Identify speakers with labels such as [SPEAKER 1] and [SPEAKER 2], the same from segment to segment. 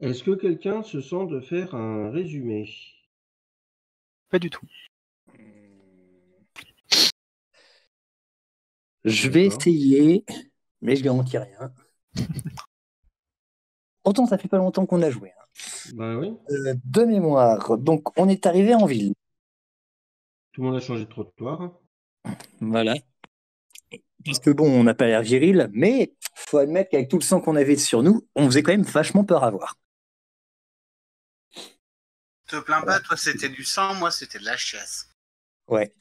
[SPEAKER 1] Est-ce que quelqu'un se sent de faire un résumé?
[SPEAKER 2] Pas du tout.
[SPEAKER 3] Je vais essayer, mais je garantis rien. Pourtant, ça fait pas longtemps qu'on a joué. hein.
[SPEAKER 1] Bah oui,
[SPEAKER 3] Euh, de mémoire. Donc, on est arrivé en ville.
[SPEAKER 1] tout le monde a changé de trottoir.
[SPEAKER 3] Voilà. Parce que bon, on n'a pas l'air viril, mais faut admettre qu'avec tout le sang qu'on avait sur nous, on faisait quand même vachement peur à voir.
[SPEAKER 4] Te plains pas, toi c'était du sang, moi c'était de la chiasse.
[SPEAKER 3] Ouais.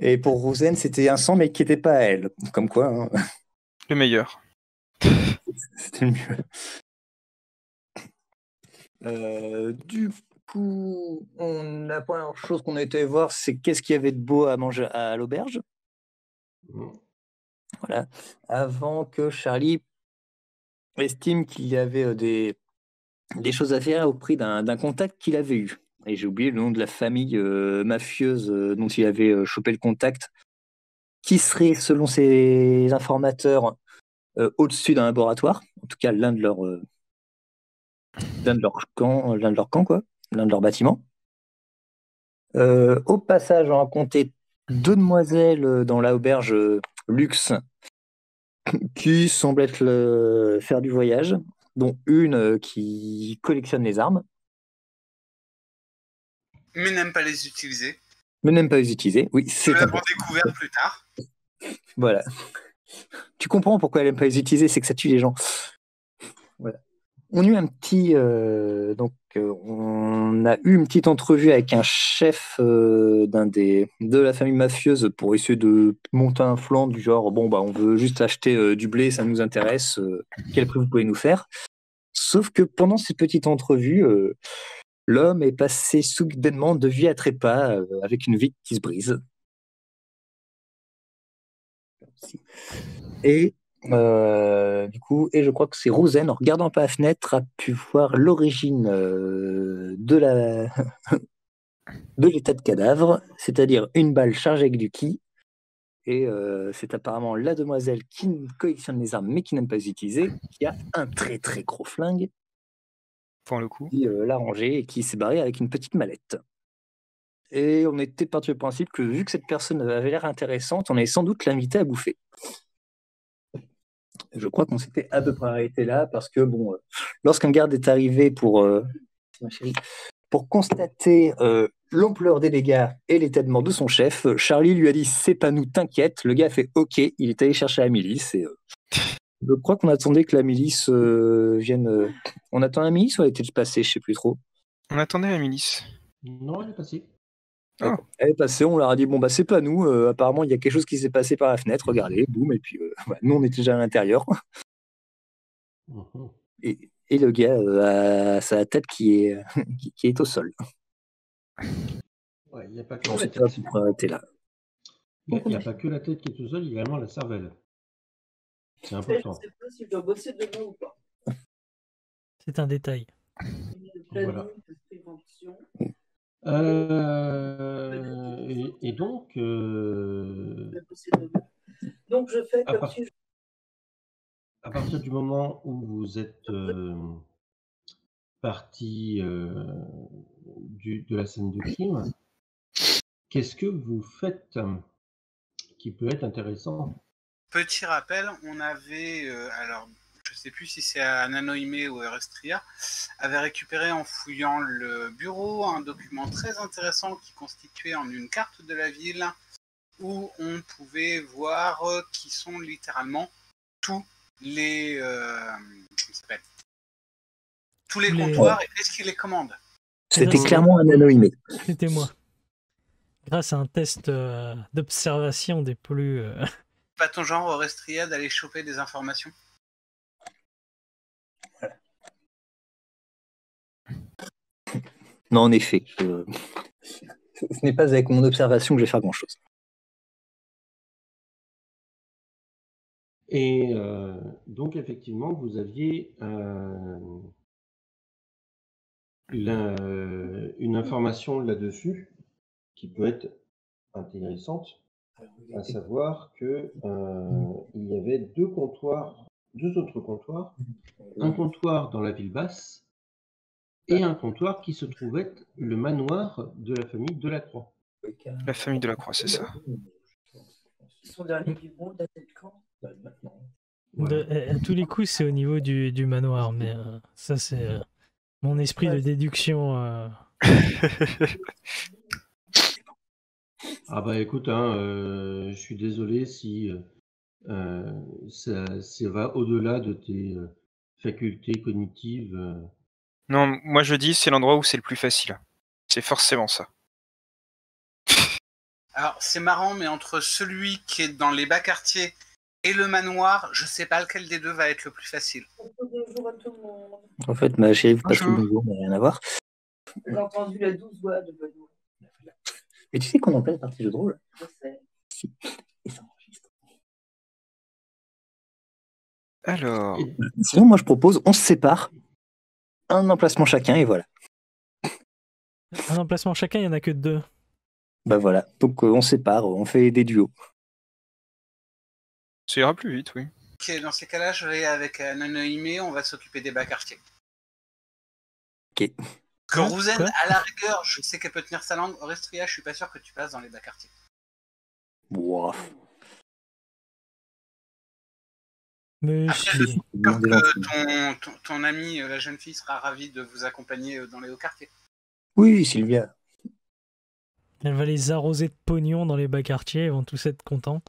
[SPEAKER 3] Et pour Rosen, c'était un sang, mais qui n'était pas à elle. Comme quoi, hein,
[SPEAKER 2] Le meilleur.
[SPEAKER 3] c'était le mieux. Euh, du coup, on, la première chose qu'on a été voir, c'est qu'est-ce qu'il y avait de beau à manger à l'auberge.
[SPEAKER 1] Mm.
[SPEAKER 3] Voilà. Avant que Charlie estime qu'il y avait euh, des, des choses à faire au prix d'un contact qu'il avait eu. Et j'ai oublié le nom de la famille euh, mafieuse euh, dont il avait euh, chopé le contact, qui serait, selon ses informateurs, au-dessus d'un laboratoire? En tout cas, l'un de leurs camps, l'un de leurs camps, l'un de leurs bâtiments. Au passage, on compté deux demoiselles dans l'auberge euh, luxe qui semblent faire du voyage, dont une euh, qui collectionne les armes,
[SPEAKER 4] Mais n'aime pas les utiliser.
[SPEAKER 3] mais n'aime pas les utiliser. Oui,
[SPEAKER 4] Nous
[SPEAKER 3] c'est
[SPEAKER 4] l'avons découvert plus tard.
[SPEAKER 3] Voilà. Tu comprends pourquoi elle aime pas les utiliser, c'est que ça tue les gens. Voilà. On a eu un petit, euh, euh, on a eu une petite entrevue avec un chef euh, d'un des de la famille mafieuse pour essayer de monter un flanc du genre bon bah on veut juste acheter du blé, ça nous intéresse, quel prix vous pouvez nous faire? Sauf que pendant cette petite entrevue, l'homme est passé soudainement de vie à trépas avec une vitre qui se brise. Et euh, du coup, et je crois que c'est Rosen, en regardant par la fenêtre, a pu voir l'origine euh, de la de l'état de cadavre, c'est-à-dire une balle chargée avec du ki. Et euh, c'est apparemment la demoiselle qui collectionne les armes mais qui n'aime pas les utiliser, qui a un très très gros flingue,
[SPEAKER 2] Pour le coup.
[SPEAKER 3] qui l'a rangé et qui s'est barré avec une petite mallette. Et on était parti du principe que vu que cette personne avait l'air intéressante, on allait sans doute l'inviter à bouffer. Je crois qu'on s'était à peu près arrêté là parce que bon, euh, lorsqu'un garde est arrivé pour, euh, ma chérie, pour constater euh, l'ampleur des dégâts et l'état de mort de son chef, Charlie lui a dit c'est pas nous, t'inquiète. Le gars a fait ok, il est allé chercher la milice et euh, je crois qu'on attendait que la milice euh, vienne. euh, On attend la milice ou elle était passée, je sais plus trop.
[SPEAKER 2] On attendait la milice.
[SPEAKER 1] Non, elle est passée.
[SPEAKER 3] Elle est passée, on leur a dit bon bah c'est pas nous, euh, apparemment il y a quelque chose qui s'est passé par la fenêtre, regardez, boum, et puis euh, voilà, nous on était déjà à l'intérieur.
[SPEAKER 1] Mhm.
[SPEAKER 3] Et, et le gars euh, a sa tête qui est, qui, qui est au sol.
[SPEAKER 1] Ouais, il n'y a pas que
[SPEAKER 3] On
[SPEAKER 1] la tête.
[SPEAKER 3] là.
[SPEAKER 1] Il a- n'y a pas que la tête qui est tout seul, il y a également la cervelle. C'est
[SPEAKER 5] Je
[SPEAKER 1] important.
[SPEAKER 5] sais pas si je dois bosser demain ou pas.
[SPEAKER 6] C'est un détail.
[SPEAKER 1] Voilà. Euh, et, et donc, euh.
[SPEAKER 5] Donc je fais
[SPEAKER 1] À
[SPEAKER 5] comme
[SPEAKER 1] part-
[SPEAKER 5] si je...
[SPEAKER 1] à partir du moment où vous êtes euh, parti euh, du- de la scène de crime, qu'est-ce que vous faites qui peut être intéressant?
[SPEAKER 4] Petit rappel, on avait, euh, alors je sais plus si c'est à Nanoime ou à Restria, avait récupéré en fouillant le bureau un document très intéressant qui constituait en une carte de la ville où on pouvait voir euh, qui sont littéralement tous les euh, comment ça s'appelle? Tous les
[SPEAKER 6] Les-
[SPEAKER 4] comptoirs et qu'est-ce qui les commande.
[SPEAKER 3] C'était clairement un anonyme.
[SPEAKER 6] C'était moi. Grâce à un test euh, d'observation des plus. euh,
[SPEAKER 4] Pas ton genre Restria d'aller choper des informations?
[SPEAKER 3] Non, en effet. je- Ce n'est pas avec mon observation que je vais faire grand-chose.
[SPEAKER 1] Et euh, donc, effectivement, vous aviez euh, la- une information là-dessus qui peut être intéressante, à savoir que euh, il y avait deux comptoirs deux autres comptoirs. Un comptoir dans la ville basse et un comptoir qui se trouve être le manoir de la famille Delacroix.
[SPEAKER 2] La famille de la Croix, c'est ça.
[SPEAKER 5] Son dernier bureau datait de quand.
[SPEAKER 6] De- à à tous les coups, c'est au niveau du, du manoir, mais euh, ça, c'est euh, mon esprit de déduction. euh,
[SPEAKER 1] Ah bah écoute, hein, euh, je suis désolé si ça, ça va au-delà de tes euh, facultés cognitives. Euh.
[SPEAKER 2] Non, moi je dis c'est l'endroit où c'est le plus facile. C'est forcément ça.
[SPEAKER 4] Alors, c'est marrant, mais entre celui qui est dans les bas quartiers et le manoir, je sais pas lequel des deux va être le plus facile.
[SPEAKER 5] Bonjour à tout le monde.
[SPEAKER 3] En fait, ma chérie, vous passez le
[SPEAKER 2] Bonjour.
[SPEAKER 3] mais rien à voir.
[SPEAKER 5] J'ai entendu la douce voix de Benoît.
[SPEAKER 3] Et tu sais qu'on est en pleine partie jeu de rôle
[SPEAKER 5] Je sais.
[SPEAKER 3] et ça enregistre.
[SPEAKER 2] Alors,
[SPEAKER 1] Et-
[SPEAKER 3] Sinon, moi, je propose, on se sépare, un emplacement chacun, et voilà.
[SPEAKER 6] Un emplacement chacun, il n'y en a que deux.
[SPEAKER 3] Bah voilà. Donc, euh, on sépare, on fait des duos.
[SPEAKER 2] ça ira plus vite, oui.
[SPEAKER 4] Ok, dans ces cas-là, je vais avec euh, Nanoïmé, on va s'occuper des bas quartiers.
[SPEAKER 3] Ok.
[SPEAKER 4] Que Rouzen, à la rigueur, je sais qu'elle peut tenir sa langue. Orestria, je suis pas sûr que tu passes dans les bas quartiers.
[SPEAKER 3] Ouah.
[SPEAKER 6] Mais
[SPEAKER 4] Après,
[SPEAKER 6] si.
[SPEAKER 4] que ton, ton, ton amie, euh, la jeune fille, sera ravie de vous accompagner euh, dans les hauts quartiers.
[SPEAKER 3] Oui, Sylvia.
[SPEAKER 6] Elle va les arroser de pognon dans les bas quartiers, ils vont tous être contents.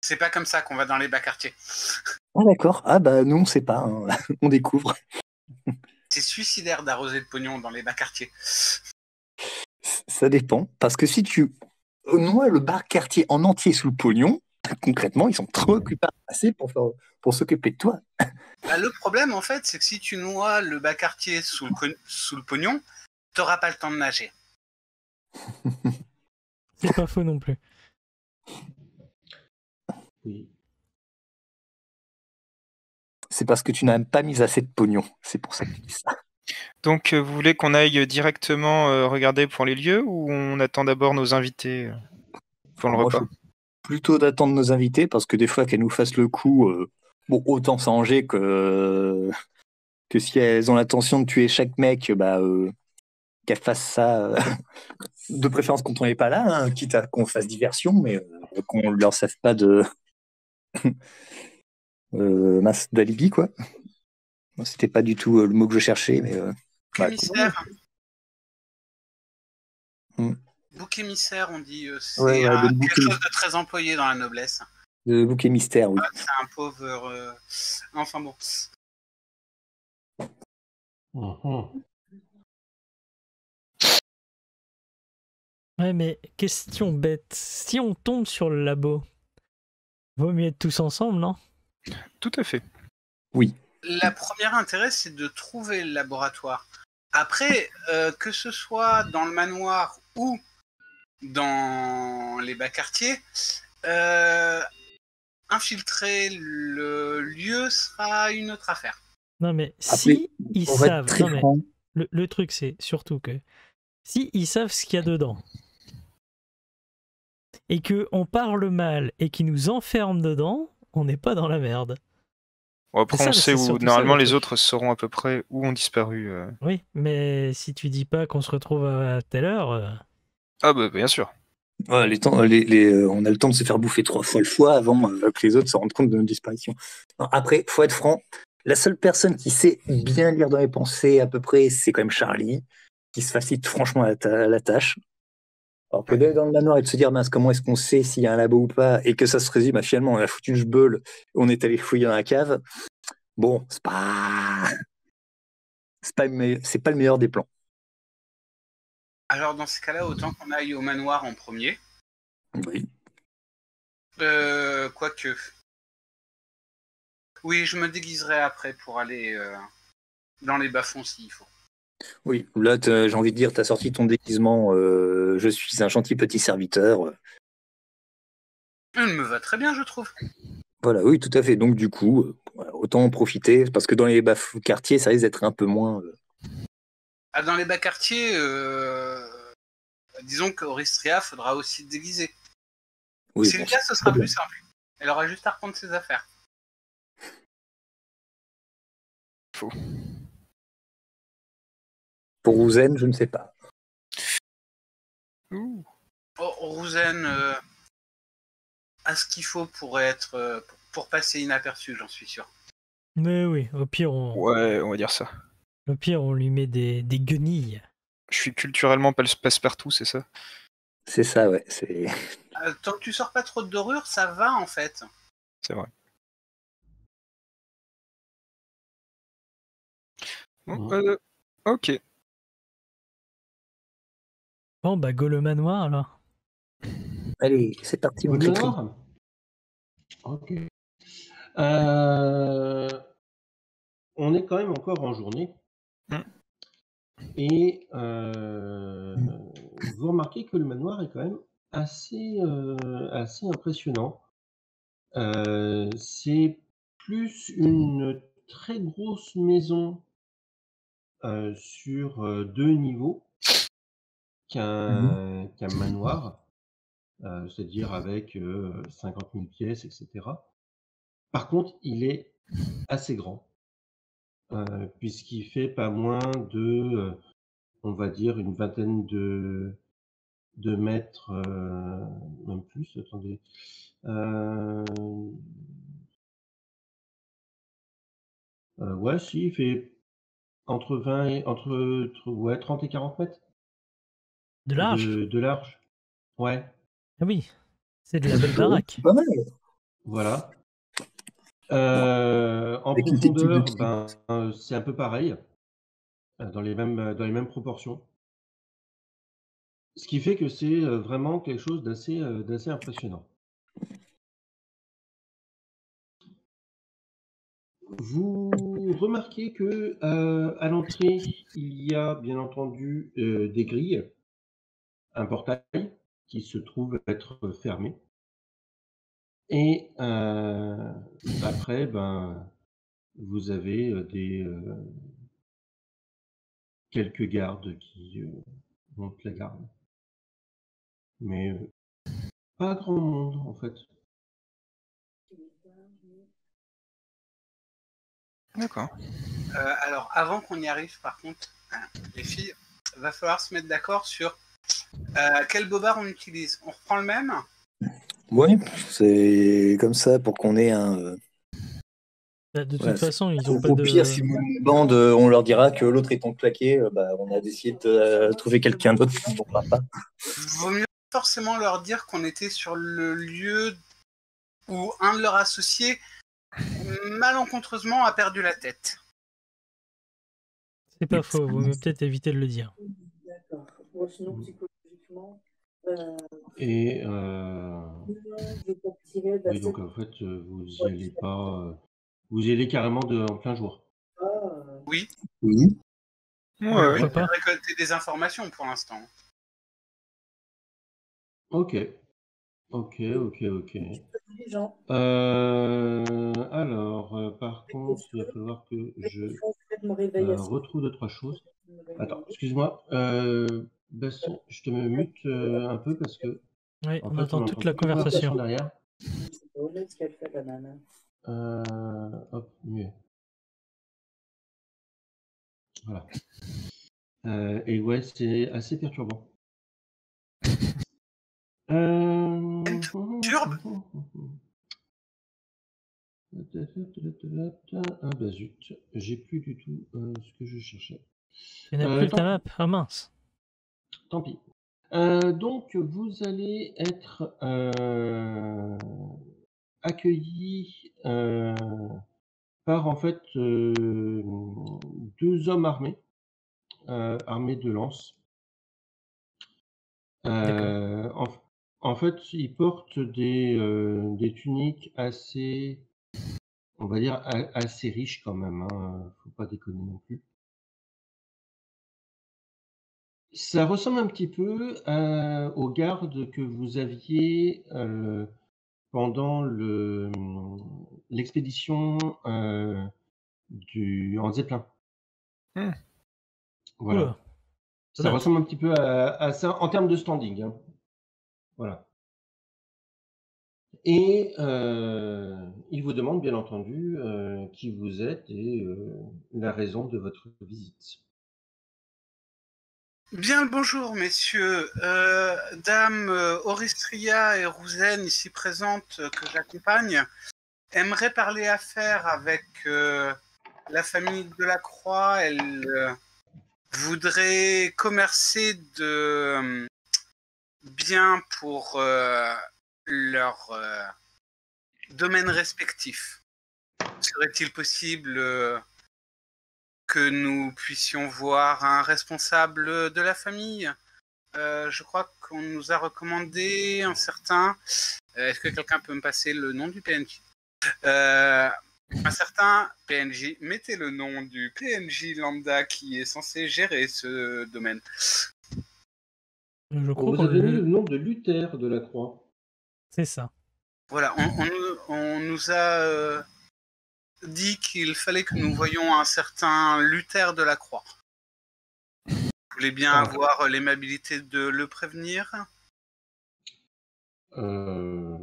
[SPEAKER 4] C'est pas comme ça qu'on va dans les bas quartiers.
[SPEAKER 3] Ah d'accord. Ah bah nous, on sait pas. hein. on découvre.
[SPEAKER 4] C'est suicidaire d'arroser de pognon dans les bas quartiers.
[SPEAKER 3] Ça dépend. Parce que si tu noies le bar quartier en entier sous le pognon, concrètement, ils sont trop occupés à passer pour, s'occuper de toi.
[SPEAKER 4] Bah, le problème, en fait, c'est que si tu noies le bas quartier sous le, sous le pognon, t'auras pas le temps de nager.
[SPEAKER 6] C'est pas faux non plus.
[SPEAKER 1] Oui.
[SPEAKER 3] C'est parce que tu n'as même pas mis assez de pognon. C'est pour ça que tu dis ça.
[SPEAKER 2] Donc, euh, vous voulez qu'on aille directement euh, regarder pour les lieux ou on attend d'abord nos invités euh, pour le
[SPEAKER 3] Moi,
[SPEAKER 2] repas?
[SPEAKER 3] je plutôt d'attendre nos invités parce que des fois qu'elles nous fassent le coup, euh, bon, autant s'arranger que, que si elles ont l'intention de tuer chaque mec, bah, euh, qu'elles fassent ça euh, de préférence quand on n'est pas là, hein, quitte à qu'on fasse diversion, mais qu'on leur serve pas de masse d'alibi, quoi. C'était pas du tout le mot que je cherchais, mais.
[SPEAKER 4] Bouc émissaire, on dit, euh, c'est
[SPEAKER 3] Ouais, ouais,
[SPEAKER 4] un-
[SPEAKER 3] le bouc
[SPEAKER 4] quelque chose de très employé dans la noblesse.
[SPEAKER 3] le bouquet mystère, oui.
[SPEAKER 4] C'est un pauvre. euh, Enfin bon.
[SPEAKER 1] Mhm.
[SPEAKER 6] Ouais, mais question bête. Si on tombe sur le labo, vaut mieux être tous ensemble, non?
[SPEAKER 2] Tout à fait.
[SPEAKER 4] La première intérêt, c'est de trouver le laboratoire. Après, euh, que ce soit dans le manoir ou dans les bas quartiers, euh, infiltrer le lieu sera une autre affaire.
[SPEAKER 6] Non, mais
[SPEAKER 3] Après,
[SPEAKER 6] si ils savent. non, mais le, le truc, c'est surtout que si ils savent ce qu'il y a dedans et que on parle mal et qu'ils nous enferment dedans, on n'est pas dans la merde.
[SPEAKER 2] Bon, après,
[SPEAKER 6] ça,
[SPEAKER 2] on sait où.
[SPEAKER 6] ça,
[SPEAKER 2] Normalement,
[SPEAKER 6] le
[SPEAKER 2] les
[SPEAKER 6] truc.
[SPEAKER 2] autres sauront à peu près où ont disparu. euh.
[SPEAKER 6] Oui, mais si tu dis pas qu'on se retrouve à telle heure, euh,
[SPEAKER 2] Ah, bah, bien sûr.
[SPEAKER 3] Euh, on a le temps de se faire bouffer trois fois le foie avant euh, que les autres se rendent compte de notre disparition. Non, après, faut être franc, la seule personne qui sait bien lire dans les pensées à peu près, c'est quand même Charlie, qui se facilite franchement la, tâche. Alors que d'aller dans le manoir et de se dire, mince, comment est-ce qu'on sait s'il y a un labo ou pas, et que ça se résume à finalement, on a foutu une jbeule, on est allé fouiller dans la cave, bon, c'est pas. C'est pas le meilleur des plans.
[SPEAKER 4] Alors dans ces cas-là, autant qu'on aille au manoir en premier.
[SPEAKER 3] Oui.
[SPEAKER 4] Euh, quoique. Oui, je me déguiserai après pour aller euh, dans les bas-fonds s'il faut.
[SPEAKER 3] Oui, là, t'as- j'ai envie de dire, tu as sorti ton déguisement, euh, je suis un gentil petit serviteur.
[SPEAKER 4] Il me va très bien, je trouve.
[SPEAKER 3] Voilà, oui, tout à fait. Donc, du coup, euh, autant en profiter, parce que dans les bas quartiers, ça risque d'être un peu moins. Euh,
[SPEAKER 4] Ah, dans les bas quartiers, euh, disons qu'Oristria faudra aussi se déguiser.
[SPEAKER 3] Oui, bon,
[SPEAKER 4] Sylvia, ce sera plus simple. Elle aura juste à reprendre ses affaires.
[SPEAKER 2] Faux.
[SPEAKER 3] Pour Rouzen, je ne sais pas.
[SPEAKER 2] Ouh.
[SPEAKER 4] Oh, Rouzen euh, a ce qu'il faut pour être euh, pour passer inaperçu, j'en suis sûr.
[SPEAKER 6] Mais oui, au pire, on,
[SPEAKER 2] Ouais, on va dire ça.
[SPEAKER 6] Au pire, on lui met des, des guenilles.
[SPEAKER 2] Je suis culturellement pas le passe-partout, c'est ça?
[SPEAKER 3] C'est ça, ouais. C'est...
[SPEAKER 4] Euh, tant que tu sors pas trop de dorures, ça va en fait.
[SPEAKER 2] C'est vrai. Bon, euh, ok.
[SPEAKER 6] Bon, bah, go le manoir alors.
[SPEAKER 3] Allez, c'est parti, mon
[SPEAKER 1] Ok. Euh, on est quand même encore en journée.
[SPEAKER 2] Mm.
[SPEAKER 1] Et euh, vous remarquez que le manoir est quand même assez, euh, assez impressionnant. Euh, c'est plus une très grosse maison euh, sur euh, deux niveaux qu'un qu'un manoir, euh, c'est-à-dire avec euh, 50 000 pièces, etc. Par contre, il est assez grand, euh, puisqu'il fait pas moins de, on va dire, une vingtaine de, de mètres, euh, même plus, attendez. Euh, euh, ouais, si, il fait entre 20 et entre, entre- ouais, 30 et 40 mètres
[SPEAKER 6] De large?
[SPEAKER 1] De, de large. Ouais,
[SPEAKER 6] Ah oui, c'est de la belle baraque.
[SPEAKER 3] Pas mal.
[SPEAKER 1] voilà. Euh, en profondeur, ben, euh, c'est un peu pareil, euh, dans les mêmes, dans les mêmes proportions. Ce qui fait que c'est vraiment quelque chose d'assez d'assez impressionnant. Vous remarquez que euh, à l'entrée, il y a bien entendu euh, des grilles, un portail qui se trouve être fermé. Et euh, après, ben, vous avez euh, des euh, quelques gardes qui montent la garde. Mais pas grand monde en fait.
[SPEAKER 2] D'accord.
[SPEAKER 4] Alors, avant qu'on y arrive, par contre, les filles, va falloir se mettre d'accord sur quel bobard on utilise. On reprend le même?
[SPEAKER 3] Ouais, c'est comme ça pour qu'on ait un. euh,
[SPEAKER 6] Bah, De toute
[SPEAKER 3] Ouais,
[SPEAKER 6] façon, ils
[SPEAKER 3] Au,
[SPEAKER 6] ont pas
[SPEAKER 3] au
[SPEAKER 6] de.
[SPEAKER 3] pire, si vous une bande, on leur dira que l'autre étant claqué, euh, bah, on a décidé de euh, trouver quelqu'un d'autre qui ne mourra pas.
[SPEAKER 4] Vaut mieux forcément leur dire qu'on était sur le lieu où un de leurs associés malencontreusement a perdu la tête.
[SPEAKER 6] C'est pas faux, vaut mieux peut-être éviter de le dire.
[SPEAKER 5] D'accord. Bon, sinon, psychologiquement,
[SPEAKER 1] Et euh,
[SPEAKER 5] je vais partir
[SPEAKER 1] oui, donc en fait, euh, vous y allez pas, euh, vous y allez carrément de, en plein jour.
[SPEAKER 4] Oui,
[SPEAKER 3] Oui.
[SPEAKER 2] Ouais, ouais.
[SPEAKER 6] pas
[SPEAKER 4] récolter des informations pour l'instant.
[SPEAKER 1] Ok, ok, ok, ok. Euh, alors, euh, par contre, il va falloir que je euh, retrouve deux trois choses. Attends, excuse-moi, Bastien, je te me mute euh, un peu parce que
[SPEAKER 6] Oui, on
[SPEAKER 1] fait,
[SPEAKER 6] entend
[SPEAKER 1] on
[SPEAKER 6] toute la conversation.
[SPEAKER 1] derrière.
[SPEAKER 5] C'est ce qu'elle fait, la nana.
[SPEAKER 1] Euh, hop, mieux. Voilà. Euh, et ouais, c'est assez perturbant. Euh...
[SPEAKER 4] Perturbe
[SPEAKER 1] Ah bah zut, j'ai plus du tout euh, ce que je cherchais.
[SPEAKER 6] Tu n'as
[SPEAKER 1] Euh,
[SPEAKER 6] plus
[SPEAKER 1] tant-
[SPEAKER 6] ta map Ah mince.
[SPEAKER 1] Tant pis. Euh, donc, vous allez être euh, accueilli euh, par en fait deux hommes armés, armés de lances. En, en fait, ils portent des, des tuniques assez, on va dire, assez riches quand même. Hein, faut pas déconner non plus. Ça ressemble un petit peu à- aux gardes que vous aviez euh, pendant le l'expédition euh, du en Zeppelin.
[SPEAKER 2] Hmm.
[SPEAKER 1] Voilà.
[SPEAKER 6] Oula.
[SPEAKER 1] Ça ressemble un petit peu à, à ça en termes de standing. hein. Voilà. Et euh, il vous demande bien entendu euh, qui vous êtes et euh, la raison de votre visite.
[SPEAKER 4] Bien le bonjour, messieurs. Euh, Dame euh, Oristria et Rouzen, ici présentes, euh, que j'accompagne, aimeraient parler affaires avec euh, la famille de la Croix. Elles euh, voudraient commercer de biens pour leurs domaines respectifs. Serait-il possible que nous puissions voir un responsable de la famille. Euh, je crois qu'on nous a recommandé un certain. euh, Est-ce que quelqu'un peut me passer le nom du PNJ Euh, Un certain PNJ. Mettez le nom du PNJ lambda qui est censé gérer ce domaine.
[SPEAKER 6] Je crois
[SPEAKER 1] vous
[SPEAKER 6] qu'on
[SPEAKER 1] a donné
[SPEAKER 6] le-
[SPEAKER 1] nom de Luther de la Croix.
[SPEAKER 6] C'est ça.
[SPEAKER 4] Voilà, on, on nous- on nous a euh, dit qu'il fallait que nous voyions un certain Luther de la Croix. Vous voulez bien
[SPEAKER 1] Ah.
[SPEAKER 4] avoir l'aimabilité de le prévenir?
[SPEAKER 1] Euh,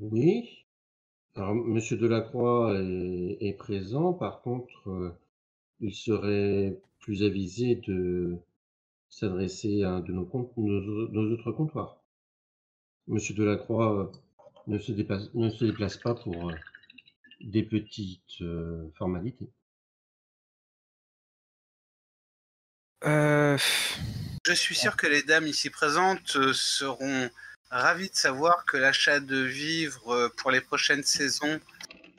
[SPEAKER 1] oui. Alors, Monsieur Delacroix est, est présent. Par contre, euh, il serait plus avisé de s'adresser à un de nos, comptes, nos, nos autres comptoirs. Monsieur Delacroix euh, ne se déplace, ne se déplace pas pour des petites euh, formalités.
[SPEAKER 2] Euh,
[SPEAKER 4] Je suis sûr que les dames ici présentes seront ravies de savoir que l'achat de vivres pour les prochaines saisons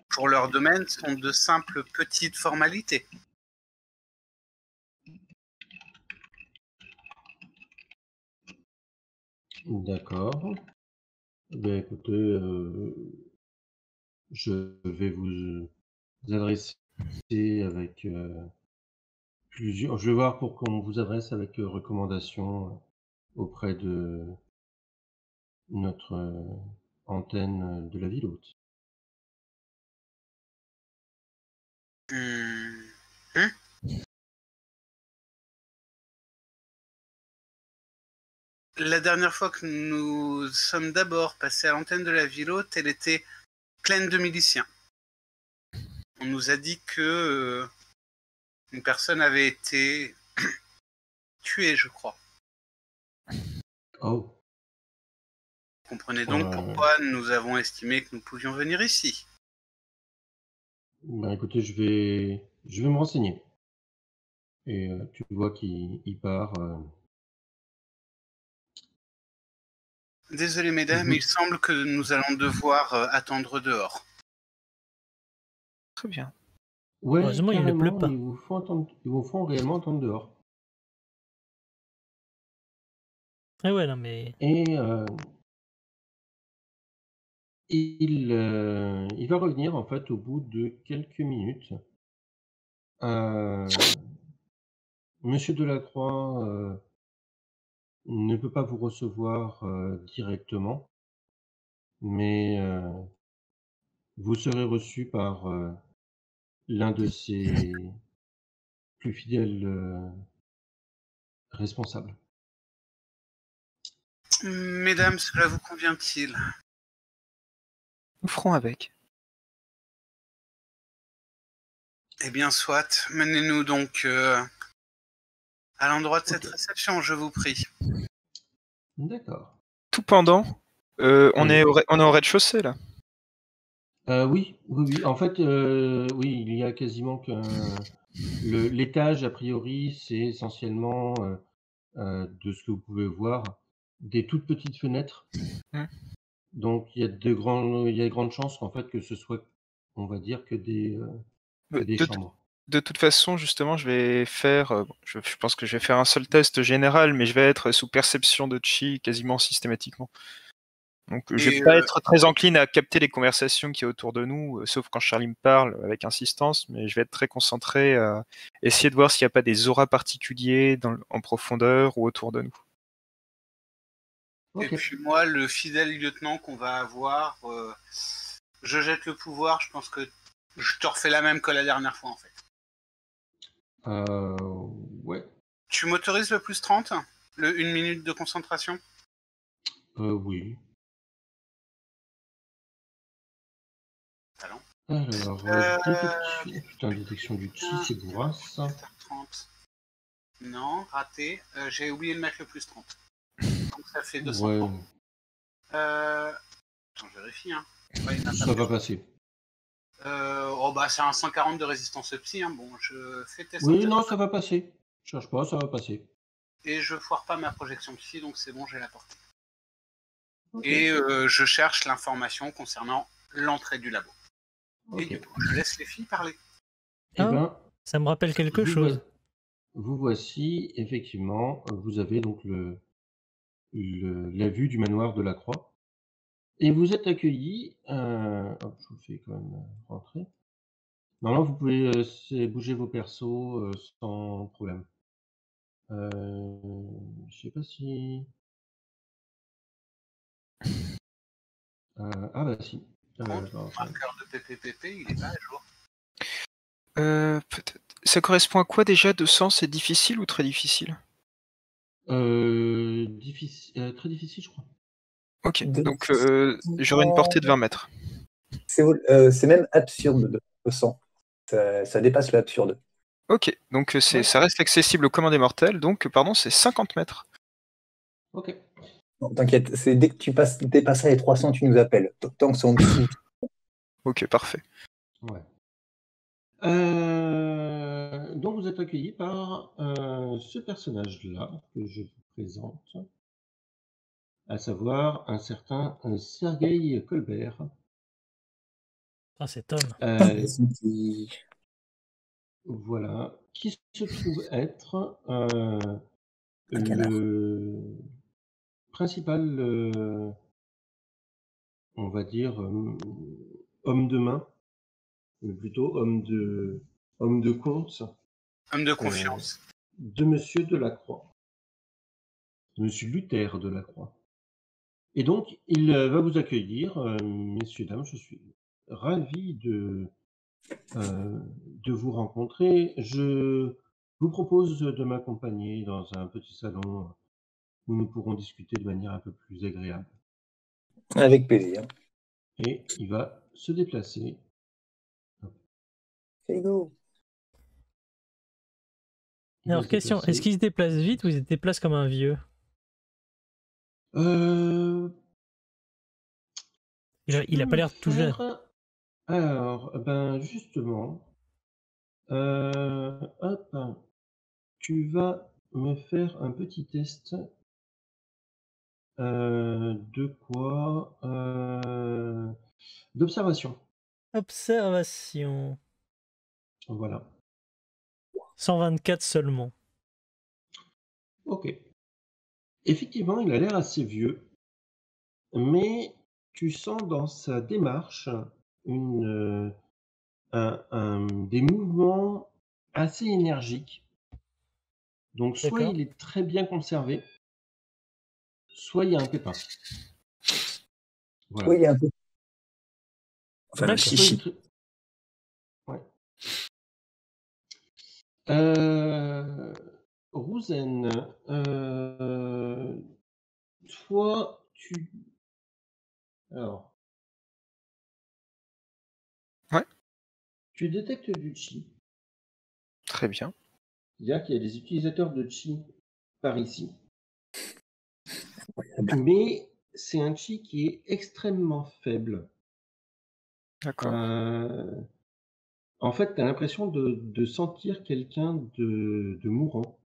[SPEAKER 4] pour leur domaine sont de simples petites formalités.
[SPEAKER 1] D'accord. Ben, écoutez, euh, je vais vous adresser avec euh, plusieurs. Je vais voir pour qu'on vous adresse avec euh, recommandation euh, auprès de notre antenne de la ville haute.
[SPEAKER 4] Hmm. La dernière fois que nous sommes d'abord passés à l'antenne de la ville haute, elle était de miliciens. On nous a dit que euh, une personne avait été tuée, je crois.
[SPEAKER 1] Oh,
[SPEAKER 4] Vous comprenez donc
[SPEAKER 1] Ouais.
[SPEAKER 4] pourquoi nous avons estimé que nous pouvions venir ici.
[SPEAKER 1] ben écoutez, je vais, je vais me renseigner. Et euh, tu vois qu'il il part. euh,
[SPEAKER 4] Désolé mesdames,
[SPEAKER 1] Mhm.
[SPEAKER 4] il semble que nous allons devoir euh, attendre dehors.
[SPEAKER 2] très bien.
[SPEAKER 1] Ouais,
[SPEAKER 6] Heureusement, il ne pleut pas.
[SPEAKER 1] Ils vous font entendre, ils vous font réellement entendre dehors.
[SPEAKER 6] Ah ouais, non, mais.
[SPEAKER 1] Et euh, il, euh, il va revenir en fait au bout de quelques minutes. Euh, Monsieur Delacroix euh, ne peut pas vous recevoir euh, directement, mais euh, vous serez reçu par euh, l'un de ses plus fidèles euh, responsables.
[SPEAKER 4] Mesdames, cela vous convient-il?
[SPEAKER 2] Nous ferons avec.
[SPEAKER 4] Eh bien, soit. Menez-nous donc euh, à l'endroit de cette réception, je vous prie.
[SPEAKER 1] D'accord.
[SPEAKER 2] Tout pendant, euh, on,
[SPEAKER 1] Oui.
[SPEAKER 2] est au, on est au rez-de-chaussée là.
[SPEAKER 1] Euh, oui, oui, oui. En fait, euh, oui, il y a quasiment qu'un. le- L'étage, a priori, c'est essentiellement, euh, euh, de ce que vous pouvez voir, des toutes petites fenêtres.
[SPEAKER 2] Hmm.
[SPEAKER 1] Donc, il y a de grands, il y a de grandes chances en fait que ce soit, on va dire, que des, que des
[SPEAKER 2] de-
[SPEAKER 1] chambres.
[SPEAKER 2] De toute façon, justement, je vais faire. euh, je, je pense que je vais faire un seul test général, mais je vais être sous perception de chi quasiment systématiquement. Donc, je vais pas
[SPEAKER 4] euh,
[SPEAKER 2] être très encline à capter les conversations qui est autour de nous, euh, sauf quand Charlie me parle avec insistance, mais je vais être très concentré à essayer de voir s'il n'y a pas des auras particuliers dans en profondeur ou autour de nous.
[SPEAKER 4] Et puis moi, le fidèle lieutenant qu'on va avoir, euh, je jette le pouvoir, je pense que je te refais la même que la dernière fois en fait.
[SPEAKER 1] Euh, ouais.
[SPEAKER 4] Tu m'autorises le plus 30 Le 1 minute de concentration?
[SPEAKER 1] Euh, oui. Alors, euh...
[SPEAKER 4] euh
[SPEAKER 1] putain, détection du chi, c'est bourrasse.
[SPEAKER 4] Non, raté. Euh, j'ai oublié de mettre le plus 30. Donc ça fait 200.
[SPEAKER 1] Ouais.
[SPEAKER 4] Euh... Attends, je vérifie. Hein.
[SPEAKER 1] Ça va passer.
[SPEAKER 4] Euh, oh bah c'est un 140 de résistance psy. Hein. Bon, je fais test
[SPEAKER 1] Oui, non, ça va passer. Cherche pas, ça va passer.
[SPEAKER 4] et je foire pas ma projection psy, donc c'est bon, j'ai la portée. Et euh, je cherche l'information concernant l'entrée du labo. Et du coup, je laisse les filles parler.
[SPEAKER 1] Eh
[SPEAKER 6] Ah.
[SPEAKER 1] ben,
[SPEAKER 6] Ça me rappelle quelque
[SPEAKER 1] vous
[SPEAKER 6] chose.
[SPEAKER 1] Vous voici, effectivement, vous avez donc le, le- la vue du manoir de la Croix. Et vous êtes accueillis. euh, hop, je vous fais quand même euh, rentrer. Normalement, vous pouvez euh, bouger vos persos euh, sans problème. Euh, je sais pas si. Euh, ah bah si. Euh, je vais
[SPEAKER 4] le
[SPEAKER 1] rentrer.
[SPEAKER 4] marqueur de PPPP, il est pas à jour.
[SPEAKER 2] Ça correspond à quoi déjà 200 C'est difficile ou très difficile?
[SPEAKER 1] Euh, difficile, euh, très difficile, je crois.
[SPEAKER 2] Ok,
[SPEAKER 7] De-
[SPEAKER 2] donc euh, j'aurai une portée de 20 mètres.
[SPEAKER 7] C'est euh, c'est même absurde de 200. Ça, ça dépasse l'absurde.
[SPEAKER 2] Ok, donc euh,
[SPEAKER 1] Ouais.
[SPEAKER 2] ça reste accessible aux commandes des mortels, donc pardon, c'est 50 mètres.
[SPEAKER 1] Ok.
[SPEAKER 7] Non, T'inquiète, c'est dès que tu passes, dépasses les 300, tu nous appelles. Tant que c'est en dessous.
[SPEAKER 2] Ok, parfait.
[SPEAKER 1] Ouais. Euh, donc vous êtes accueilli par euh, ce personnage-là que je vous présente, à savoir un certain euh, Sergueï Colbert.
[SPEAKER 6] Ah, c'est Tom.
[SPEAKER 1] Euh,
[SPEAKER 7] Qui-
[SPEAKER 1] voilà, qui se trouve être euh, le principal, euh, on va dire, euh, homme de main, mais plutôt homme de, homme de compte
[SPEAKER 4] Homme de confiance.
[SPEAKER 1] de Monsieur Delacroix, de Monsieur Luther Delacroix. Et donc, il euh, va vous accueillir, euh, messieurs, dames, je suis ravi de, euh, de vous rencontrer. Je vous propose de m'accompagner dans un petit salon où nous pourrons discuter de manière un peu plus agréable.
[SPEAKER 7] Avec plaisir.
[SPEAKER 1] Et il va se déplacer.
[SPEAKER 7] Go.
[SPEAKER 6] Alors, question, est-ce qu'il se déplace vite ou il se déplace comme un vieux?
[SPEAKER 1] Euh,
[SPEAKER 6] Il a, pas l'air tout jeune.
[SPEAKER 1] Alors, ben justement, euh, hop, tu vas me faire un petit test euh, de quoi euh, D'observation.
[SPEAKER 6] Observation.
[SPEAKER 1] Voilà.
[SPEAKER 6] 124 seulement.
[SPEAKER 1] Ok. Effectivement, il a l'air assez vieux, mais tu sens dans sa démarche une, euh, un- un- des mouvements assez énergiques. Donc, soit il est très bien conservé, soit il y a un pépin. Voilà.
[SPEAKER 7] Oui, il y a un. Enfin,
[SPEAKER 1] il Ouais. Euh, Rouzen, euh, toi, tu. Alors.
[SPEAKER 2] Ouais.
[SPEAKER 1] Tu détectes du chi.
[SPEAKER 2] Très bien.
[SPEAKER 1] C'est-à-dire qu'il y a des utilisateurs de chi par ici. Mais c'est un chi qui est extrêmement faible.
[SPEAKER 2] D'accord.
[SPEAKER 1] Euh, en fait, tu as l'impression de, de sentir quelqu'un de, de mourant.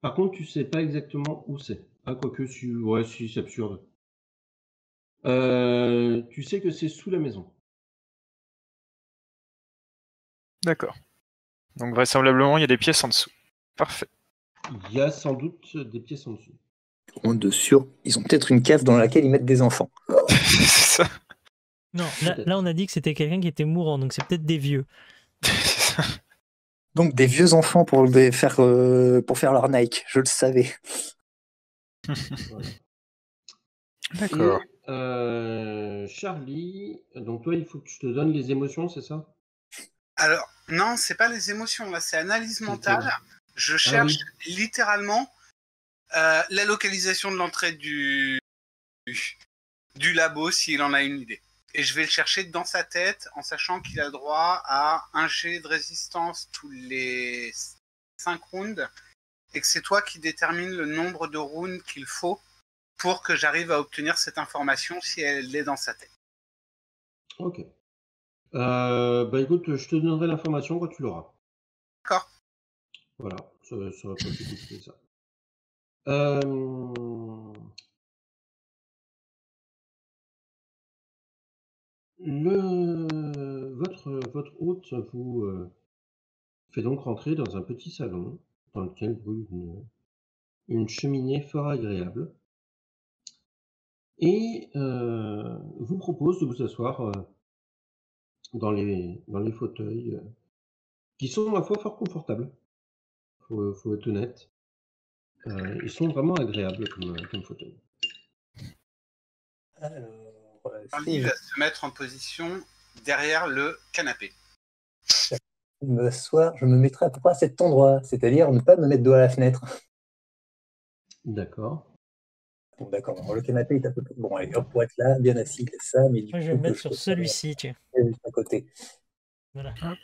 [SPEAKER 1] Par contre, tu sais pas exactement où c'est. Ah, quoique, si, ouais, si, c'est absurde. Euh, tu sais que c'est sous la maison.
[SPEAKER 2] D'accord. Donc vraisemblablement, il y a des pièces en dessous. Parfait.
[SPEAKER 1] Il y a sans doute des pièces en dessous.
[SPEAKER 7] On de sûr, ils ont peut-être une cave dans laquelle ils mettent des enfants.
[SPEAKER 2] c'est ça.
[SPEAKER 6] Non, là, là, on a dit que c'était quelqu'un qui était mourant, donc c'est peut-être des vieux.
[SPEAKER 2] C'est ça.
[SPEAKER 7] Donc des vieux enfants pour, les faire, euh, pour faire leur Nike, je le savais.
[SPEAKER 2] D'accord.
[SPEAKER 1] Euh, Charlie, donc toi, il faut que je te donne les émotions, c'est ça?
[SPEAKER 4] Alors, non, c'est pas les émotions, là, c'est analyse mentale. Je cherche littéralement euh, la localisation de l'entrée du... du labo s'il en a une idée. Et je vais le chercher dans sa tête en sachant qu'il a droit à un jet de résistance tous les 5 rounds et que c'est toi qui détermine le nombre de rounds qu'il faut pour que j'arrive à obtenir cette information si elle est dans sa tête.
[SPEAKER 1] Ok. Euh, bah écoute, je te donnerai l'information quand tu l'auras.
[SPEAKER 4] D'accord.
[SPEAKER 1] Voilà, ça, ça va pas plus compliqué ça. Euh, Le... Votre, votre hôte vous euh, fait donc rentrer dans un petit salon dans lequel brûle une, cheminée fort agréable et euh, vous propose de vous asseoir euh, dans, les, fauteuils qui sont à la fois fort confortables. Faut, faut être honnête. Ils sont vraiment agréables comme, comme fauteuils.
[SPEAKER 7] Alors,
[SPEAKER 4] Charlie
[SPEAKER 7] si
[SPEAKER 4] va se mettre en position derrière le canapé.
[SPEAKER 7] je je me mettrai à peu près à cet endroit, c'est-à-dire ne pas me mettre dos à la fenêtre.
[SPEAKER 1] D'accord.
[SPEAKER 7] Bon, d'accord, le canapé est un peu. Bon, allez, hop, pour être là, bien assis, ça, mais du
[SPEAKER 6] Moi, je
[SPEAKER 7] coup,
[SPEAKER 6] vais me mettre sur celui-ci, tiens.
[SPEAKER 7] à côté.
[SPEAKER 6] Voilà.
[SPEAKER 2] Hop.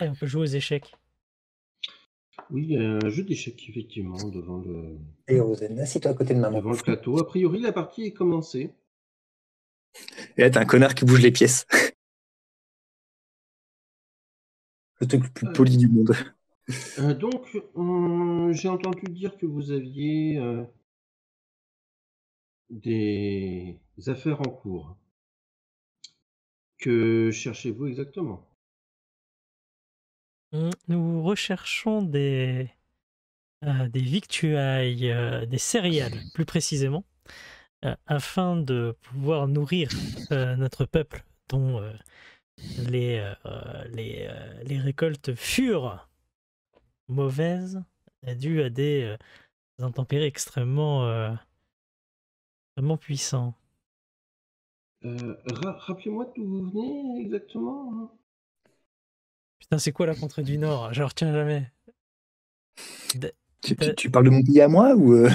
[SPEAKER 6] Et on peut jouer aux échecs.
[SPEAKER 1] Oui, un jeu d'échecs, effectivement, devant le,
[SPEAKER 7] Et Rosen, assis-toi à côté de maman.
[SPEAKER 1] devant le plateau. A priori, la partie est commencée.
[SPEAKER 3] Et là, t'as un connard qui bouge les pièces.
[SPEAKER 7] Le truc le plus
[SPEAKER 1] Euh,
[SPEAKER 7] poli du monde.
[SPEAKER 1] Euh, donc, on- j'ai entendu dire que vous aviez euh, des affaires en cours. Que cherchez-vous exactement?
[SPEAKER 6] Nous recherchons des, euh, des victuailles, euh, des céréales plus précisément, euh, afin de pouvoir nourrir notre peuple dont les, les, les récoltes furent mauvaises, dues à des intempéries extrêmement, extrêmement puissants.
[SPEAKER 1] Ra- Rappelez-moi d'où vous venez exactement hein?
[SPEAKER 6] Putain, c'est quoi la contrée du Nord? Je retiens jamais.
[SPEAKER 3] Tu, tu- tu parles de mon pays à moi ou euh,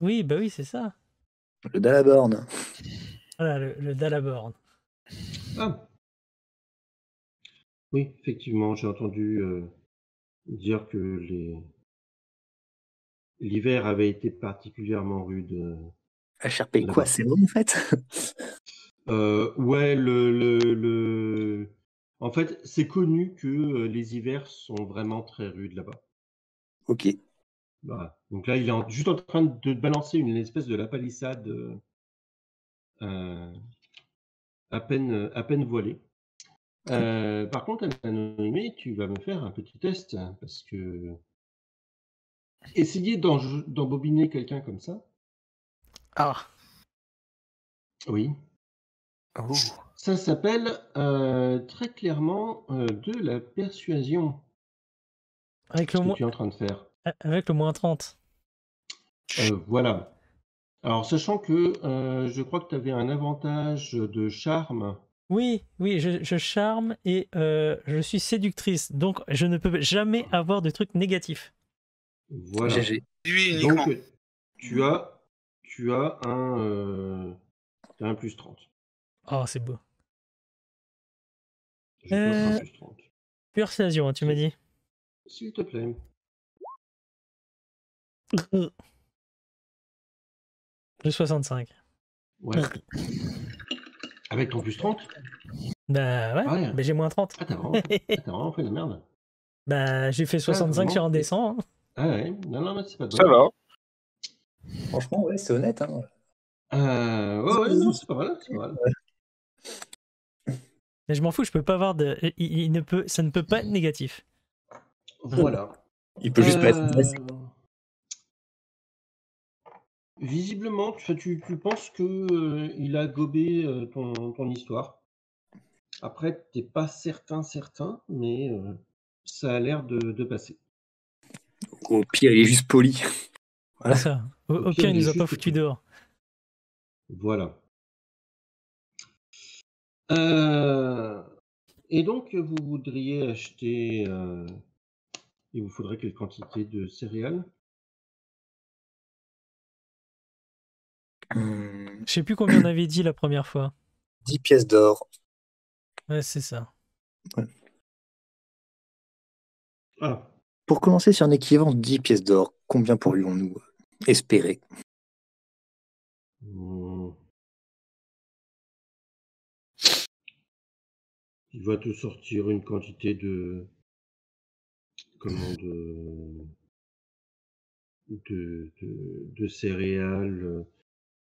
[SPEAKER 6] Oui, bah oui, c'est ça.
[SPEAKER 3] le Dalaborn
[SPEAKER 6] Voilà, le, le Dalaborn.
[SPEAKER 1] Ah Oui, effectivement, j'ai entendu euh, dire que les... l'hiver avait été particulièrement rude. euh,
[SPEAKER 3] HRP,
[SPEAKER 1] Là-bas.
[SPEAKER 3] quoi C'est vrai en fait?
[SPEAKER 1] Euh, ouais, le, le, le... En fait, c'est connu que euh, les hivers sont vraiment très rudes là-bas.
[SPEAKER 3] Ok.
[SPEAKER 1] Voilà. Donc là, il est en- juste en train de balancer une espèce de la palissade euh, euh, à peine, à peine voilée. Euh, par contre, Anonymé, tu vas me faire un petit test hein, parce que essayer d'embobiner quelqu'un comme ça,
[SPEAKER 2] Ah.
[SPEAKER 1] oui,
[SPEAKER 2] Oh.
[SPEAKER 1] Ça s'appelle euh, très clairement euh, de la persuasion.
[SPEAKER 6] Avec
[SPEAKER 1] Ce
[SPEAKER 6] le,
[SPEAKER 1] que
[SPEAKER 6] moins,
[SPEAKER 1] tu es en train de faire.
[SPEAKER 6] avec le moins 30.
[SPEAKER 1] Euh, voilà. Alors, sachant que euh, je crois que tu avais un avantage de charme.
[SPEAKER 6] Oui, oui, je, je charme et euh, je suis séductrice. Donc, je ne peux jamais avoir de trucs négatifs.
[SPEAKER 1] Voilà.
[SPEAKER 3] GG.
[SPEAKER 1] Donc, tu as, tu as un, euh, tu as un plus 30.
[SPEAKER 6] Oh, c'est beau. Euh.
[SPEAKER 1] plus 30.
[SPEAKER 6] Persuasion, hein, tu m'as dit.
[SPEAKER 1] S'il te plaît.
[SPEAKER 6] Le 65.
[SPEAKER 1] Ouais. Avec ton plus 30
[SPEAKER 6] Bah ouais,
[SPEAKER 1] Ouais.
[SPEAKER 6] bah, j'ai moins 30.
[SPEAKER 1] Ah, t'as vraiment, ah, fait de la merde.
[SPEAKER 6] Bah j'ai fait 65
[SPEAKER 1] vraiment
[SPEAKER 6] sur un descend. hein.
[SPEAKER 1] Ah ouais, non, non, mais c'est pas
[SPEAKER 2] Ça va.
[SPEAKER 7] Franchement, ouais, c'est honnête. Hein.
[SPEAKER 1] Euh, ouais, ouais, non, c'est pas mal, c'est pas mal.
[SPEAKER 6] Mais je m'en fous, je peux pas avoir de. il- il ne peut... Ça ne peut pas être négatif.
[SPEAKER 1] Voilà.
[SPEAKER 3] Il peut juste pas être
[SPEAKER 1] Euh. Visiblement, tu, tu, tu penses que euh, il a gobé euh, ton, ton histoire. Après, t'es pas certain, certain, mais euh, ça a l'air de, de passer.
[SPEAKER 3] Au pire, il est juste poli. Voilà.
[SPEAKER 6] Ça. Au,
[SPEAKER 1] pire,
[SPEAKER 6] pire, il
[SPEAKER 1] il
[SPEAKER 6] nous a pas foutu. dehors.
[SPEAKER 1] Voilà. Euh, et donc, vous voudriez acheter. euh, il vous faudrait quelle quantité de céréales?
[SPEAKER 3] Hum,
[SPEAKER 6] Je sais plus combien on avait dit la première fois.
[SPEAKER 3] 10 pièces d'or.
[SPEAKER 6] Ouais, c'est ça.
[SPEAKER 1] Ah,
[SPEAKER 3] Pour commencer sur un équivalent de 10 pièces d'or, combien pourrions-nous espérer?
[SPEAKER 1] Hmm. Il va te sortir une quantité de. Comment de. De, de, de céréales euh,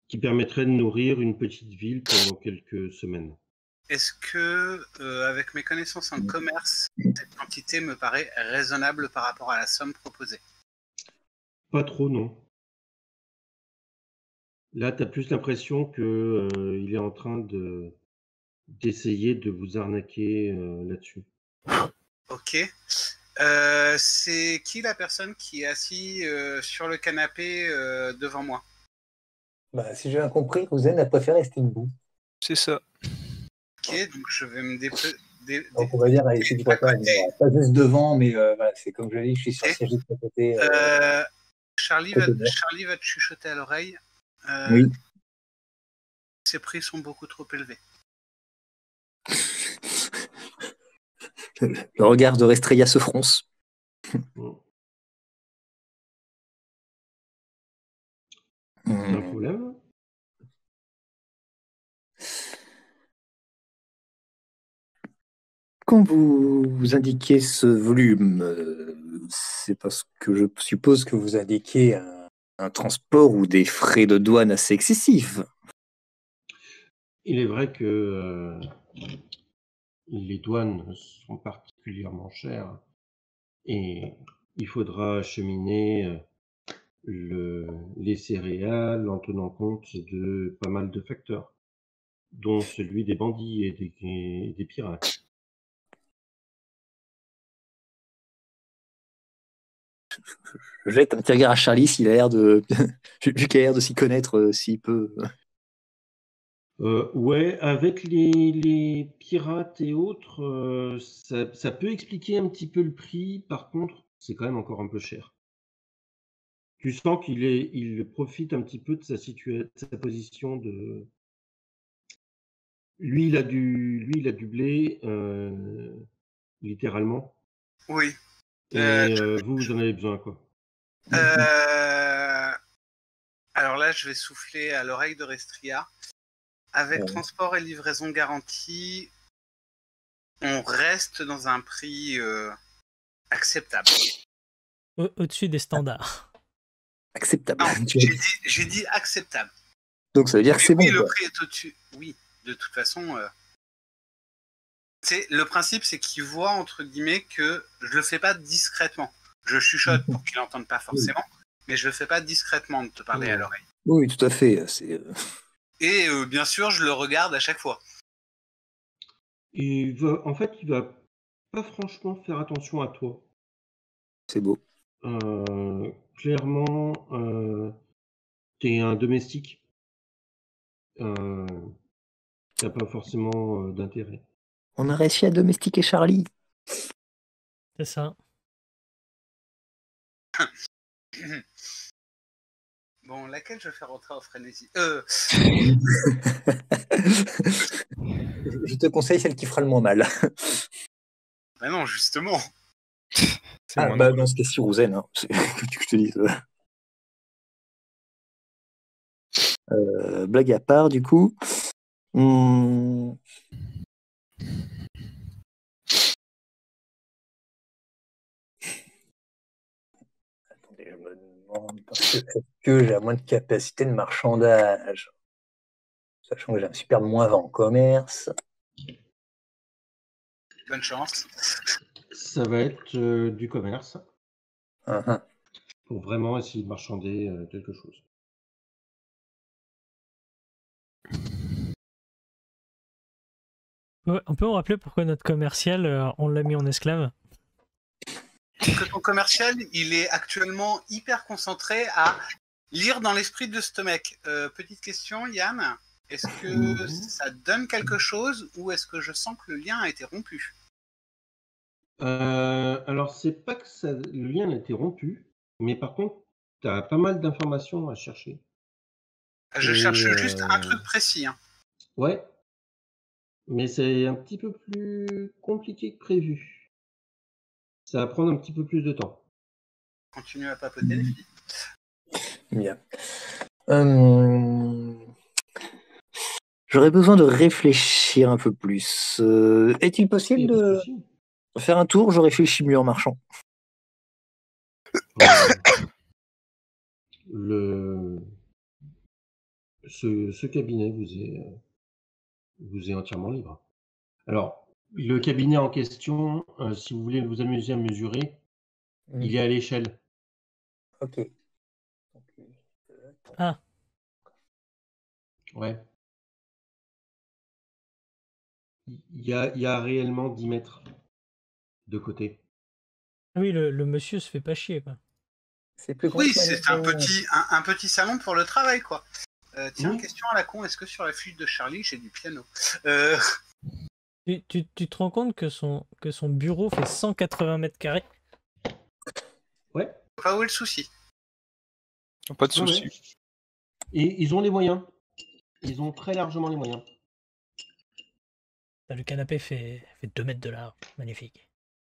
[SPEAKER 1] qui permettrait de nourrir une petite ville pendant quelques semaines.
[SPEAKER 4] Est-ce que, euh, avec mes connaissances en commerce, cette quantité me paraît raisonnable par rapport à la somme proposée?
[SPEAKER 1] Pas trop, non. Là, tu as plus l'impression que euh, il est en train de d'essayer de vous arnaquer euh, là-dessus.
[SPEAKER 4] Ok. Euh, c'est qui la personne qui est assise euh, sur le canapé euh, devant moi?
[SPEAKER 7] Bah, si j'ai bien compris, Ruzen a préféré Steamboot.
[SPEAKER 2] C'est ça.
[SPEAKER 4] Ok, donc je vais me dépe- dé-
[SPEAKER 7] Donc on va dire, allez, c'est du euh, pas juste devant, mais euh, voilà, c'est comme je l'ai dit, je suis sur
[SPEAKER 4] Et-
[SPEAKER 7] siège de côté.
[SPEAKER 4] Charlie, va,
[SPEAKER 7] Côté.
[SPEAKER 4] Charlie va te chuchoter à l'oreille. Euh,
[SPEAKER 3] Oui.
[SPEAKER 4] Ces prix sont beaucoup trop élevés.
[SPEAKER 3] Le regard de Restreya se fronce.
[SPEAKER 1] Un
[SPEAKER 3] Hmm.
[SPEAKER 1] problème.
[SPEAKER 3] Quand vous, vous indiquez ce volume, euh, c'est parce que je suppose que vous indiquez un, un transport ou des frais de douane assez excessifs.
[SPEAKER 1] Il est vrai que euh, les douanes sont particulièrement chères et il faudra acheminer euh, le, les céréales en tenant compte de pas mal de facteurs, dont celui des bandits et des, pirates.
[SPEAKER 3] Je jette un petit à Charlie s'il a l'air de. vu qu'il a l'air de s'y connaître, euh, s'il peut.
[SPEAKER 1] Euh, ouais, avec les, les pirates et autres, euh, ça, ça peut expliquer un petit peu le prix. Par contre, c'est quand même encore un peu cher. Tu sens qu'il est, il profite un petit peu de sa de sa position de. Lui, il a du, lui, il a du blé, euh, littéralement.
[SPEAKER 4] Oui.
[SPEAKER 1] Et vous, vous en avez besoin, quoi.
[SPEAKER 4] Alors là, je vais souffler à l'oreille de Restria. Avec
[SPEAKER 7] Ouais.
[SPEAKER 4] transport et livraison garantie, on reste dans un prix euh, acceptable.
[SPEAKER 6] Au- Au-dessus des standards.
[SPEAKER 3] Acceptable.
[SPEAKER 4] J'ai dit, acceptable.
[SPEAKER 3] Donc ça veut dire que c'est bon.
[SPEAKER 4] oui, le
[SPEAKER 3] quoi.
[SPEAKER 4] prix est au-dessus. Oui, de toute façon. euh, c'est le principe, c'est qu'il voit entre guillemets que je le fais pas discrètement. Je chuchote pour qu'il n'entende pas forcément, mais je le fais pas discrètement de te parler à l'oreille.
[SPEAKER 3] Oui, tout à fait. C'est euh,
[SPEAKER 4] Et euh, bien sûr, je le regarde à chaque fois.
[SPEAKER 1] Et il va, en fait, il va pas franchement faire attention à toi.
[SPEAKER 3] c'est beau.
[SPEAKER 1] Euh, clairement, euh, t'es un domestique. Euh, t'as pas forcément euh, d'intérêt.
[SPEAKER 3] On a réussi à domestiquer Charlie.
[SPEAKER 6] C'est ça.
[SPEAKER 4] Bon, laquelle je fais rentrer en frénésie? Euh,
[SPEAKER 7] Je te conseille celle qui fera le moins mal.
[SPEAKER 4] Bah non, justement.
[SPEAKER 2] C'est
[SPEAKER 3] Ah, bah,
[SPEAKER 2] drôle.
[SPEAKER 3] dans ce cas-ci, Rouzen, hein. c'est- que tu que je te dise. Euh, blague à part, du coup. Hmm,
[SPEAKER 7] parce que est-ce que j'ai moins de capacité de marchandage? Sachant que j'ai un super moins 20 en commerce.
[SPEAKER 4] Bonne chance.
[SPEAKER 1] Ça va être euh, du commerce
[SPEAKER 7] hein.
[SPEAKER 1] pour vraiment essayer de marchander euh, quelque chose.
[SPEAKER 6] Ouais, on peut me rappeler pourquoi notre commercial, euh, on l'a mis en esclave?
[SPEAKER 4] Que ton commercial, il est actuellement hyper concentré à lire dans l'esprit de ce mec. Euh, petite question, Yann. Est-ce que ça donne quelque chose ou est-ce que je sens que le lien a été rompu?
[SPEAKER 1] Euh, alors, c'est pas que ça, le lien a été rompu, mais par contre, tu as pas mal d'informations à chercher.
[SPEAKER 4] Je
[SPEAKER 1] Et,
[SPEAKER 4] cherche juste un
[SPEAKER 1] euh,
[SPEAKER 4] truc précis. hein.
[SPEAKER 1] Ouais. Mais c'est un petit peu plus compliqué que prévu. Ça va prendre un petit peu plus de temps.
[SPEAKER 4] Continue à papoter, les filles.
[SPEAKER 3] Bien. Euh, J'aurais besoin de réfléchir un peu plus. Euh, Est-il possible
[SPEAKER 1] de
[SPEAKER 3] faire un tour? Je réfléchis mieux en marchant.
[SPEAKER 1] Euh, le ce, ce cabinet vous est vous est entièrement libre. Alors, le cabinet en question, euh, si vous voulez vous amuser à mesurer, il est à l'échelle.
[SPEAKER 3] Ok.
[SPEAKER 6] Ah,
[SPEAKER 1] Ouais. Il y a, il y a réellement 10 mètres de côté.
[SPEAKER 6] oui, le, le monsieur se fait pas chier, quoi.
[SPEAKER 3] C'est plus
[SPEAKER 4] Oui, c'est un petit, un, un petit salon pour le travail, quoi. Euh, tiens,
[SPEAKER 1] Oui.
[SPEAKER 4] question à la con, est-ce que sur la fiche de Charlie, j'ai du piano? Euh,
[SPEAKER 6] Tu, tu- tu te rends compte que son, que son bureau fait 180 mètres carrés?
[SPEAKER 1] Ouais.
[SPEAKER 4] Pas où est le souci?
[SPEAKER 2] Pas de souci.
[SPEAKER 1] ouais. Et ils ont les moyens. Ils ont très largement les moyens.
[SPEAKER 6] Le canapé fait, fait 2 mètres de large. Magnifique.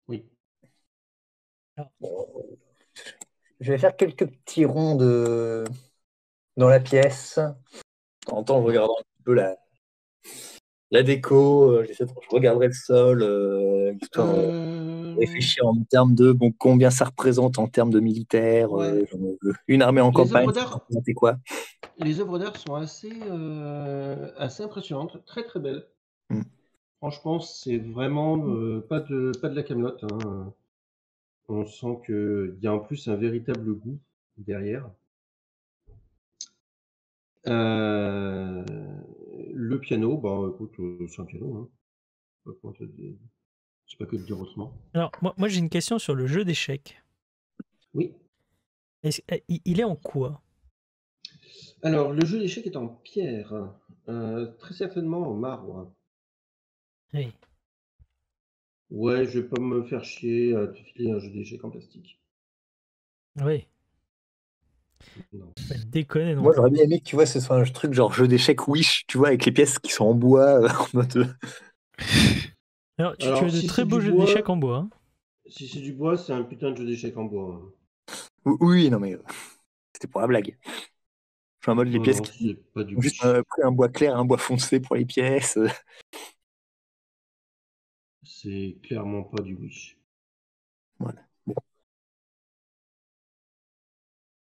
[SPEAKER 1] Oui.
[SPEAKER 3] Je vais faire quelques petits ronds de... dans la pièce. En temps, regarde un peu la, la déco. euh, j'essaie de- Je regarderai le sol, euh, histoire de
[SPEAKER 1] Euh,
[SPEAKER 3] réfléchir en termes de bon, combien ça représente en termes de militaires.
[SPEAKER 1] Ouais.
[SPEAKER 3] une armée en
[SPEAKER 1] Les
[SPEAKER 3] campagne, quoi
[SPEAKER 1] Les œuvres d'art sont assez, assez impressionnantes, très très belles.
[SPEAKER 3] Mm.
[SPEAKER 1] Franchement, c'est vraiment euh, pas, de, pas de la camelote. hein. On sent qu'il y a en plus un véritable goût derrière. Euh, le piano, bah écoute, euh, c'est un piano. Hein. Sais pas que te dire autrement.
[SPEAKER 6] Alors, moi, moi j'ai une question sur le jeu d'échecs.
[SPEAKER 1] Oui.
[SPEAKER 6] Est-ce- euh, il- il est en quoi?
[SPEAKER 1] Alors, le jeu d'échecs est en pierre, euh, très certainement en marbre.
[SPEAKER 6] Oui.
[SPEAKER 1] Ouais, je vais pas me faire chier à te filer un jeu d'échecs en plastique.
[SPEAKER 6] Oui.
[SPEAKER 1] Non
[SPEAKER 3] Moi, j'aurais bien aimé que tu vois, ce soit un truc genre jeu d'échecs Wish, tu vois, avec les pièces qui sont en bois, euh, en mode. euh,
[SPEAKER 6] Alors, tu, tu
[SPEAKER 1] Alors,
[SPEAKER 6] as de
[SPEAKER 1] si
[SPEAKER 6] très beaux jeux
[SPEAKER 1] bois-
[SPEAKER 6] d'échecs en bois. hein.
[SPEAKER 1] Si c'est du bois, c'est un putain de jeu d'échecs en bois. hein.
[SPEAKER 3] Oui, non, mais euh, c'était pour la blague. Je suis en mode les
[SPEAKER 1] Non,
[SPEAKER 3] pièces
[SPEAKER 1] non,
[SPEAKER 3] qui
[SPEAKER 1] pas du
[SPEAKER 3] juste euh, pris un bois clair, un bois foncé pour les pièces. euh.
[SPEAKER 1] C'est clairement pas du wish.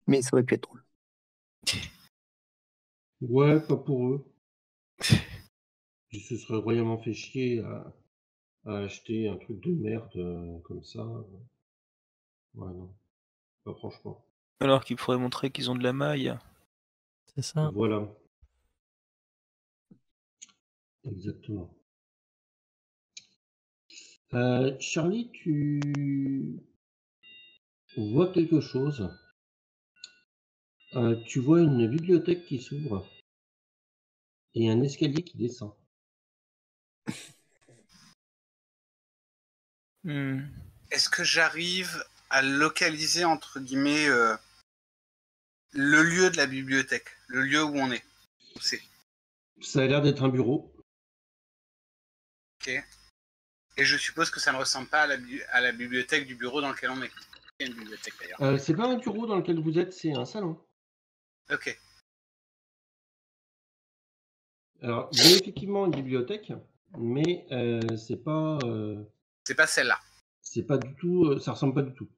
[SPEAKER 3] Mais ça aurait pu être drôle.
[SPEAKER 1] Ouais, pas pour eux. Ils se seraient royalement fait chier à, à acheter un truc de merde euh, comme ça. Ouais, non. Pas franchement.
[SPEAKER 2] Alors qu'ils pourraient montrer qu'ils ont de la maille.
[SPEAKER 6] C'est ça.
[SPEAKER 1] Voilà. Exactement. Euh, Charlie, tu vois quelque chose? Euh, tu vois une bibliothèque qui s'ouvre et un escalier qui descend.
[SPEAKER 2] Hmm.
[SPEAKER 4] Est-ce que j'arrive à localiser, entre guillemets, euh, le lieu de la bibliothèque Le lieu où on est Où c'est?
[SPEAKER 1] Ça a l'air d'être un bureau.
[SPEAKER 4] Ok. Et je suppose que ça ne ressemble pas à la, bi- à la bibliothèque du bureau dans lequel on est.
[SPEAKER 1] Euh, c'est pas un bureau dans lequel vous êtes, c'est un salon.
[SPEAKER 4] Ok.
[SPEAKER 1] Alors, il y a effectivement une bibliothèque, mais euh, c'est pas, euh,
[SPEAKER 4] C'est pas celle-là.
[SPEAKER 1] c'est pas du tout, euh, ça ressemble pas du tout.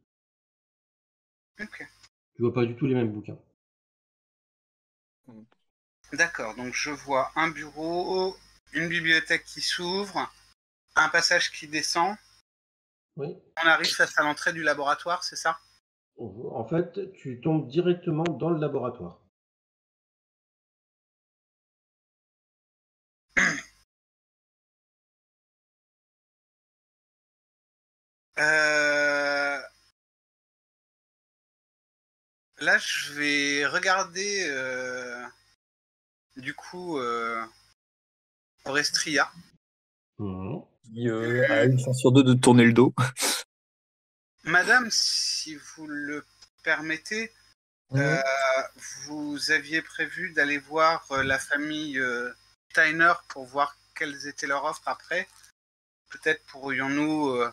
[SPEAKER 4] Ok.
[SPEAKER 1] Tu vois pas du tout les mêmes bouquins.
[SPEAKER 4] D'accord, donc je vois un bureau, une bibliothèque qui s'ouvre, un passage qui descend.
[SPEAKER 1] Oui.
[SPEAKER 4] On arrive face à l'entrée du laboratoire, c'est ça?
[SPEAKER 1] En fait, tu tombes directement dans le laboratoire.
[SPEAKER 4] Euh, Là, je vais regarder euh, du coup euh, Orestria.
[SPEAKER 1] Mhm.
[SPEAKER 3] Qui euh, a une chance sur deux de tourner le dos.
[SPEAKER 4] Madame, si vous le permettez, Euh, vous aviez prévu d'aller voir euh, la famille euh, Steiner pour voir quelles étaient leurs offres après. Peut-être pourrions-nous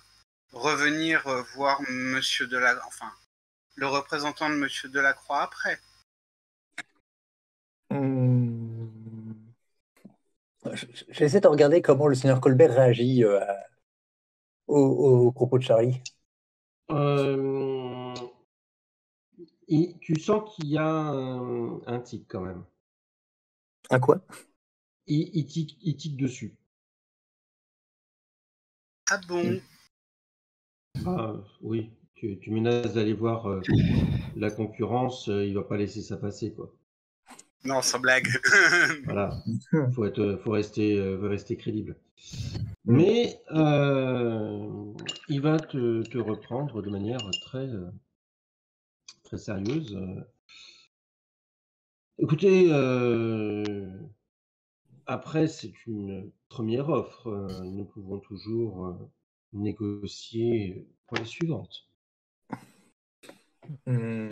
[SPEAKER 4] revenir voir Monsieur Delacroix, enfin, le représentant de Monsieur Delacroix après.
[SPEAKER 3] Je- je- J'essaie de regarder comment le seigneur Colbert réagit euh, aux propos de Charlie.
[SPEAKER 1] Euh, il- tu sens qu'il y a un, un tic quand même.
[SPEAKER 3] Un quoi?
[SPEAKER 1] Il, il tique, il tique dessus.
[SPEAKER 4] Ah bon?
[SPEAKER 1] Ah, oui, tu, tu menaces d'aller voir euh, la concurrence, euh, il va pas laisser ça passer, quoi.
[SPEAKER 4] Non, sans blague.
[SPEAKER 1] Voilà, faut être, faut rester, euh, faut rester crédible. Mais euh, il va te, te reprendre de manière très, très sérieuse. Écoutez, euh, après c'est une première offre. Nous pouvons toujours euh, négocier pour les suivantes.
[SPEAKER 3] Hmm.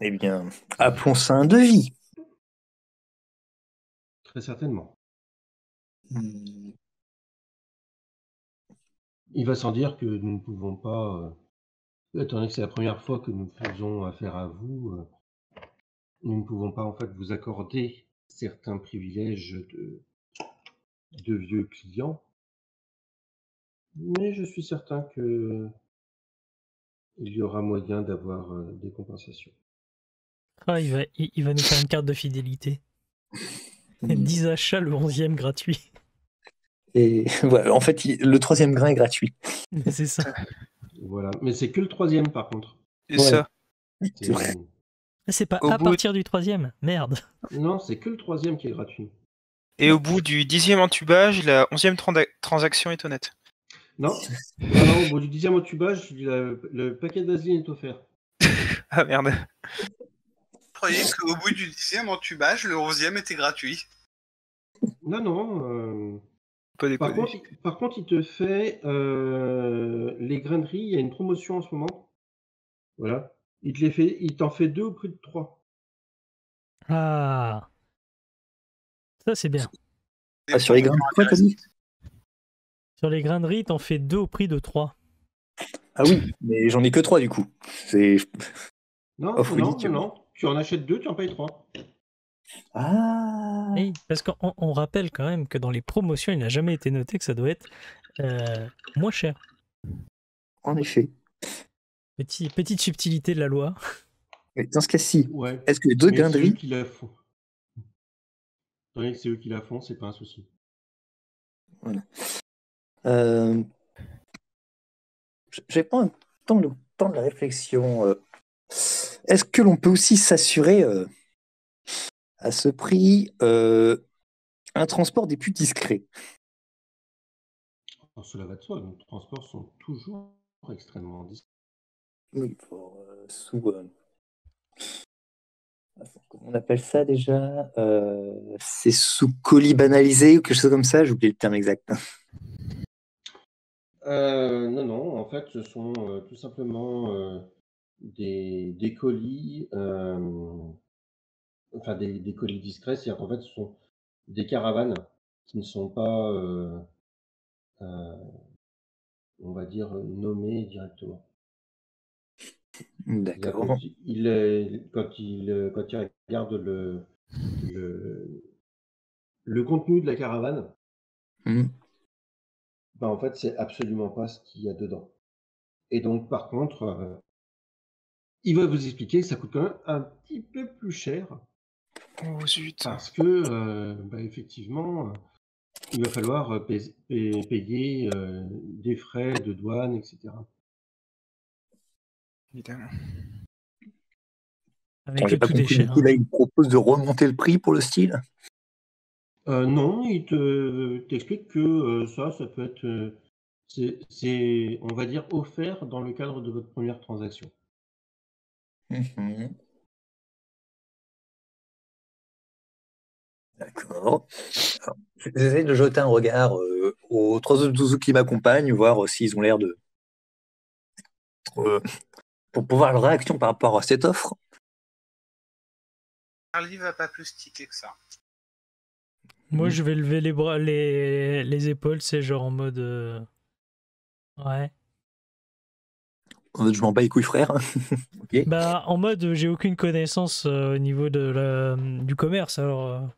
[SPEAKER 3] Eh bien, appelons ça un devis.
[SPEAKER 1] Très certainement.
[SPEAKER 3] Hmm.
[SPEAKER 1] Il va sans dire que nous ne pouvons pas, euh, étant donné que c'est la première fois que nous faisons affaire à vous, euh, nous ne pouvons pas en fait vous accorder certains privilèges de, de vieux clients. Mais je suis certain que il y aura moyen d'avoir euh, des compensations.
[SPEAKER 6] Ah, il, va, il, il va nous faire une carte de fidélité. 10 achats, le 11e gratuit.
[SPEAKER 3] Et voilà, en fait, il- le troisième grain est gratuit.
[SPEAKER 6] C'est ça.
[SPEAKER 1] Voilà. Mais c'est que le troisième par contre.
[SPEAKER 2] C'est
[SPEAKER 3] Ouais.
[SPEAKER 2] ça.
[SPEAKER 3] C'est vrai.
[SPEAKER 6] Ah, C'est pas
[SPEAKER 2] Au
[SPEAKER 6] à
[SPEAKER 2] bout-
[SPEAKER 6] partir du troisième. Merde.
[SPEAKER 1] Non, c'est que le troisième qui est gratuit.
[SPEAKER 2] Et au bout du dixième entubage, la onzième tranda- transaction est honnête.
[SPEAKER 1] Non, non, non, au bout du dixième entubage, le, le paquet de vaseline est offert.
[SPEAKER 2] Ah merde.
[SPEAKER 4] Je croyais qu'au bout du dixième entubage, le onzième était gratuit?
[SPEAKER 1] Non, non. euh,
[SPEAKER 2] Pas
[SPEAKER 1] Par contre, il- par contre, il te fait euh, les graineries. Il y a une promotion en ce moment. Voilà. Il te les fait, il t'en fait deux au prix de trois.
[SPEAKER 6] Ah. Ça, c'est bien.
[SPEAKER 3] Ah, sur les grains, dit?
[SPEAKER 6] Sur les graineries, t'en fais deux au prix de trois.
[SPEAKER 3] Ah oui, mais j'en ai que trois du coup. C'est
[SPEAKER 1] Non, non, non. Tu en achètes deux, tu en payes trois.
[SPEAKER 3] ah.
[SPEAKER 6] Oui, parce qu'on on rappelle quand même que dans les promotions, il n'a jamais été noté que ça doit être euh, moins cher.
[SPEAKER 3] En effet.
[SPEAKER 6] Petit, petite subtilité de la loi.
[SPEAKER 3] Mais dans ce cas-ci,
[SPEAKER 1] Ouais.
[SPEAKER 3] est-ce que les deux
[SPEAKER 1] Mais c'est eux qui la font. C'est eux qui la font, c'est pas un souci.
[SPEAKER 3] Euh, J'ai pas un temps de, temps de la réflexion. euh. Est-ce que l'on peut aussi s'assurer euh, à ce prix euh, un transport des plus discrets
[SPEAKER 1] Alors, cela va de soi. Les transports sont toujours extrêmement discrets.
[SPEAKER 3] Oui, pour, euh, sous. euh, comment on appelle ça déjà Euh, C'est sous colis banalisé ou quelque chose comme ça J'ai oublié le terme exact.
[SPEAKER 1] Euh, non, non, en fait, ce sont euh, tout simplement des, des colis, enfin des, des colis discrets, c'est-à-dire qu'en fait, ce sont des caravanes qui ne sont pas, euh, euh, on va dire, nommées directement.
[SPEAKER 3] D'accord.
[SPEAKER 1] que il est- quand, il, quand il regarde le, le, le contenu de la caravane,
[SPEAKER 3] Mhm.
[SPEAKER 1] ben, en fait, c'est absolument pas ce qu'il y a dedans. Et donc, par contre, euh, il va vous expliquer que ça coûte quand même un petit peu plus cher
[SPEAKER 2] Oh zut.
[SPEAKER 1] parce que, euh, bah, effectivement, euh, il va falloir euh, payer euh, des frais de douane, etc.
[SPEAKER 2] Évidemment.
[SPEAKER 6] Avec le tout déchet.
[SPEAKER 3] là, il propose de remonter le prix pour le style?
[SPEAKER 1] Euh, non, il te t'explique que euh, ça, ça peut être, c'est, c'est, on va dire, offert dans le cadre de votre première transaction.
[SPEAKER 3] Mhm. D'accord. J'essaie de jeter un regard euh, aux trois autres zouzous qui m'accompagnent, voir euh, s'ils ont l'air de. euh, pour pouvoir leur réaction par rapport à cette offre.
[SPEAKER 4] Charlie va pas plus tiquer que ça.
[SPEAKER 6] Moi, je vais lever les bras, les, les épaules, c'est genre en mode. euh, Ouais.
[SPEAKER 3] En fait, je m'en bats les couilles, frère.
[SPEAKER 6] Bah, en mode, j'ai aucune connaissance euh, au niveau de la, du commerce. Alors,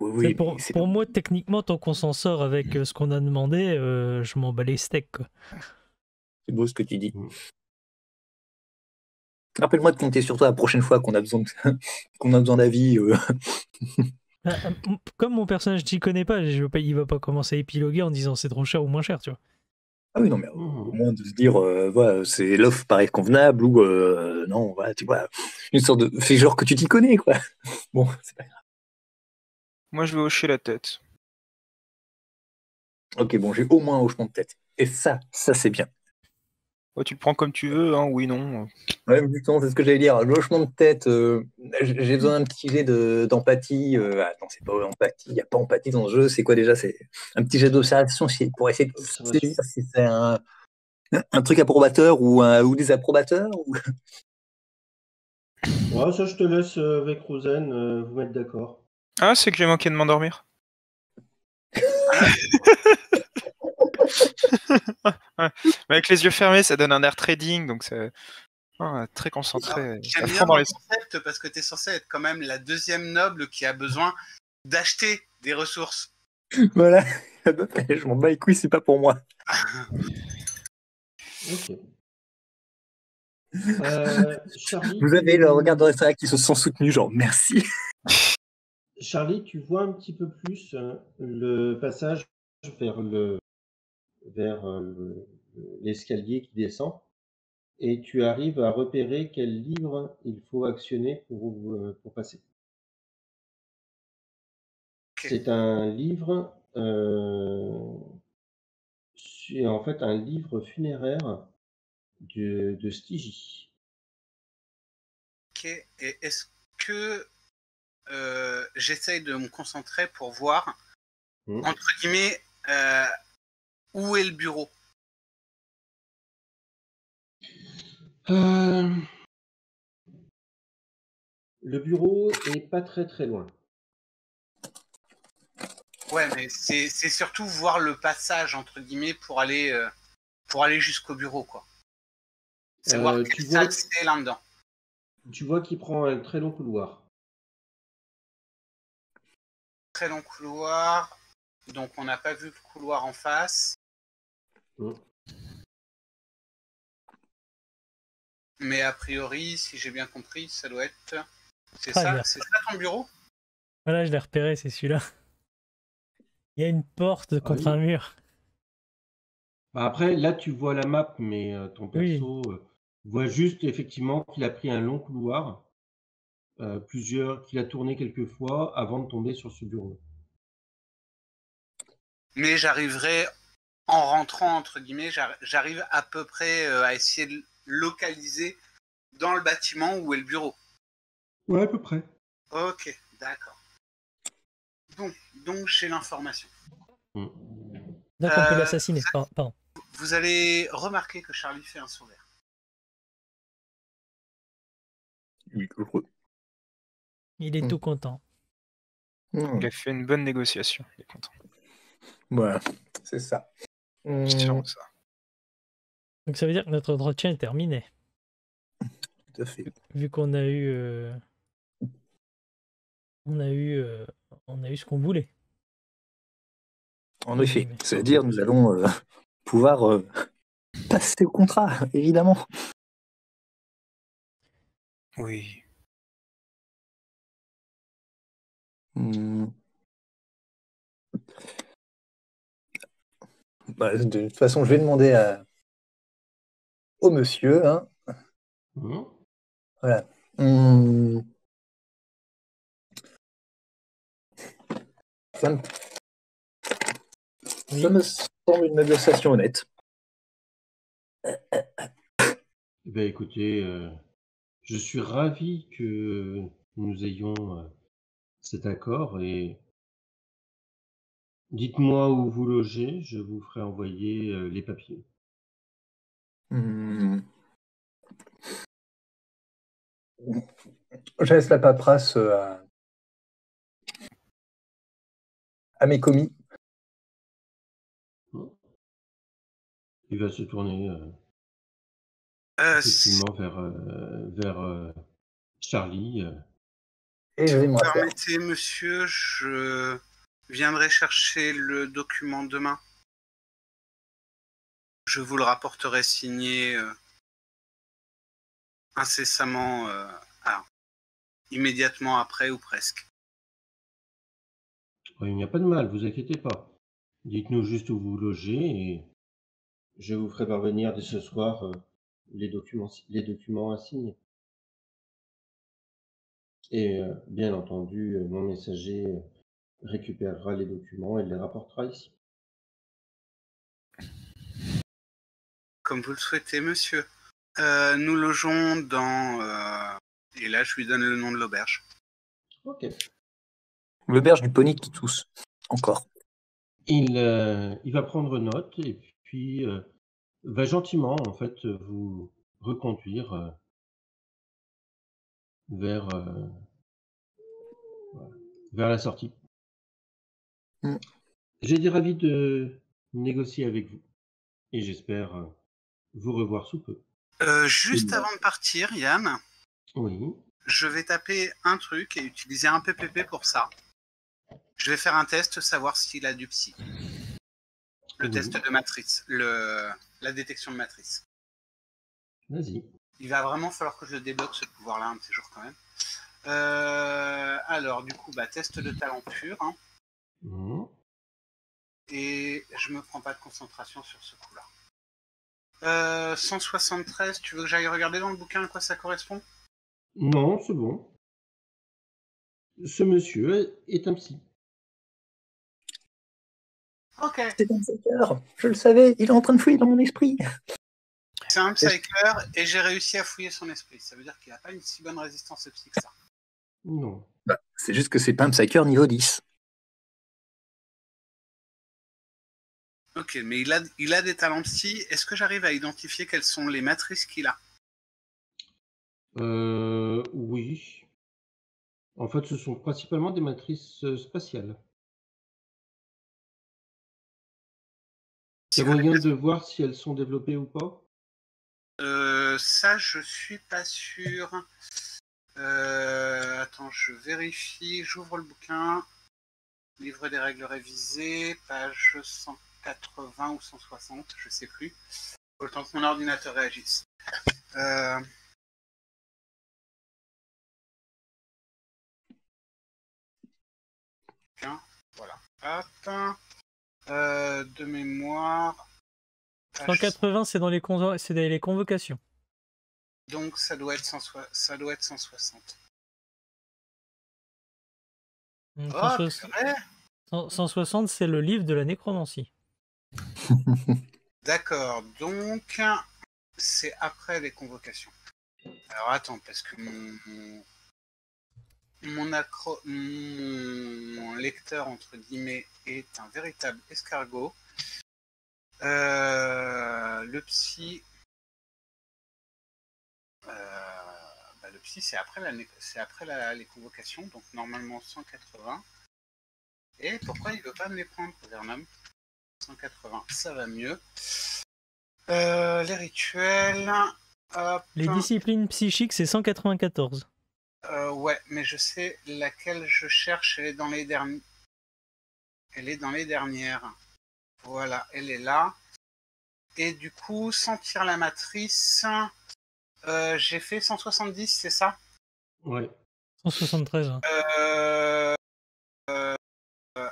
[SPEAKER 3] Oui,
[SPEAKER 6] c'est pour,
[SPEAKER 3] c'est-
[SPEAKER 6] moi, techniquement, tant qu'on s'en sort avec euh, ce qu'on a demandé, euh, je m'en bats les steaks.
[SPEAKER 3] C'est beau ce que tu dis.
[SPEAKER 1] Mm.
[SPEAKER 3] Rappelle-moi de compter sur toi la prochaine fois qu'on a besoin de... qu'on a besoin d'avis. euh.
[SPEAKER 6] Ah, ah, Comme mon personnage, t'y connais pas, je veux pas, il va pas commencer à épiloguer en disant c'est trop cher ou moins cher, tu vois.
[SPEAKER 3] Ah oui, non, mais au
[SPEAKER 1] Mhm.
[SPEAKER 3] moins de se dire, euh, voilà, c'est l'offre paraît convenable ou euh, non, voilà, tu vois, une sorte de. Fais genre que tu t'y connais, quoi. Bon, c'est pas grave.
[SPEAKER 2] Moi, je vais hocher la tête.
[SPEAKER 3] Ok, bon, j'ai au moins un hochement de tête. Et ça, ça c'est bien.
[SPEAKER 2] Ouais, tu le prends comme tu veux, hein, oui, non.
[SPEAKER 3] Ouais, justement, c'est ce que j'allais dire. Le hochement de tête, euh, j'ai besoin d'un petit jet de- d'empathie. euh, attends, c'est pas empathie, il n'y a pas empathie dans ce jeu. C'est quoi déjà C'est un petit jet d'observation pour essayer de saisir si c'est un, un truc approbateur ou, un, ou des approbateurs. ou-
[SPEAKER 1] Ouais, ça, je te laisse euh, avec Rosen euh, vous mettre d'accord.
[SPEAKER 2] Ah, c'est que j'ai manqué de m'endormir. Ouais. Mais avec les yeux fermés, ça donne un air trading, donc c'est ah, très concentré.
[SPEAKER 4] J'aime
[SPEAKER 2] fond
[SPEAKER 4] bien
[SPEAKER 2] dans
[SPEAKER 4] le
[SPEAKER 2] les-
[SPEAKER 4] concept parce que tu es censé être quand même la deuxième noble qui a besoin d'acheter des ressources.
[SPEAKER 3] Voilà. Je m'en bats les couilles, c'est pas pour moi.
[SPEAKER 1] Ok. Euh, Charlie,
[SPEAKER 3] Vous avez le regard de qui se sont soutenus, genre merci.
[SPEAKER 1] Charlie, tu vois un petit peu plus euh, le passage vers le vers euh, le- l'escalier qui descend et tu arrives à repérer quel livre il faut actionner pour, euh, pour passer. C'est un livre, euh, c'est en fait un livre funéraire de, de Stygie.
[SPEAKER 4] Ok. Et est-ce que euh, j'essaye de me concentrer pour voir,
[SPEAKER 1] Hmm.
[SPEAKER 4] entre guillemets, euh, où est le bureau
[SPEAKER 1] Euh, Le bureau est pas très très loin.
[SPEAKER 4] Ouais, mais c'est c'est surtout voir le passage, entre guillemets, pour aller, euh, pour aller jusqu'au bureau, quoi. C'est
[SPEAKER 1] Euh, tu
[SPEAKER 4] quelle
[SPEAKER 1] vois-
[SPEAKER 4] salle c'est là-dedans.
[SPEAKER 1] Tu vois qu'il prend un très long couloir.
[SPEAKER 4] Très long couloir. Donc on n'a pas vu le couloir en face.
[SPEAKER 1] Mm.
[SPEAKER 4] Mais a priori, si j'ai bien compris, ça doit être. C'est
[SPEAKER 6] Ah,
[SPEAKER 4] ça, c'est ça ton bureau?
[SPEAKER 6] Voilà, je l'ai repéré, c'est celui-là. Il y a une porte contre
[SPEAKER 1] oui.
[SPEAKER 6] un mur.
[SPEAKER 1] Bah, après, là, tu vois la map, mais euh, ton perso euh, voit juste effectivement qu'il a pris un long couloir, euh, plusieurs, qu'il a tourné quelques fois avant de tomber sur ce bureau.
[SPEAKER 4] Mais j'arriverai en rentrant, entre guillemets, j'arri- j'arrive à peu près euh, à essayer de localiser dans le bâtiment où est le bureau.
[SPEAKER 1] Ouais, à peu près.
[SPEAKER 4] Ok, d'accord. Bon, donc j'ai l'information.
[SPEAKER 1] Mm.
[SPEAKER 6] Donc on peut
[SPEAKER 4] Euh,
[SPEAKER 6] l'assassiner. Pardon, pardon.
[SPEAKER 4] Vous allez remarquer que Charlie fait un sourire.
[SPEAKER 3] Oui, heureux.
[SPEAKER 6] Il est
[SPEAKER 3] Hmm.
[SPEAKER 6] tout content.
[SPEAKER 2] Il a fait une bonne négociation. Il est content.
[SPEAKER 3] Voilà, c'est ça.
[SPEAKER 2] C'est sûrement ça.
[SPEAKER 6] Donc ça veut dire que notre entretien est terminé.
[SPEAKER 3] tout à fait.
[SPEAKER 6] Vu qu'on a eu. euh, On a eu. euh, On a eu ce qu'on voulait.
[SPEAKER 3] En effet,
[SPEAKER 6] Mais-
[SPEAKER 3] c'est-à-dire nous allons euh, pouvoir euh, passer au contrat, évidemment.
[SPEAKER 2] Oui.
[SPEAKER 3] Hmm. Bah, de toute façon, je vais demander à... au monsieur. Hein.
[SPEAKER 1] Mm.
[SPEAKER 3] Voilà. Hmm. Ça, me...
[SPEAKER 6] Oui.
[SPEAKER 3] ça me semble une négociation honnête.
[SPEAKER 1] Eh ben, écoutez, euh, je suis ravi que nous ayons euh, cet accord et dites-moi où vous logez, je vous ferai envoyer euh, les papiers.
[SPEAKER 3] Hmm.
[SPEAKER 7] Je laisse la paperasse euh, à, à mes commis.
[SPEAKER 1] Il va se tourner euh,
[SPEAKER 4] Euh,
[SPEAKER 1] effectivement vers, euh, vers euh, Charlie.
[SPEAKER 7] Et je vais me.
[SPEAKER 4] Permettez, monsieur, je viendrai chercher le document demain. Je vous le rapporterai signé euh, incessamment, euh, ah, immédiatement après ou presque.
[SPEAKER 1] Il n'y a pas de mal, vous inquiétez pas. Dites-nous juste où vous logez et je vous ferai parvenir dès ce soir euh, les, documents, les documents à signer. Et euh, bien entendu, euh, mon messager euh, récupérera les documents et les rapportera ici.
[SPEAKER 4] Comme vous le souhaitez, monsieur. Euh, nous logeons dans... euh, et là, je lui donne le nom de l'auberge.
[SPEAKER 1] Ok.
[SPEAKER 3] L'auberge du pony qui tousse. Encore.
[SPEAKER 1] Il, euh, il va prendre note et puis euh, va gentiment en fait vous reconduire euh, vers, euh, vers la sortie.
[SPEAKER 3] Mm.
[SPEAKER 1] J'ai été ravi de négocier avec vous et j'espère euh, vous revoir sous peu.
[SPEAKER 4] Euh, juste avant de partir, Yann,
[SPEAKER 1] Oui,
[SPEAKER 4] je vais taper un truc et utiliser un PPP pour ça. Je vais faire un test, savoir s'il a du psy. Le
[SPEAKER 1] Oui.
[SPEAKER 4] test de matrice, le... la détection de matrice.
[SPEAKER 1] vas-y.
[SPEAKER 4] Il va vraiment falloir que je débloque ce pouvoir-là un petit jour quand même. Euh, alors, du coup, bah, test de talent pur. hein,
[SPEAKER 1] Mhm.
[SPEAKER 4] et je me prends pas de concentration sur ce coup-là. Euh, 173, tu veux que j'aille regarder dans le bouquin à quoi ça correspond?
[SPEAKER 1] Non, c'est bon. Ce monsieur est un psy.
[SPEAKER 4] Ok.
[SPEAKER 7] C'est un psycheur. Je le savais, il est en train de fouiller dans mon esprit.
[SPEAKER 4] C'est un psyker et j'ai réussi à fouiller son esprit. Ça veut dire qu'il n'a pas une si bonne résistance psy que ça.
[SPEAKER 1] Non.
[SPEAKER 3] Bah, c'est juste que c'est pas un psyker niveau 10.
[SPEAKER 4] Ok, mais il a, il a des talents psy. Est-ce que j'arrive à identifier quelles sont les matrices qu'il a?
[SPEAKER 1] Euh, oui. En fait, ce sont principalement des matrices euh, spatiales. Il y a moyen de voir si elles sont développées ou pas?
[SPEAKER 4] Euh, ça, je suis pas sûr. Euh, attends, je vérifie. J'ouvre le bouquin. Livre des règles révisées, page 180 ou 160, je sais plus. Temps que mon ordinateur réagisse. Euh, Voilà. Hop. Euh, de mémoire. page
[SPEAKER 6] 180, c'est dans les, convo- c'est dans les convocations.
[SPEAKER 4] Donc ça doit être, 160 ça doit être 160.
[SPEAKER 6] Donc,
[SPEAKER 4] Oh,
[SPEAKER 6] 160,
[SPEAKER 4] purée
[SPEAKER 6] 160, c'est le livre de la nécromancie.
[SPEAKER 4] D'accord, donc c'est après les convocations. Alors attends, parce que mon, mon, mon accro- mon lecteur, entre guillemets, est un véritable escargot. Euh, le psy... euh, bah, le psy, c'est après, la, c'est après la- les convocations, donc normalement 180. Et pourquoi il veut pas me les prendre, Vernon 180, ça va mieux. Euh, les rituels. hop.
[SPEAKER 6] Les disciplines psychiques, c'est 194.
[SPEAKER 4] Euh, ouais, mais je sais laquelle je cherche. Elle est dans les dernières. Elle est dans les dernières. Voilà, elle est là. Et du coup, sentir la matrice. Euh, J'ai fait 170, c'est ça?
[SPEAKER 1] Ouais.
[SPEAKER 6] 173. hein.
[SPEAKER 4] Euh, euh,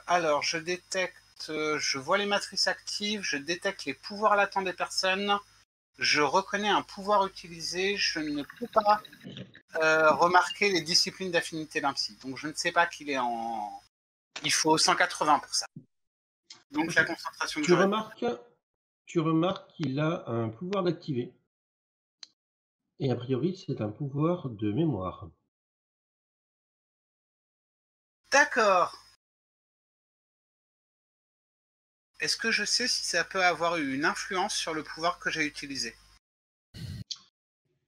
[SPEAKER 4] alors, je détecte, je vois les matrices actives, je détecte les pouvoirs latents des personnes, je reconnais un pouvoir utilisé, je ne peux pas euh, remarquer les disciplines d'affinité d'un psy. Donc, je ne sais pas qu'il est en. Il faut 180 pour ça. Donc, la concentration de
[SPEAKER 1] Tu remarques, tu remarques qu'il a un pouvoir d'activer. Et a priori, c'est un pouvoir de mémoire.
[SPEAKER 4] D'accord. Est-ce que je sais si ça peut avoir eu une influence sur le pouvoir que j'ai utilisé?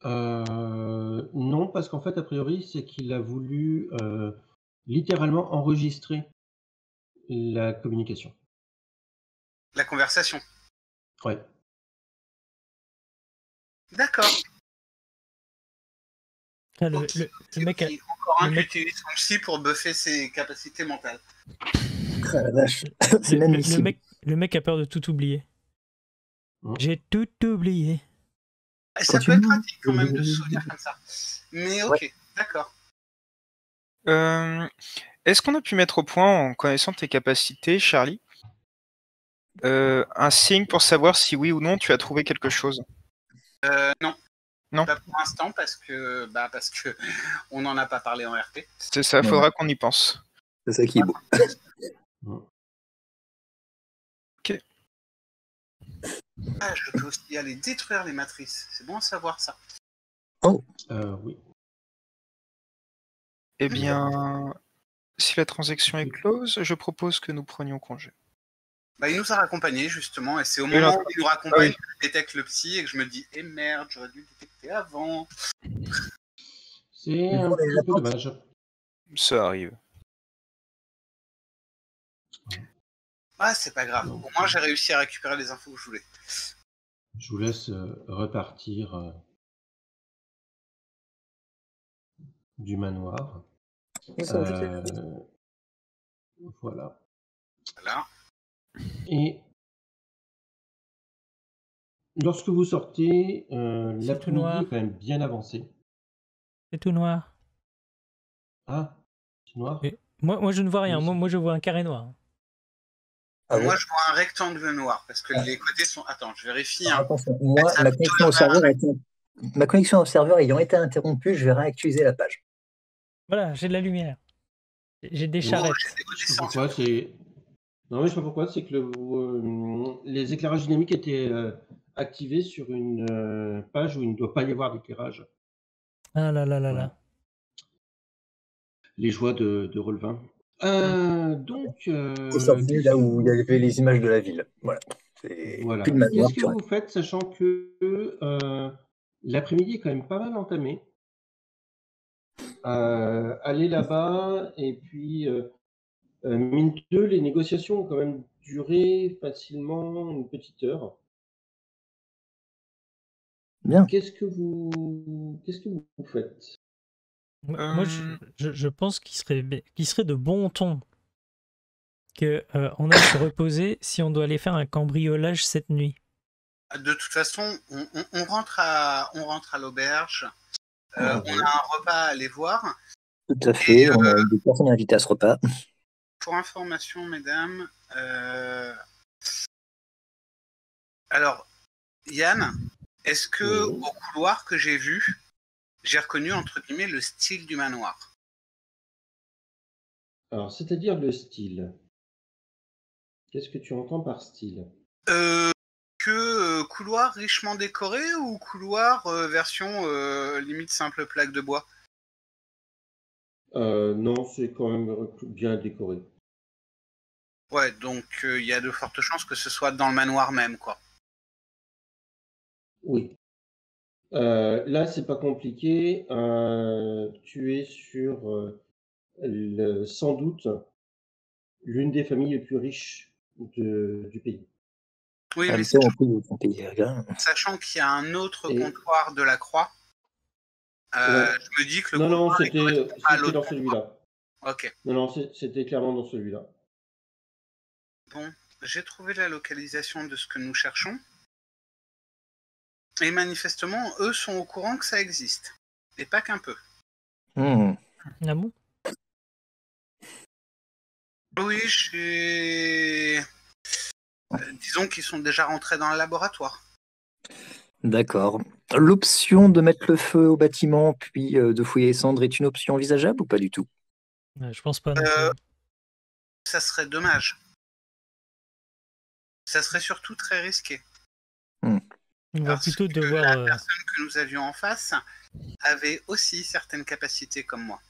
[SPEAKER 1] Euh, non, parce qu'en fait, a priori, c'est qu'il a voulu euh, littéralement enregistrer la communication.
[SPEAKER 4] La conversation.
[SPEAKER 1] Ouais.
[SPEAKER 4] D'accord.
[SPEAKER 6] Le, le- le mec a-.
[SPEAKER 4] Encore un qui
[SPEAKER 6] mec-
[SPEAKER 4] utilise son psy pour buffer ses capacités mentales.
[SPEAKER 7] Ah, la vache.
[SPEAKER 6] Le- le- le
[SPEAKER 7] inadmissible.
[SPEAKER 6] mec, le mec a peur de tout oublier. J'ai tout oublié.
[SPEAKER 4] Et ça
[SPEAKER 7] Quand
[SPEAKER 4] peut être pratique quand même de se souvenir comme ça. Mais ok, d'accord.
[SPEAKER 2] Euh, Est-ce qu'on a pu mettre au point, en connaissant tes capacités, Charlie, euh, un signe pour savoir si oui ou non tu as trouvé quelque chose?
[SPEAKER 4] Euh, non.
[SPEAKER 2] Non.
[SPEAKER 4] Pas pour l'instant parce que bah parce que on n'en a pas parlé en RP.
[SPEAKER 2] C'est ça,
[SPEAKER 7] Ouais.
[SPEAKER 2] faudra qu'on y pense.
[SPEAKER 7] C'est ça qui est beau.
[SPEAKER 4] Ah, je peux aussi aller détruire les matrices. C'est bon à savoir ça.
[SPEAKER 1] Euh, oui.
[SPEAKER 2] Eh bien, si la transaction est close, je propose que nous prenions congé.
[SPEAKER 4] Bah, il nous a raccompagnés justement, et c'est au moment où il nous raccompagne
[SPEAKER 2] Ah oui.
[SPEAKER 4] que je détecte le psy et que je me dis, eh merde, j'aurais dû le détecter avant.
[SPEAKER 1] C'est un peu dommage.
[SPEAKER 2] Ça arrive.
[SPEAKER 4] Ah, c'est pas grave. Au moins, j'ai réussi à récupérer les infos que je voulais.
[SPEAKER 1] Je vous laisse euh, repartir euh, du manoir. Euh, voilà.
[SPEAKER 4] Voilà.
[SPEAKER 1] Et lorsque vous sortez, euh,
[SPEAKER 6] C'est tout
[SPEAKER 1] l'après-midi
[SPEAKER 6] noir.
[SPEAKER 1] est quand même bien avancé.
[SPEAKER 6] C'est tout noir.
[SPEAKER 1] Ah, c'est noir.
[SPEAKER 6] Moi, moi, je ne vois rien. Moi, moi, je vois un carré noir.
[SPEAKER 7] Ah
[SPEAKER 4] Moi, je vois un rectangle noir parce que
[SPEAKER 7] Ah.
[SPEAKER 4] les côtés sont. Attends, je vérifie. Hein.
[SPEAKER 7] attention, moi,
[SPEAKER 4] Ça
[SPEAKER 7] ma connexion au serveur a été... ma connexion au serveur ayant été interrompue, je vais réactualiser la page.
[SPEAKER 6] Voilà, j'ai de la lumière. J'ai des charrettes.
[SPEAKER 4] Oh, j'ai des
[SPEAKER 1] pourquoi, c'est. Non, mais je sais pas pourquoi, c'est que le, euh, les éclairages dynamiques étaient euh, activés sur une euh, page où il ne doit pas y avoir d'éclairage.
[SPEAKER 6] Ah là là là
[SPEAKER 1] Voilà.
[SPEAKER 6] là.
[SPEAKER 1] Les joies de, de Relevin. Euh, donc. euh,
[SPEAKER 7] sorti, là où il y avait les images de la ville. Voilà. C'est
[SPEAKER 1] Voilà. Qu'est-ce que vous faites, sachant que euh, l'après-midi est quand même pas mal entamé? Euh, Aller là-bas, et puis, mine de deux, les négociations ont quand même duré facilement une petite heure.
[SPEAKER 7] Bien.
[SPEAKER 1] Qu'est-ce que vous, qu'est-ce que vous faites?
[SPEAKER 6] Moi, moi, je,
[SPEAKER 2] Euh.
[SPEAKER 6] je- je pense qu'il serait, qu'il serait de bon ton que euh, on aille se reposer si on doit aller faire un cambriolage cette nuit.
[SPEAKER 4] De toute façon, on, on- on rentre à, on rentre à l'auberge. Euh,
[SPEAKER 1] Ouais.
[SPEAKER 4] on a un repas à aller voir.
[SPEAKER 7] Tout à fait.
[SPEAKER 4] Et,
[SPEAKER 7] On a des personnes invitées à ce repas.
[SPEAKER 4] Pour information, mesdames, euh, alors, Yann, est-ce que
[SPEAKER 1] Oui.
[SPEAKER 4] au couloir que j'ai vu, j'ai reconnu entre guillemets le style du manoir?
[SPEAKER 1] Alors, c'est-à-dire le style. Qu'est-ce que tu entends par style?
[SPEAKER 4] Euh, Que euh, couloir richement décoré ou couloir euh, version limite simple plaque de bois?
[SPEAKER 1] Non, c'est quand même bien décoré.
[SPEAKER 4] Ouais, donc euh, il y a de fortes chances que ce soit dans le manoir même, quoi.
[SPEAKER 1] Oui. Euh, là, c'est pas compliqué. Euh, tu es sur euh, le- sans doute l'une des familles les plus riches de- du pays.
[SPEAKER 4] Oui,
[SPEAKER 7] En
[SPEAKER 4] mais
[SPEAKER 7] aller.
[SPEAKER 4] sachant qu'il y a un autre
[SPEAKER 1] Et-
[SPEAKER 4] comptoir de la croix, euh,
[SPEAKER 1] Ouais.
[SPEAKER 4] je me dis que le
[SPEAKER 1] Non, non,
[SPEAKER 4] comptoir, il
[SPEAKER 1] c'était dans celui-là.
[SPEAKER 4] Ok,
[SPEAKER 1] Non, non, c'était clairement dans celui-là.
[SPEAKER 4] Bon, j'ai trouvé la localisation de ce que nous cherchons. Et manifestement, eux sont au courant que ça existe. Et pas qu'un peu.
[SPEAKER 6] Ah bon?
[SPEAKER 4] Oui, j'ai... Euh, disons qu'ils sont déjà rentrés dans le laboratoire.
[SPEAKER 7] D'accord. L'option de mettre le feu au bâtiment puis euh, de fouiller les cendres est une option envisageable ou pas du tout?
[SPEAKER 6] Ouais, Je pense pas. non
[SPEAKER 4] Euh. Ça serait dommage. Ça serait surtout très risqué.
[SPEAKER 6] On va
[SPEAKER 4] parce
[SPEAKER 6] plutôt
[SPEAKER 4] que
[SPEAKER 6] devoir.
[SPEAKER 4] la
[SPEAKER 6] euh,
[SPEAKER 4] personne que nous avions en face avait aussi certaines capacités comme moi.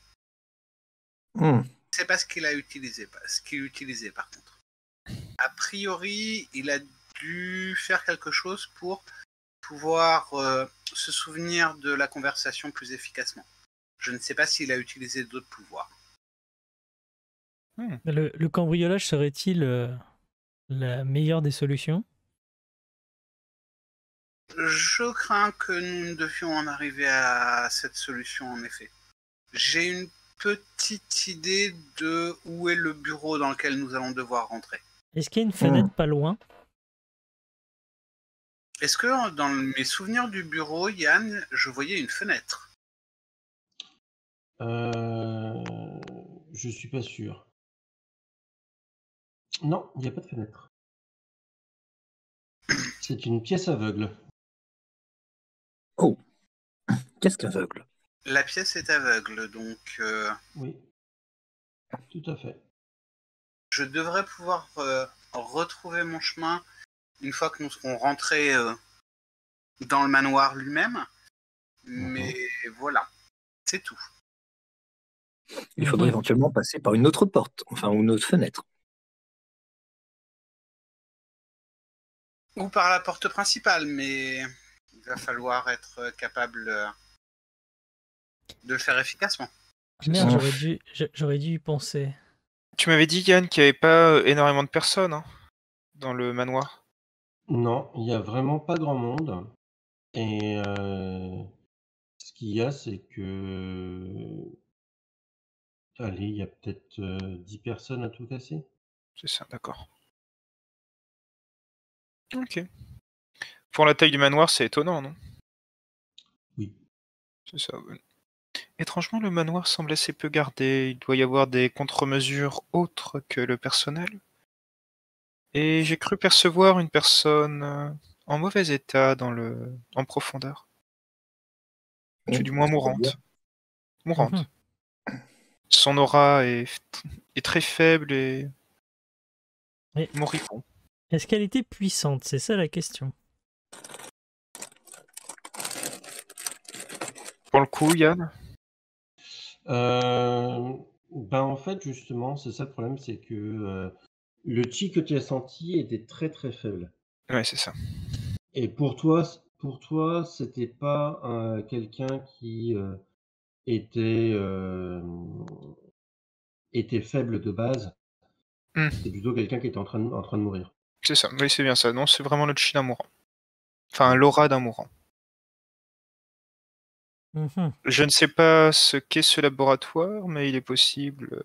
[SPEAKER 7] Hmm.
[SPEAKER 4] C'est pas ce qu'il a utilisé, pas ce qu'il utilisait par contre. A priori, il a dû faire quelque chose pour pouvoir euh, se souvenir de la conversation plus efficacement. Je ne sais pas s'il a utilisé d'autres pouvoirs.
[SPEAKER 6] Le, le cambriolage serait-il euh, la meilleure des solutions?
[SPEAKER 4] Je crains que nous ne devions en arriver à cette solution en effet. J'ai une petite idée de où est le bureau dans lequel nous allons devoir rentrer.
[SPEAKER 6] Est-ce qu'il y a une fenêtre pas loin?
[SPEAKER 4] Est-ce que dans mes souvenirs du bureau, Yann, je voyais une fenêtre?
[SPEAKER 1] Euh, je suis pas sûr. Non, il n'y a pas de fenêtre. C'est une pièce aveugle.
[SPEAKER 3] Qu'est-ce qu'aveugle?
[SPEAKER 4] La pièce est aveugle, donc euh,
[SPEAKER 1] Oui. Tout à fait.
[SPEAKER 4] je devrais pouvoir euh, retrouver mon chemin une fois que nous serons rentrés euh, dans le manoir lui-même. Mais voilà, c'est tout.
[SPEAKER 3] Il faudrait
[SPEAKER 6] Mhm.
[SPEAKER 3] éventuellement passer par une autre porte, enfin ou une autre fenêtre.
[SPEAKER 4] Ou par la porte principale, mais il va falloir être capable euh, de le faire efficacement.
[SPEAKER 6] Ah, Merde, j'aurais dû, j'a- j'aurais dû y penser.
[SPEAKER 2] Tu m'avais dit, Yann, qu'il n'y avait pas euh, énormément de personnes hein, dans le manoir.
[SPEAKER 1] Non, il n'y a vraiment pas grand monde. Et euh, ce qu'il y a, c'est que. Allez, il y a peut-être euh, 10 personnes à tout casser.
[SPEAKER 2] C'est ça, d'accord. Ok. Pour la taille du manoir, c'est étonnant, non?
[SPEAKER 1] Oui.
[SPEAKER 2] C'est ça. ouais. Étrangement, le manoir semble assez peu gardé. Il doit y avoir des contre-mesures autres que le personnel. Et j'ai cru percevoir une personne euh, en mauvais état dans le en profondeur. Du moins mourante. Mourante.
[SPEAKER 6] Mhm.
[SPEAKER 2] Son aura est, est très faible et moribond.
[SPEAKER 6] Est-ce qu'elle était puissante? C'est ça la question.
[SPEAKER 2] Pour le coup, Yann,
[SPEAKER 1] Euh, ben en fait, justement, c'est ça le problème, c'est que euh, le chi que tu as senti était très très faible.
[SPEAKER 2] ouais, c'est ça.
[SPEAKER 1] Et pour toi, pour toi, c'était pas euh, quelqu'un qui euh, était euh, était faible de base.
[SPEAKER 2] Hmm.
[SPEAKER 1] C'est plutôt quelqu'un qui était en train de, en train de mourir.
[SPEAKER 2] C'est ça, oui, c'est bien ça. Non, c'est vraiment le chi d'un mourant. Enfin, l'aura d'un mourant.
[SPEAKER 6] Mhm.
[SPEAKER 2] Je ne sais pas ce qu'est ce laboratoire, mais il est possible euh,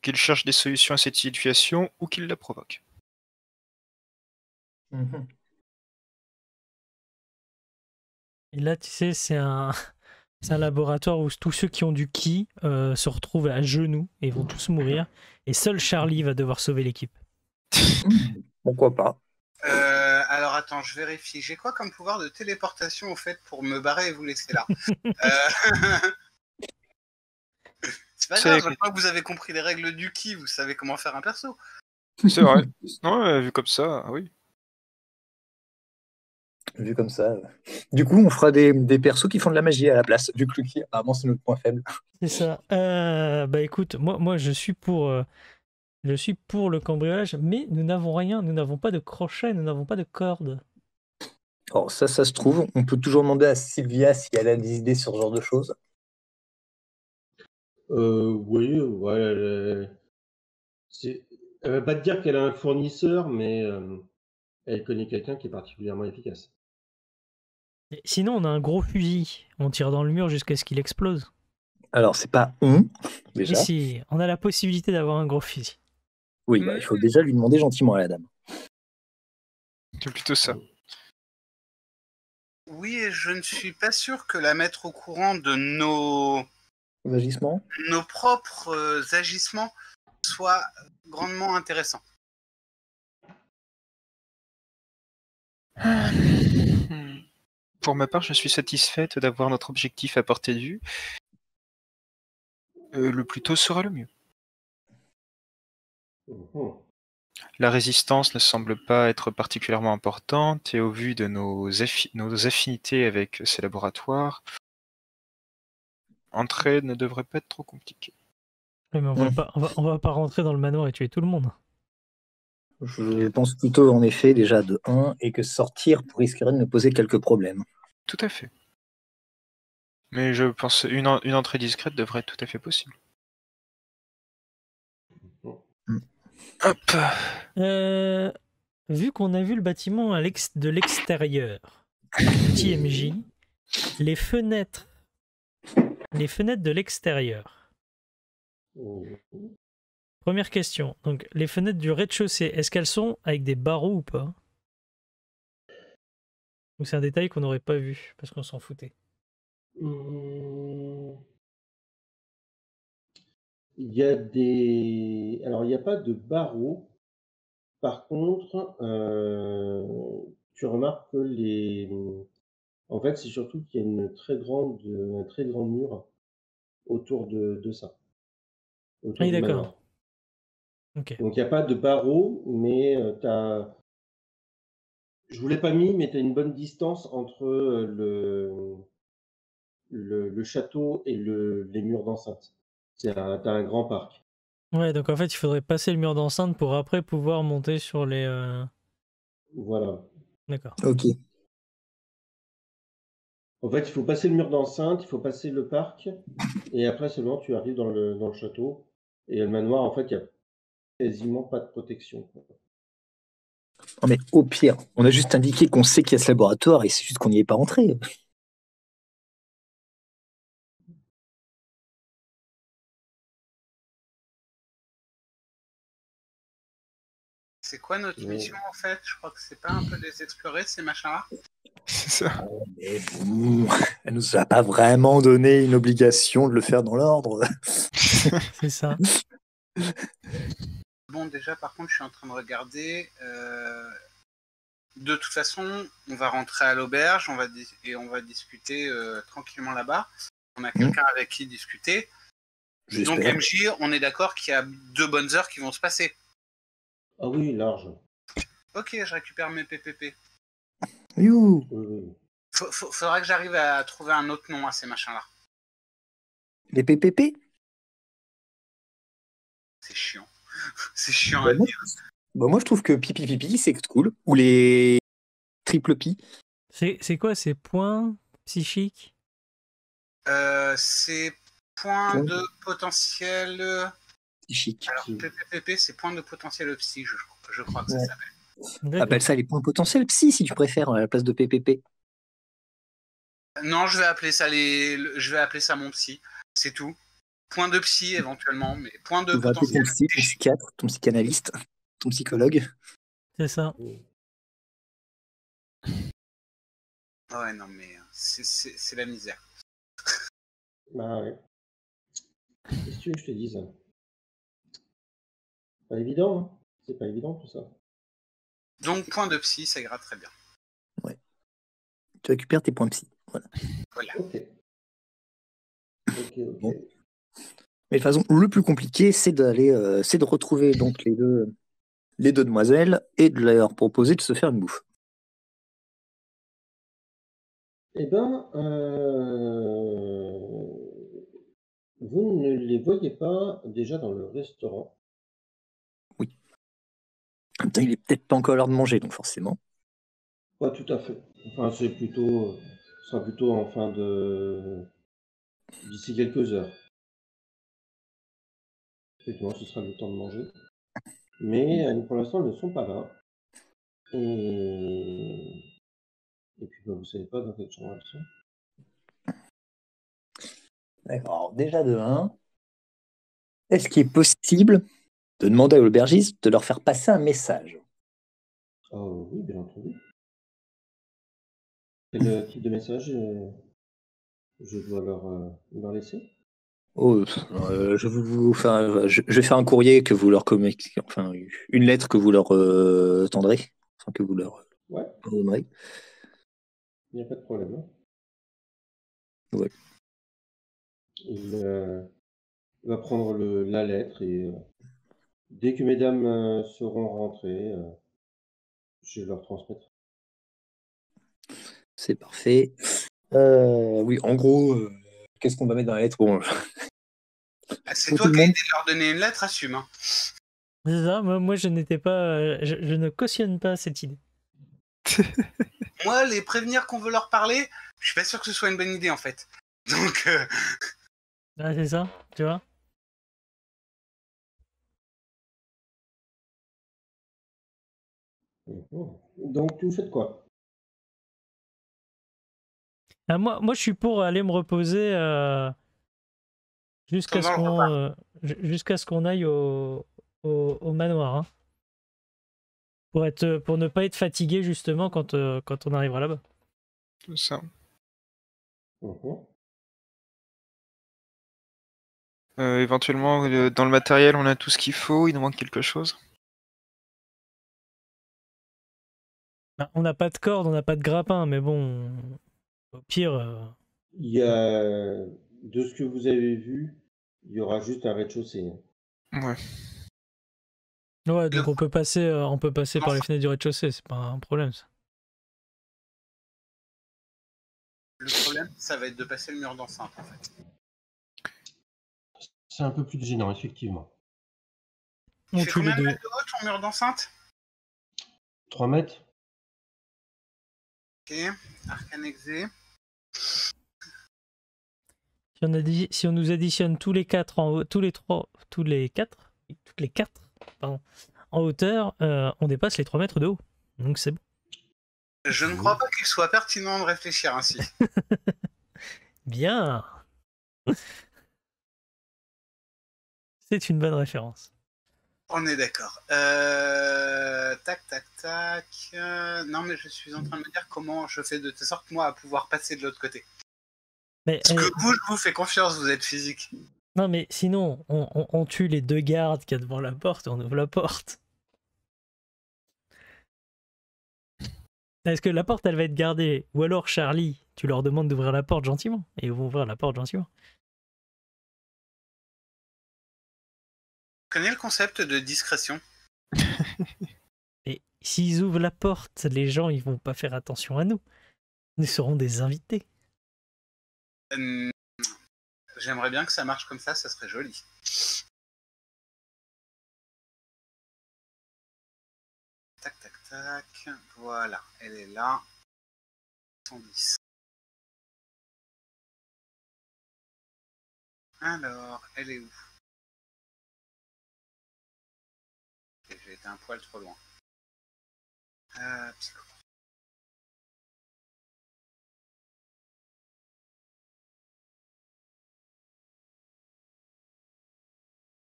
[SPEAKER 2] qu'il cherche des solutions à cette situation ou qu'il la provoque.
[SPEAKER 3] Mhm.
[SPEAKER 6] Et là, tu sais, c'est un, un laboratoire où tous ceux qui ont du ki euh, se retrouvent à genoux et vont tous mourir. Et seul Charlie va devoir sauver l'équipe.
[SPEAKER 3] Pourquoi pas
[SPEAKER 4] Euh, alors attends, je vérifie. J'ai quoi comme pouvoir de téléportation au fait pour me barrer et vous laisser là? Euh, C'est pas grave, maintenant que vous avez compris les règles du ki, vous savez comment faire un perso.
[SPEAKER 2] C'est vrai. Ouais, vu comme ça, ah oui.
[SPEAKER 3] Vu comme ça. Du coup, on fera des, des persos qui font de la magie à la place, vu que le ki, apparemment, c'est notre point faible.
[SPEAKER 6] C'est ça. Euh, bah écoute, moi, moi je suis pour, euh, je suis pour le cambriolage, mais nous n'avons rien. Nous n'avons pas de crochet, nous n'avons pas de corde.
[SPEAKER 3] Alors ça, ça se trouve, on peut toujours demander à Sylvia si elle a des idées sur ce genre de choses.
[SPEAKER 1] Euh, oui, ouais, elle, elle va pas te dire qu'elle a un fournisseur, mais euh, elle connaît quelqu'un qui est particulièrement efficace.
[SPEAKER 6] Et Sinon, on a un gros fusil. On tire dans le mur jusqu'à ce qu'il explose.
[SPEAKER 3] Alors, c'est pas on, déjà.
[SPEAKER 6] si, on a la possibilité d'avoir un gros fusil.
[SPEAKER 3] Oui, bah, il faut déjà lui demander gentiment à la dame.
[SPEAKER 2] C'est plutôt ça.
[SPEAKER 4] Oui, et je ne suis pas sûr que la mettre au courant de nos,
[SPEAKER 3] Agissement
[SPEAKER 4] nos propres euh, agissements soit grandement intéressant.
[SPEAKER 2] Hmm. Pour ma part, je suis satisfaite d'avoir notre objectif à portée de vue. Euh, le plus tôt sera le mieux.
[SPEAKER 1] Mhm.
[SPEAKER 2] La résistance ne semble pas être particulièrement importante et au vu de nos, affi- nos affinités avec ces laboratoires, entrer ne devrait pas être trop compliqué.
[SPEAKER 6] Mais on va, pas, on, va, on va pas rentrer dans le manoir et tuer tout le monde.
[SPEAKER 3] Je pense plutôt en effet déjà de 1 et que sortir risquerait de nous poser quelques problèmes.
[SPEAKER 2] Tout à fait. Mais je pense une, en- une entrée discrète devrait être tout à fait possible. Hop.
[SPEAKER 6] Euh, vu qu'on a vu le bâtiment à l'ex- de l'extérieur, petit MJ, les fenêtres, les fenêtres de l'extérieur. Première question. Donc, les fenêtres du rez-de-chaussée, est-ce qu'elles sont avec des barreaux ou pas? C'est un détail qu'on n'aurait pas vu parce qu'on s'en foutait
[SPEAKER 1] Hum. Il y a des. Alors, il n'y a pas de barreaux. Par contre, euh, tu remarques que les. En fait, c'est surtout qu'il y a une très grande, un très grand mur autour de, de ça. Autour
[SPEAKER 6] oui, d'accord.
[SPEAKER 1] Donc, il n'y a pas de barreaux, mais tu as. Je vous l'ai pas mis, mais tu as une bonne distance entre euh, le, le, le château et le, les murs d'enceinte. Tu as un grand parc.
[SPEAKER 6] Ouais, donc en fait, il faudrait passer le mur d'enceinte pour après pouvoir monter sur les. euh,
[SPEAKER 1] Voilà.
[SPEAKER 6] D'accord.
[SPEAKER 3] Ok.
[SPEAKER 1] En fait, il faut passer le mur d'enceinte, il faut passer le parc, et après seulement tu arrives dans le, dans le château. Et le manoir, en fait, il n'y a quasiment pas de protection.
[SPEAKER 3] Non, mais au pire, on a juste indiqué qu'on sait qu'il y a ce laboratoire et c'est juste qu'on n'y est pas entré.
[SPEAKER 4] C'est quoi notre mission en fait? Je crois que c'est pas un peu les explorer ces machins-là
[SPEAKER 2] C'est ça.
[SPEAKER 3] Mais bon, elle nous a pas vraiment donné une obligation de le faire dans l'ordre.
[SPEAKER 6] C'est ça.
[SPEAKER 4] Bon, déjà, par contre, je suis en train de regarder. euh, De toute façon, on va rentrer à l'auberge, on va dis- et on va discuter euh, tranquillement là-bas. On a quelqu'un avec qui discuter. Donc. MJ, on est d'accord qu'il y a deux bonnes heures qui vont se passer.
[SPEAKER 1] Ah oui, large.
[SPEAKER 4] Ok, je récupère mes PPP.
[SPEAKER 3] You.
[SPEAKER 4] Faut- faut- faudra que j'arrive à trouver un autre nom à ces machins-là.
[SPEAKER 3] Les PPP
[SPEAKER 4] C'est chiant. c'est chiant
[SPEAKER 3] Bah
[SPEAKER 4] à dire.
[SPEAKER 3] Bah, Moi, je trouve que Pipi Pipi, c'est cool. Ou les triple pi.
[SPEAKER 6] C'est c'est quoi ces points psychiques
[SPEAKER 4] Euh, c'est point
[SPEAKER 3] Point.
[SPEAKER 4] de potentiel. Euh,
[SPEAKER 3] Psychique.
[SPEAKER 4] Alors. PPP, c'est point de potentiel psy, je, je crois que ça s'appelle.
[SPEAKER 3] Appelle ça les points potentiels psy si tu préfères à la place de PPP.
[SPEAKER 4] Non, je vais appeler ça les, le- je vais appeler ça mon psy. C'est tout. Point de psy éventuellement, mais point de
[SPEAKER 3] Tu appeler ton
[SPEAKER 4] potentiel
[SPEAKER 3] psy, ton psychiatre, ton psychanalyste, ton psychologue.
[SPEAKER 6] C'est ça.
[SPEAKER 4] Ah Ouais, non, mais c'est- c'est c'est la misère.
[SPEAKER 1] Bah ouais. Qu'est-ce que tu veux que je te dise Pas évident, hein C'est pas évident tout ça.
[SPEAKER 4] Donc, point de psy, ça ira très bien.
[SPEAKER 3] Tu récupères tes points psy. Voilà.
[SPEAKER 4] Voilà.
[SPEAKER 3] Bon. Mais de toute façon, le plus compliqué, c'est d'aller, euh, c'est de retrouver donc les deux, les deux demoiselles et de leur proposer de se faire une bouffe.
[SPEAKER 1] Eh ben, euh, vous ne les voyez pas déjà dans le restaurant.
[SPEAKER 3] En même temps, il est peut-être pas encore l'heure de manger, donc forcément.
[SPEAKER 1] Pas tout à fait. Enfin, c'est plutôt, ce sera plutôt en fin de, d'ici quelques heures. Effectivement, ce sera le temps de manger. Mais euh, pour l'instant, elles ne sont pas là. Et, et puis, bah, vous savez pas dans quelle chambre elles sont.
[SPEAKER 3] D'accord. Alors, déjà de 1, est-ce qu'il est possible de demander à l'aubergiste de leur faire passer un message
[SPEAKER 1] Ah oui, bien entendu. Quel euh, type de message euh, je dois leur, euh, leur laisser?
[SPEAKER 3] Oh, euh, je, vais vous faire, je, je vais faire un courrier que vous leur communiquez, enfin une lettre que vous leur tendrez, enfin que vous leur
[SPEAKER 1] Ouais,
[SPEAKER 3] donnerez.
[SPEAKER 1] il n'y a pas de problème. hein.
[SPEAKER 3] Ouais.
[SPEAKER 1] Il va prendre le- la lettre et dès que mesdames euh, seront rentrées, euh, je leur transmettrai.
[SPEAKER 3] C'est parfait. Euh, oui, en gros, euh, qu'est-ce qu'on va mettre dans la lettre? Bon,
[SPEAKER 4] Ah, C'est toi qui as de leur donner une lettre, assume. hein.
[SPEAKER 6] C'est ça, moi, moi, je n'étais pas. Je, je ne cautionne pas cette idée.
[SPEAKER 4] Moi, les prévenir qu'on veut leur parler, je suis pas sûr que ce soit une bonne idée en fait. Donc, euh,
[SPEAKER 6] Ah, c'est ça, tu vois?
[SPEAKER 1] Donc, vous faites quoi?
[SPEAKER 6] Ah, moi, moi, je suis pour aller me reposer euh, jusqu'à ce qu'on euh, ju- jusqu'à ce qu'on aille au, au, au manoir. hein. Pour, être, pour ne pas être fatigué justement quand, euh, quand on arrivera là-bas.
[SPEAKER 2] C'est ça.
[SPEAKER 1] Mhm.
[SPEAKER 2] Euh, éventuellement, euh, dans le matériel, on a tout ce qu'il faut. Il nous manque quelque chose?
[SPEAKER 6] Bah, on n'a pas de corde, on n'a pas de grappin, mais bon, au pire, euh,
[SPEAKER 1] Il y a, de ce que vous avez vu, il y aura juste un rez-de-chaussée. hein.
[SPEAKER 2] Ouais.
[SPEAKER 6] ouais, donc on peut passer, euh, on peut passer par les fenêtres du rez-de-chaussée, c'est pas un problème. Ça.
[SPEAKER 4] le problème, ça va être de passer le mur d'enceinte en fait.
[SPEAKER 1] C'est un peu plus gênant, effectivement.
[SPEAKER 6] On
[SPEAKER 4] Tu fais
[SPEAKER 6] tue les
[SPEAKER 4] combien de
[SPEAKER 6] deux.
[SPEAKER 4] mètres de haut ton mur d'enceinte?
[SPEAKER 1] 3 mètres
[SPEAKER 4] Ok, arcane exé.
[SPEAKER 6] Si on, addi- si on nous additionne tous les quatre en tous les trois, tous les quatre, toutes les quatre, pardon, en hauteur, euh, on dépasse les 3 mètres de haut. Donc c'est bon.
[SPEAKER 4] Je ne crois pas qu'il soit pertinent de réfléchir ainsi.
[SPEAKER 6] Bien. C'est une bonne référence.
[SPEAKER 4] On est d'accord. Euh, Tac, tac, tac. Euh, Non, mais je suis en train de me dire comment je fais de telle sorte, moi, à pouvoir passer de l'autre côté.
[SPEAKER 6] Mais,
[SPEAKER 4] Parce
[SPEAKER 6] euh,
[SPEAKER 4] que vous, je vous fais confiance, vous êtes physique.
[SPEAKER 6] non, mais sinon, on, on- on tue les deux gardes qu'il y a devant la porte et on ouvre la porte. Est-ce que la porte, elle va être gardée? Ou alors, Charlie, tu leur demandes d'ouvrir la porte gentiment. Et ils vont ouvrir la porte gentiment.
[SPEAKER 4] Vous connaissez le concept de discrétion?
[SPEAKER 6] Et s'ils ouvrent la porte, les gens, ils vont pas faire attention à nous. Nous serons des invités.
[SPEAKER 4] Euh, J'aimerais bien que ça marche comme ça, ça serait joli. Tac, tac, tac. Voilà, elle est là. 110. Alors, elle est où? J'ai été un poil trop loin. Euh, psycho.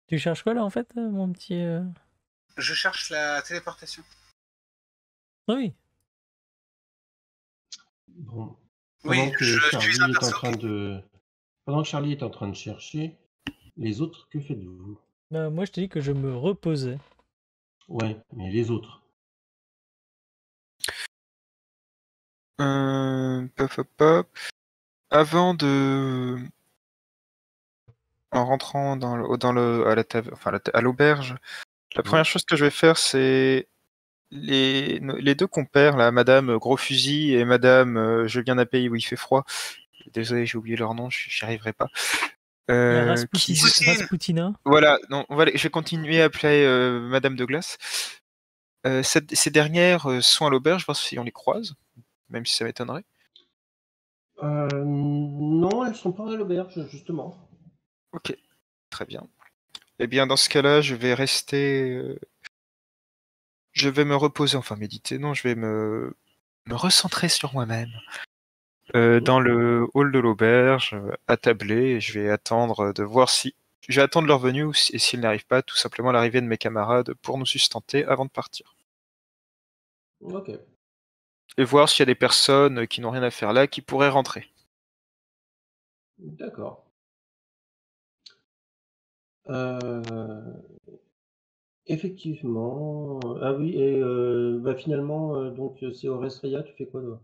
[SPEAKER 6] Tu cherches quoi là en fait, euh, mon petit. euh
[SPEAKER 4] Je cherche la téléportation.
[SPEAKER 6] Ah oui.
[SPEAKER 1] Bon.
[SPEAKER 4] Oui,
[SPEAKER 1] Pendant que
[SPEAKER 4] je
[SPEAKER 1] Charlie
[SPEAKER 4] suis un
[SPEAKER 1] est en train de... Pendant que Charlie est en train de chercher, les autres, que faites-vous?
[SPEAKER 6] Bah, moi, je te dis que je me reposais.
[SPEAKER 1] Ouais, mais les autres.
[SPEAKER 2] Euh, pop, pop, pop. Avant de. En rentrant dans le, dans le, à la enfin, à l'auberge, la première chose que je vais faire, c'est les, les deux compères, là, Madame Gros Fusil et Madame euh, Je viens d'un pays où il fait froid. Désolé, j'ai oublié leur nom, je n'y arriverai pas. Euh,
[SPEAKER 6] Rasputin-
[SPEAKER 2] qui-
[SPEAKER 4] Poutine.
[SPEAKER 6] Rasputina.
[SPEAKER 2] Voilà, non, on va aller- je vais continuer à appeler euh, Madame de Glace. Euh, cette- ces dernières euh, sont à l'auberge, voir si on les croise, même si ça m'étonnerait.
[SPEAKER 1] Euh, non, elles sont pas à l'auberge, justement.
[SPEAKER 2] Ok, très bien. Eh bien, dans ce cas-là, je vais rester. Je vais me reposer, enfin méditer, non, je vais me, me recentrer sur moi-même. Euh, dans le hall de l'auberge, euh, attablé, et je vais attendre de voir si. Je vais attendre leur venue, et s'ils n'arrivent pas, tout simplement l'arrivée de mes camarades pour nous sustenter avant de partir.
[SPEAKER 1] Ok.
[SPEAKER 2] Et voir s'il y a des personnes qui n'ont rien à faire là qui pourraient rentrer.
[SPEAKER 1] D'accord. Euh, Effectivement. Ah oui, et euh, bah finalement, donc c'est au Restria, tu fais quoi toi?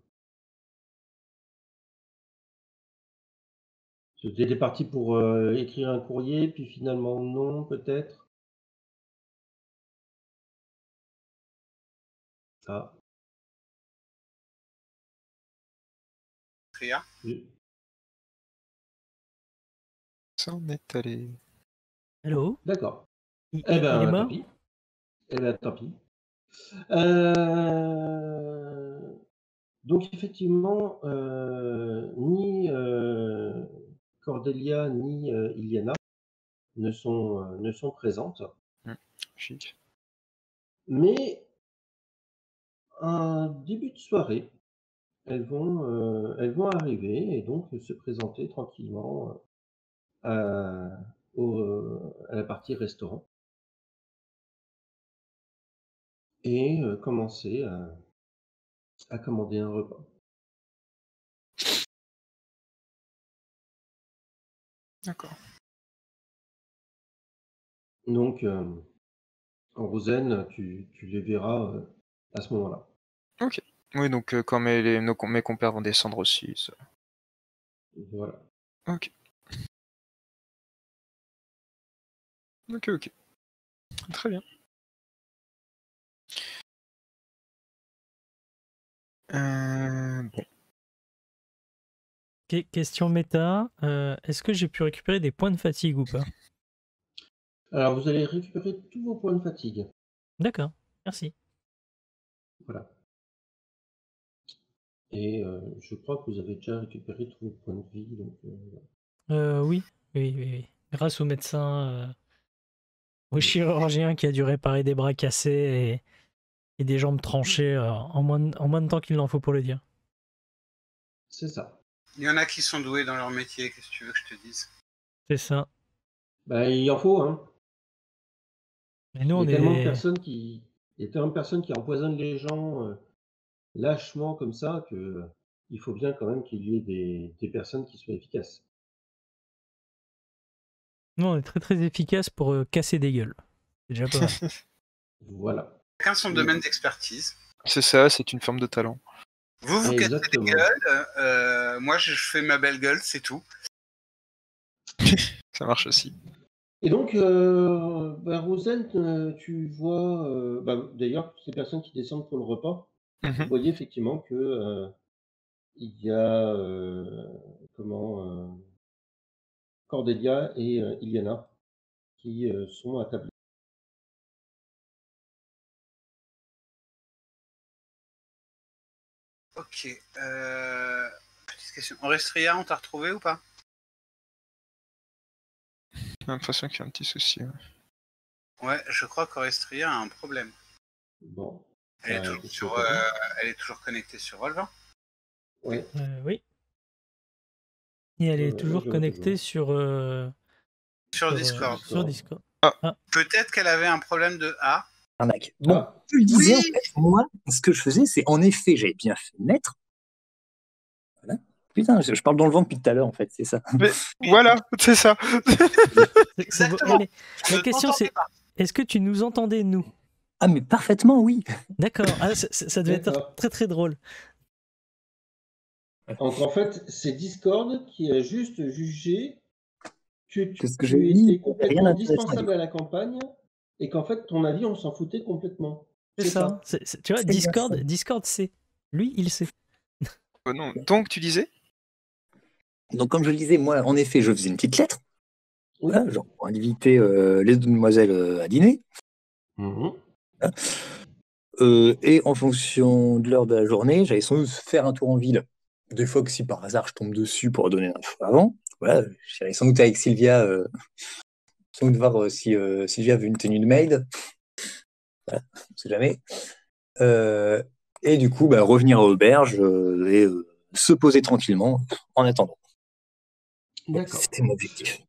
[SPEAKER 1] Tu étais parti pour euh, écrire un courrier, puis finalement non, peut-être? Ah,
[SPEAKER 4] Tria.
[SPEAKER 1] je-
[SPEAKER 2] Ça en est allé.
[SPEAKER 6] Allô?
[SPEAKER 1] D'accord. Eh
[SPEAKER 6] il- il est
[SPEAKER 1] ben,
[SPEAKER 6] mort?
[SPEAKER 1] tant pis. Eh ben, tant pis. Euh, Donc effectivement, euh, ni euh, Cordelia ni euh, Iliana ne sont, euh, ne sont présentes,
[SPEAKER 2] Chic.
[SPEAKER 1] mais un début de soirée, elles vont, euh, elles vont arriver et donc se présenter tranquillement à, au- à la partie restaurant et euh, commencer à, à commander un repas.
[SPEAKER 2] D'accord.
[SPEAKER 1] Donc, euh, en Rosen, tu, tu les verras euh, à ce moment-là.
[SPEAKER 2] Oui, donc euh, quand mes, les- nos, mes compères vont descendre aussi. ça-
[SPEAKER 1] Voilà.
[SPEAKER 2] Ok. Ok, ok. Très bien. Euh, bon.
[SPEAKER 6] Que- question méta, euh, est-ce que j'ai pu récupérer des points de fatigue ou pas?
[SPEAKER 1] Alors, vous allez récupérer tous vos points de fatigue.
[SPEAKER 6] D'accord, merci.
[SPEAKER 1] Voilà. Et euh, je crois que vous avez déjà récupéré tous vos points de vie. Donc, euh,
[SPEAKER 6] oui, oui, oui, oui. Grâce au médecin, au chirurgien qui a dû réparer des bras cassés et, et des jambes tranchées en, moins de, en moins de temps qu'il n'en faut pour le dire.
[SPEAKER 1] c'est ça.
[SPEAKER 4] Il y en a qui sont doués dans leur métier, qu'est-ce que tu veux que je te dise?
[SPEAKER 6] C'est ça.
[SPEAKER 1] Bah, il en faut, hein.
[SPEAKER 6] Et nous, on
[SPEAKER 1] il y a tellement de
[SPEAKER 6] est.
[SPEAKER 1] personnes qui, il y a tellement de personnes qui empoisonnent les gens euh, lâchement comme ça que euh, il faut bien quand même qu'il y ait des, des personnes qui soient efficaces.
[SPEAKER 6] Nous, on est très très efficace pour euh, casser des gueules. C'est déjà pas mal.
[SPEAKER 1] Voilà.
[SPEAKER 4] Chacun son
[SPEAKER 1] Oui.
[SPEAKER 4] domaine d'expertise.
[SPEAKER 2] C'est ça, c'est une forme de talent.
[SPEAKER 4] Vous, vous cassez des
[SPEAKER 1] Exactement.
[SPEAKER 4] gueules. euh, moi, je fais ma belle gueule, c'est tout.
[SPEAKER 2] Ça marche aussi.
[SPEAKER 1] Et donc, euh, bah, Rosen, euh, tu vois, euh, bah, d'ailleurs, ces personnes qui descendent pour le repas, vous
[SPEAKER 2] Mhm.
[SPEAKER 1] voyez effectivement que euh, il y a euh, comment euh, Cordelia et euh, Iliana qui euh, sont attablés.
[SPEAKER 4] Ok. Euh... Petite question. Orestria, on t'a retrouvé ou pas?
[SPEAKER 2] J'ai l'impression qu'il y a un petit souci. ouais.
[SPEAKER 4] Ouais, je crois qu'Orestria a un problème.
[SPEAKER 1] Bon,
[SPEAKER 4] Elle, est
[SPEAKER 1] Euh,
[SPEAKER 4] toujours sur, euh, elle est toujours connectée sur Roll20.
[SPEAKER 1] ouais,
[SPEAKER 6] Euh, oui. Et elle est
[SPEAKER 1] Euh,
[SPEAKER 6] toujours connectée sur, euh,
[SPEAKER 4] Sur
[SPEAKER 6] sur, euh,
[SPEAKER 4] Discord.
[SPEAKER 6] sur Discord.
[SPEAKER 4] Peut-être qu'elle avait un problème de A.
[SPEAKER 3] Arnaque. Bon,
[SPEAKER 1] Ah,
[SPEAKER 3] je le disais,
[SPEAKER 4] Oui.
[SPEAKER 3] en fait, moi, ce que je faisais, c'est en effet, j'avais bien fait naître. Voilà. Putain, je, je parle dans le vent depuis tout à l'heure, en fait, c'est ça.
[SPEAKER 2] Voilà, c'est ça.
[SPEAKER 4] Exactement.
[SPEAKER 6] La question c'est est-ce que tu nous entendais, nous?
[SPEAKER 3] Ah, mais parfaitement, oui.
[SPEAKER 6] D'accord. Ah, ça, ça- ça devait être très très drôle.
[SPEAKER 1] Donc en fait, c'est Discord qui a juste jugé que tu,
[SPEAKER 3] Que
[SPEAKER 1] étais complètement indispensable à la campagne et qu'en fait, ton avis, on s'en foutait complètement.
[SPEAKER 6] C'est ça. tu vois,
[SPEAKER 3] bien
[SPEAKER 6] Discord,
[SPEAKER 3] ça.
[SPEAKER 6] Discord sait. Lui, il sait.
[SPEAKER 2] Oh non. Donc, tu disais?
[SPEAKER 3] Donc, comme je le disais, moi, en effet, je faisais une petite lettre,
[SPEAKER 1] Oui.
[SPEAKER 3] voilà, genre pour inviter euh, les demoiselles euh, à dîner.
[SPEAKER 1] Mhm.
[SPEAKER 3] Euh, et en fonction de l'heure de la journée, j'allais sans doute faire un tour en ville. Des fois que si par hasard je tombe dessus pour donner l'info avant, voilà, j'irai sans doute avec Sylvia, euh, sans doute voir euh, si euh, Sylvia veut une tenue de maid. Voilà, on sait jamais. Euh, et du coup, bah, revenir à l'auberge et se poser tranquillement en attendant.
[SPEAKER 1] D'accord.
[SPEAKER 3] C'était mon objectif.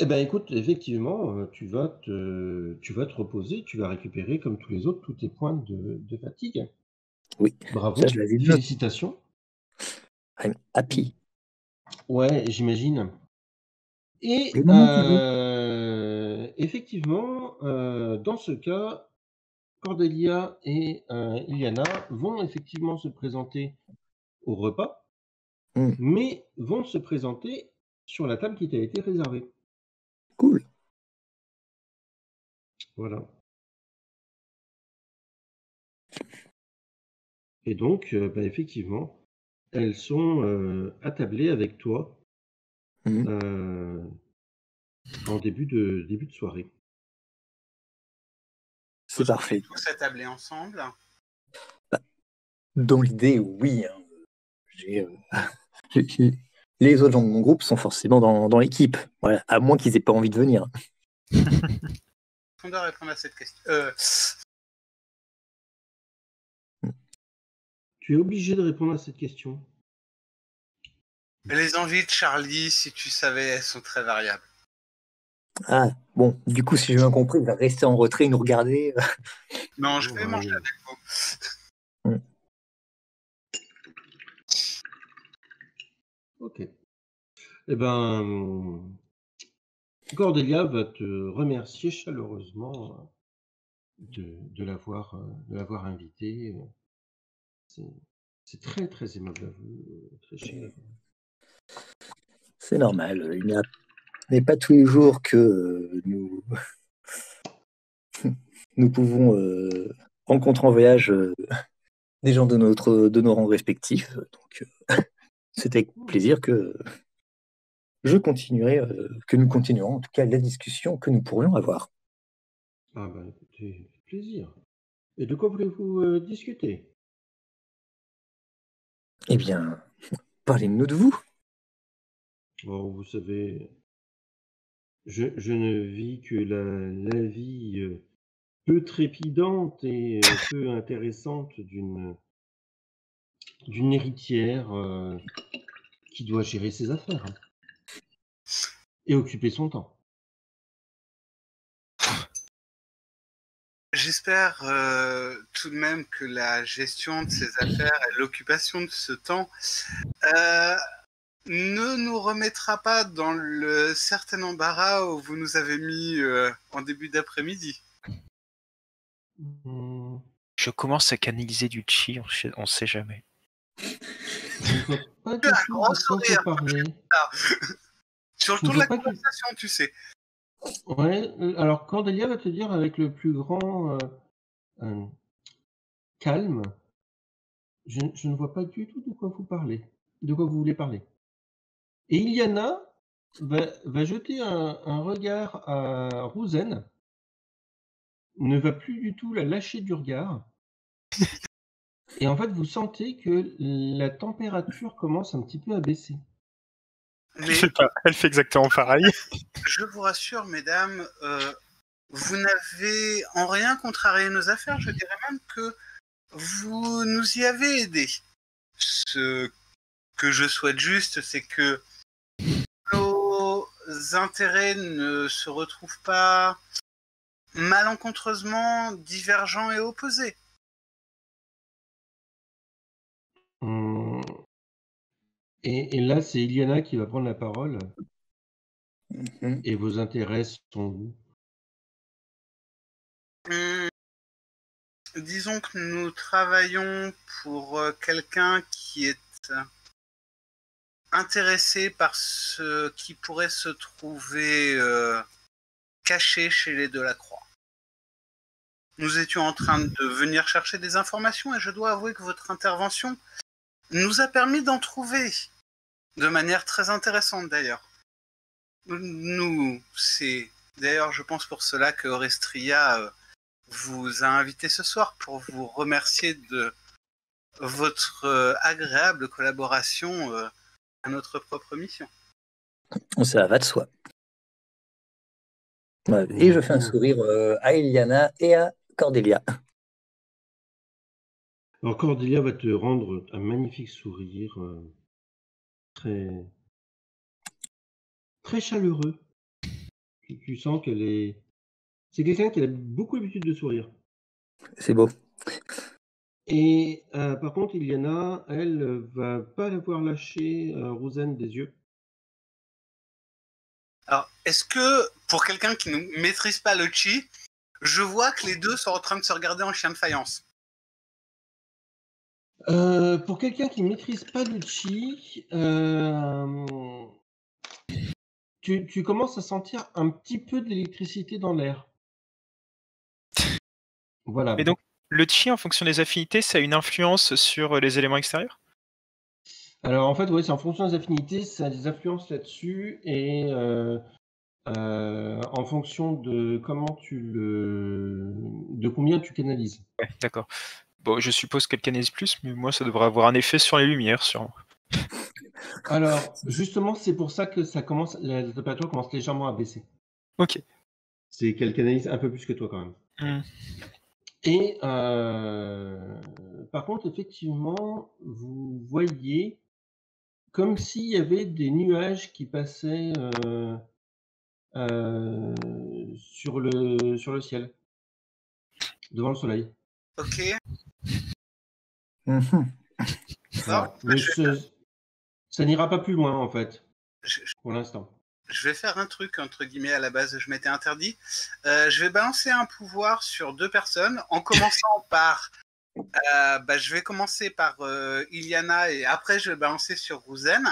[SPEAKER 1] Eh ben écoute, effectivement, tu vas te, tu vas te reposer, tu vas récupérer comme tous les autres tous tes points de, de fatigue.
[SPEAKER 3] Oui,
[SPEAKER 1] Bravo,
[SPEAKER 3] ça je l'avais
[SPEAKER 1] félicitations.
[SPEAKER 3] I'm happy.
[SPEAKER 1] Ouais, j'imagine. Et euh, effectivement, euh, dans ce cas, Cordelia et euh, Iliana vont effectivement se présenter au repas,
[SPEAKER 3] Mm.
[SPEAKER 1] mais vont se présenter sur la table qui t'a été réservée.
[SPEAKER 3] Cool.
[SPEAKER 1] Voilà. Et donc, euh, bah, effectivement, elles sont euh, attablées avec toi euh, en début de, début de soirée.
[SPEAKER 3] C'est parfait.
[SPEAKER 4] Tous attablés ensemble?
[SPEAKER 3] Dans l'idée, oui. hein. J'ai, euh, j'ai- Les autres gens de mon groupe sont forcément dans, dans l'équipe. Voilà. À moins qu'ils aient pas envie de venir.
[SPEAKER 4] On doit répondre à cette question. Euh,
[SPEAKER 1] Tu es obligé de répondre à cette question.
[SPEAKER 4] les envies de Charlie, si tu savais, elles sont très variables.
[SPEAKER 3] Ah, bon. Du coup, si j'ai bien compris, il va rester en retrait et nous regarder.
[SPEAKER 4] Non, je vais
[SPEAKER 1] Ouais.
[SPEAKER 4] manger avec vous.
[SPEAKER 1] Ok. Eh ben, Cordelia va te remercier chaleureusement euh, de, de l'avoir euh, de l'avoir invité. euh. C'est- très très aimable à vous, euh, très cher.
[SPEAKER 3] C'est normal. Il n'y a- n'est pas tous les jours que nous, nous pouvons euh, rencontrer en voyage euh, des gens de, notre, de nos rangs respectifs. Donc, euh, c'est avec plaisir que je continuerai, que nous continuerons en tout cas la discussion que nous pourrions avoir.
[SPEAKER 1] Ah ben écoutez, plaisir. Et de quoi voulez-vous euh, discuter?
[SPEAKER 3] Eh bien, parlez-nous de vous.
[SPEAKER 1] Oh, vous savez, je, ne vis que la, vie euh, peu trépidante et euh, peu intéressante d'une d'une héritière euh, qui doit gérer ses affaires hein, et occuper son temps.
[SPEAKER 4] J'espère tout de même que la gestion de ces affaires et l'occupation de ce temps ne nous remettra pas dans le certain embarras où vous nous avez mis euh, en début d'après-midi.
[SPEAKER 1] Hmm,
[SPEAKER 2] Je commence à canaliser du chi, on sait, on sait jamais.
[SPEAKER 1] je ne vois pas du
[SPEAKER 4] Un
[SPEAKER 1] tout
[SPEAKER 4] grand
[SPEAKER 1] de quoi vous
[SPEAKER 4] sourire.
[SPEAKER 1] parlez.
[SPEAKER 4] Sur le de la
[SPEAKER 1] que-
[SPEAKER 4] conversation, tu sais.
[SPEAKER 1] Ouais, alors Cordelia va te dire avec le plus grand euh, euh, calme, je, je ne vois pas du tout de quoi vous parlez, de quoi vous voulez parler. Et Iliana va, va jeter un, un regard à Rouzen, ne va plus du tout la lâcher du regard. Et en fait, vous sentez que la température commence un petit peu à baisser.
[SPEAKER 4] Mais
[SPEAKER 2] elle fait exactement pareil.
[SPEAKER 4] je vous rassure, mesdames, euh, vous n'avez en rien contrarié nos affaires. Je dirais même que vous nous y avez aidés. Ce que je souhaite juste, c'est que intérêts ne se retrouvent pas malencontreusement divergents et opposés.
[SPEAKER 1] Hum. Et, et là, c'est Iliana qui va prendre la parole.
[SPEAKER 3] Mhm.
[SPEAKER 1] Et vos intérêts sont où?
[SPEAKER 4] Hum, disons que nous travaillons pour euh, quelqu'un qui est euh, intéressé par ce qui pourrait se trouver euh, caché chez les Delacroix. Nous étions en train de venir chercher des informations et je dois avouer que votre intervention nous a permis d'en trouver de manière très intéressante d'ailleurs. Nous, c'est d'ailleurs, je pense pour cela que Orestria euh, vous a invité ce soir pour vous remercier de votre euh, agréable collaboration à notre propre mission.
[SPEAKER 3] Ça va de soi. Et je fais un sourire euh, à Eliana et à Cordelia.
[SPEAKER 1] Alors Cordelia va te rendre un magnifique sourire, euh, très, très chaleureux. Tu, tu sens qu'elle est, c'est quelqu'un qui a beaucoup l'habitude de sourire.
[SPEAKER 3] C'est beau.
[SPEAKER 1] Et euh, par contre, Iliana, elle, euh, va pas l'avoir lâché euh, Rosen des yeux.
[SPEAKER 4] Alors, est-ce que pour quelqu'un qui ne maîtrise pas le chi, je vois que les deux sont en train de se regarder en chien de faïence?
[SPEAKER 1] Euh, pour quelqu'un qui maîtrise pas le chi, euh, tu, tu commences à sentir un petit peu d'électricité dans l'air. Voilà.
[SPEAKER 2] Et donc, le chi, en fonction des affinités, ça a une influence sur les éléments extérieurs?
[SPEAKER 1] Alors en fait, ouais, c'est en fonction des affinités, ça a des influences là-dessus. Et euh, euh, en fonction de comment tu le, de combien tu canalises.
[SPEAKER 2] Ouais, d'accord. Bon, je suppose qu'elle canalise plus, mais moi, ça devrait avoir un effet sur les lumières, sûrement.
[SPEAKER 1] Alors, justement, c'est pour ça que ça commence, la température commence légèrement à baisser.
[SPEAKER 2] Ok.
[SPEAKER 1] C'est qu'elle canalise un peu plus que toi quand même.
[SPEAKER 2] Hmm.
[SPEAKER 1] Et euh, par contre, effectivement, vous voyez comme s'il y avait des nuages qui passaient euh, euh, sur, le, sur le ciel, devant le soleil.
[SPEAKER 4] Ok.
[SPEAKER 3] Mhm.
[SPEAKER 1] Voilà. Mais
[SPEAKER 4] je-
[SPEAKER 1] ce- ça n'ira pas plus loin en fait,
[SPEAKER 4] je-
[SPEAKER 1] pour l'instant.
[SPEAKER 4] Je vais faire un truc, entre guillemets, à la base, je m'étais interdit. Euh, je vais balancer un pouvoir sur deux personnes, en commençant par. euh, bah, je vais commencer par euh, Iliana et après je vais balancer sur Rouzen,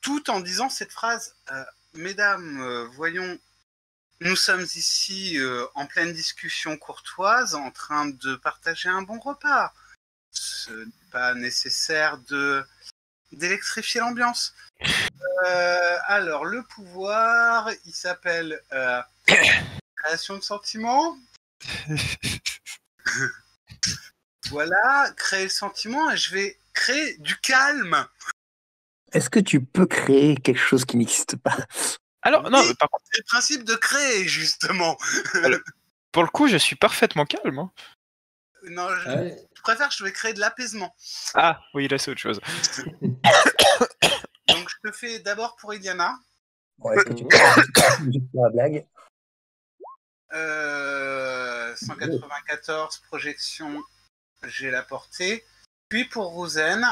[SPEAKER 4] tout en disant cette phrase Mesdames, voyons, nous sommes ici en pleine discussion courtoise, en train de partager un bon repas. Ce n'est pas nécessaire de d'électrifier l'ambiance. Euh, alors, le pouvoir, il s'appelle euh, création de sentiments. voilà, créer le sentiment et je vais créer du calme.
[SPEAKER 3] Est-ce que tu peux créer quelque chose qui n'existe pas?
[SPEAKER 2] Alors, non, mais par contre,
[SPEAKER 4] C'est le principe de créer, justement.
[SPEAKER 2] pour le coup, je suis parfaitement calme. hein.
[SPEAKER 4] Non, je,
[SPEAKER 1] Ouais.
[SPEAKER 4] je préfère, je vais créer de l'apaisement.
[SPEAKER 2] Ah, oui, là, c'est autre chose.
[SPEAKER 4] Donc, je te fais d'abord pour Iliana.
[SPEAKER 3] Bon, Est-ce que tu peux juste pour la blague
[SPEAKER 4] Euh, 194 projection, j'ai la portée. Puis pour Rosen.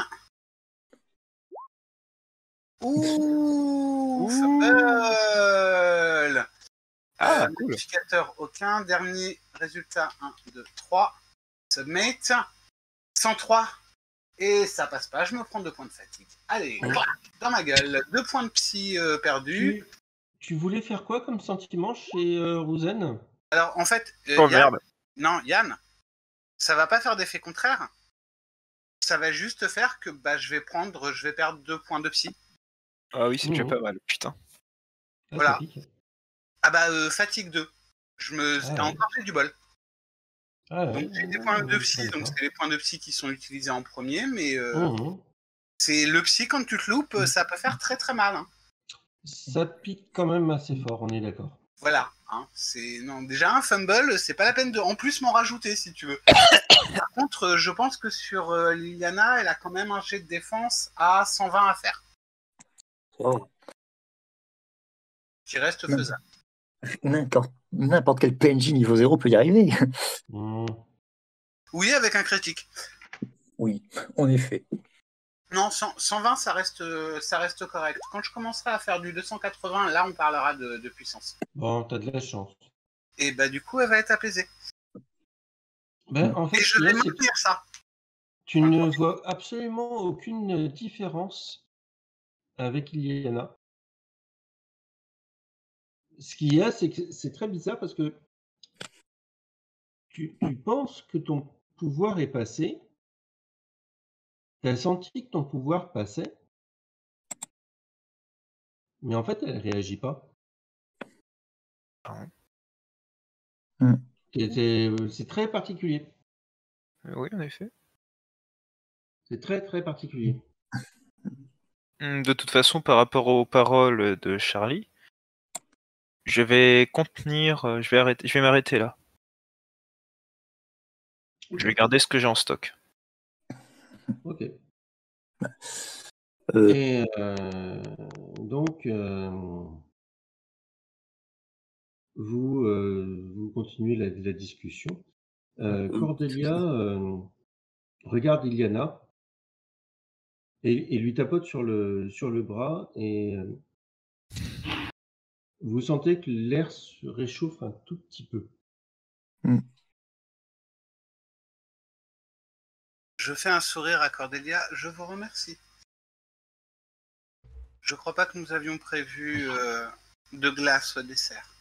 [SPEAKER 4] Ouh,
[SPEAKER 2] Ouh.
[SPEAKER 4] fumble
[SPEAKER 2] Ah,
[SPEAKER 4] Euh,
[SPEAKER 2] cool.
[SPEAKER 4] Modificateur aucun. Dernier résultat 1, 2, 3. Submit. 103. Et ça passe pas, je me prends deux points de fatigue. Allez,
[SPEAKER 1] Ouais.
[SPEAKER 4] dans ma gueule. Deux points de psy euh, perdus.
[SPEAKER 1] Tu, tu voulais faire quoi comme sentiment chez euh, Rouzen?
[SPEAKER 4] Alors en fait, euh,
[SPEAKER 2] Oh
[SPEAKER 4] Yann-
[SPEAKER 2] merde.
[SPEAKER 4] Non, Yann, ça va pas faire d'effet contraire. Ça va juste faire que bah, je vais prendre, je vais perdre deux points de psy.
[SPEAKER 2] Ah oui, c'est déjà
[SPEAKER 1] Mhm.
[SPEAKER 2] pas mal, putain.
[SPEAKER 1] Ah,
[SPEAKER 4] Voilà. Ah bah euh, fatigue 2. Je me
[SPEAKER 1] Ah ouais.
[SPEAKER 4] encore fait du bol.
[SPEAKER 1] Ah.
[SPEAKER 4] Donc j'ai des points de psy, donc c'est les points de psy qui sont utilisés en premier, mais euh,
[SPEAKER 1] Mhm.
[SPEAKER 4] c'est le psy quand tu te loupes, euh, ça peut faire très très mal. hein.
[SPEAKER 1] Ça pique quand même assez fort, on est d'accord.
[SPEAKER 4] Voilà. hein. C'est non déjà un fumble, c'est pas la peine de en plus m'en rajouter si tu veux. Par contre, euh, je pense que sur euh, Liliana, elle a quand même un jet de défense à 120 à faire,
[SPEAKER 3] Oh.
[SPEAKER 4] qui reste
[SPEAKER 3] Non.
[SPEAKER 4] faisable.
[SPEAKER 3] N'importe n'importe quel PNJ niveau 0 peut y arriver.
[SPEAKER 1] Mhm.
[SPEAKER 4] Oui, avec un critique.
[SPEAKER 3] Oui, en effet.
[SPEAKER 4] Non, 100 120, ça reste, ça reste correct. Quand je commencerai à faire du 280, là, on parlera de, de puissance.
[SPEAKER 1] Bon, t'as de la chance.
[SPEAKER 4] Et bah, du coup, elle va être apaisée.
[SPEAKER 1] Ben, en fait,
[SPEAKER 4] Et je vais
[SPEAKER 1] que
[SPEAKER 4] maintenir ça.
[SPEAKER 1] tu ne vois absolument aucune différence avec Iliana. Ce qu'il y a, c'est que c'est très bizarre parce que tu, tu penses que ton pouvoir est passé. Tu as senti que ton pouvoir passait. Mais en fait, elle réagit pas.
[SPEAKER 2] Ah.
[SPEAKER 3] Hmm.
[SPEAKER 1] C'est- très particulier.
[SPEAKER 2] Oui, en effet.
[SPEAKER 1] C'est très très particulier.
[SPEAKER 2] Hum, De toute façon, par rapport aux paroles de Charlie, je vais contenir, euh, je vais arrêter, je vais m'arrêter là. Je vais garder ce que j'ai en stock.
[SPEAKER 1] Ok.
[SPEAKER 3] Euh,
[SPEAKER 1] Et euh, donc, euh, vous, euh, vous continuez la, la discussion. Euh. Cordelia euh, regarde Iliana et, et lui tapote sur le, sur le bras et euh, vous sentez que l'air se réchauffe un tout petit peu.
[SPEAKER 4] Je fais un sourire à Cordelia. Je vous remercie. Je crois pas que nous avions prévu euh, de glace au dessert.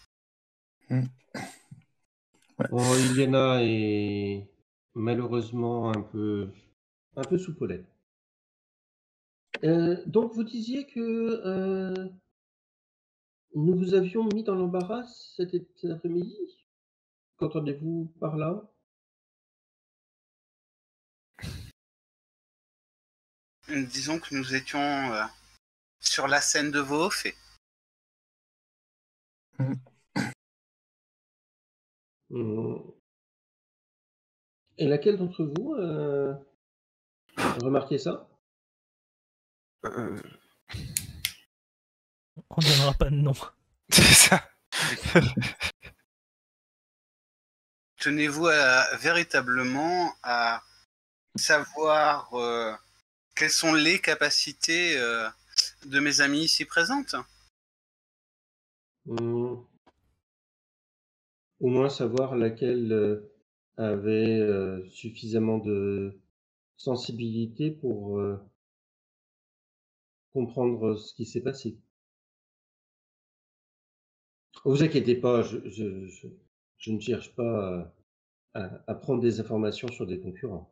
[SPEAKER 1] Bon, Iliana est malheureusement un peu, un peu sous. Euh, donc, vous disiez que euh, Nous vous avions mis dans l'embarras cet après-midi? Qu'entendez-vous par là?
[SPEAKER 4] Disons que nous étions euh, sur la scène de vos faits.
[SPEAKER 1] Hum. Et laquelle d'entre vous euh, a remarqué ça?
[SPEAKER 2] Euh,
[SPEAKER 6] On donnera pas de nom.
[SPEAKER 2] c'est ça.
[SPEAKER 4] Tenez-vous à- véritablement à savoir euh, quelles sont les capacités euh, de mes amis ici présentes
[SPEAKER 1] Hum. Au moins savoir laquelle euh, avait euh, suffisamment de sensibilité pour euh, comprendre ce qui s'est passé. Vous inquiétez pas, je, je, je, je ne cherche pas à, à- à prendre des informations sur des concurrents.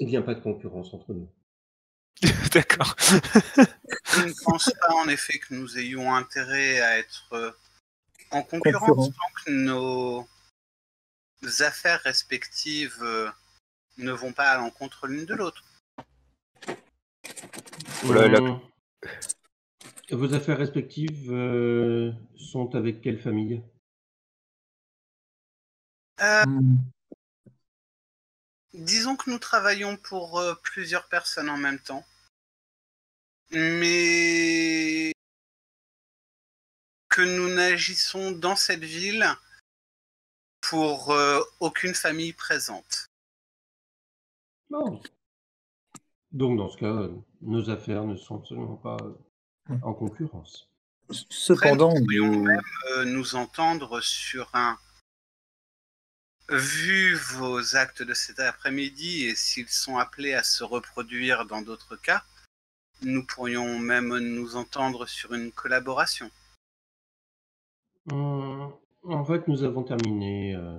[SPEAKER 1] Il n'y a pas de concurrence entre nous.
[SPEAKER 2] D'accord.
[SPEAKER 4] Je ne pense pas en effet que nous ayons intérêt à être euh, en concurrence tant que nos affaires respectives euh, ne vont pas à l'encontre l'une de l'autre.
[SPEAKER 1] Vos affaires respectives euh, sont avec quelle famille?
[SPEAKER 4] Euh,
[SPEAKER 3] Hmm.
[SPEAKER 4] disons que nous travaillons pour euh, plusieurs personnes en même temps. Mais que nous n'agissons dans cette ville pour euh, aucune famille présente.
[SPEAKER 1] Non. Donc dans ce cas, nos affaires ne sont absolument pas en concurrence.
[SPEAKER 3] Cependant,
[SPEAKER 4] Après, nous pourrions même euh, nous entendre sur un. Vu vos actes de cet après-midi et s'ils sont appelés à se reproduire dans d'autres cas, nous pourrions même nous entendre sur une collaboration.
[SPEAKER 1] Hum, En fait, nous avons terminé euh,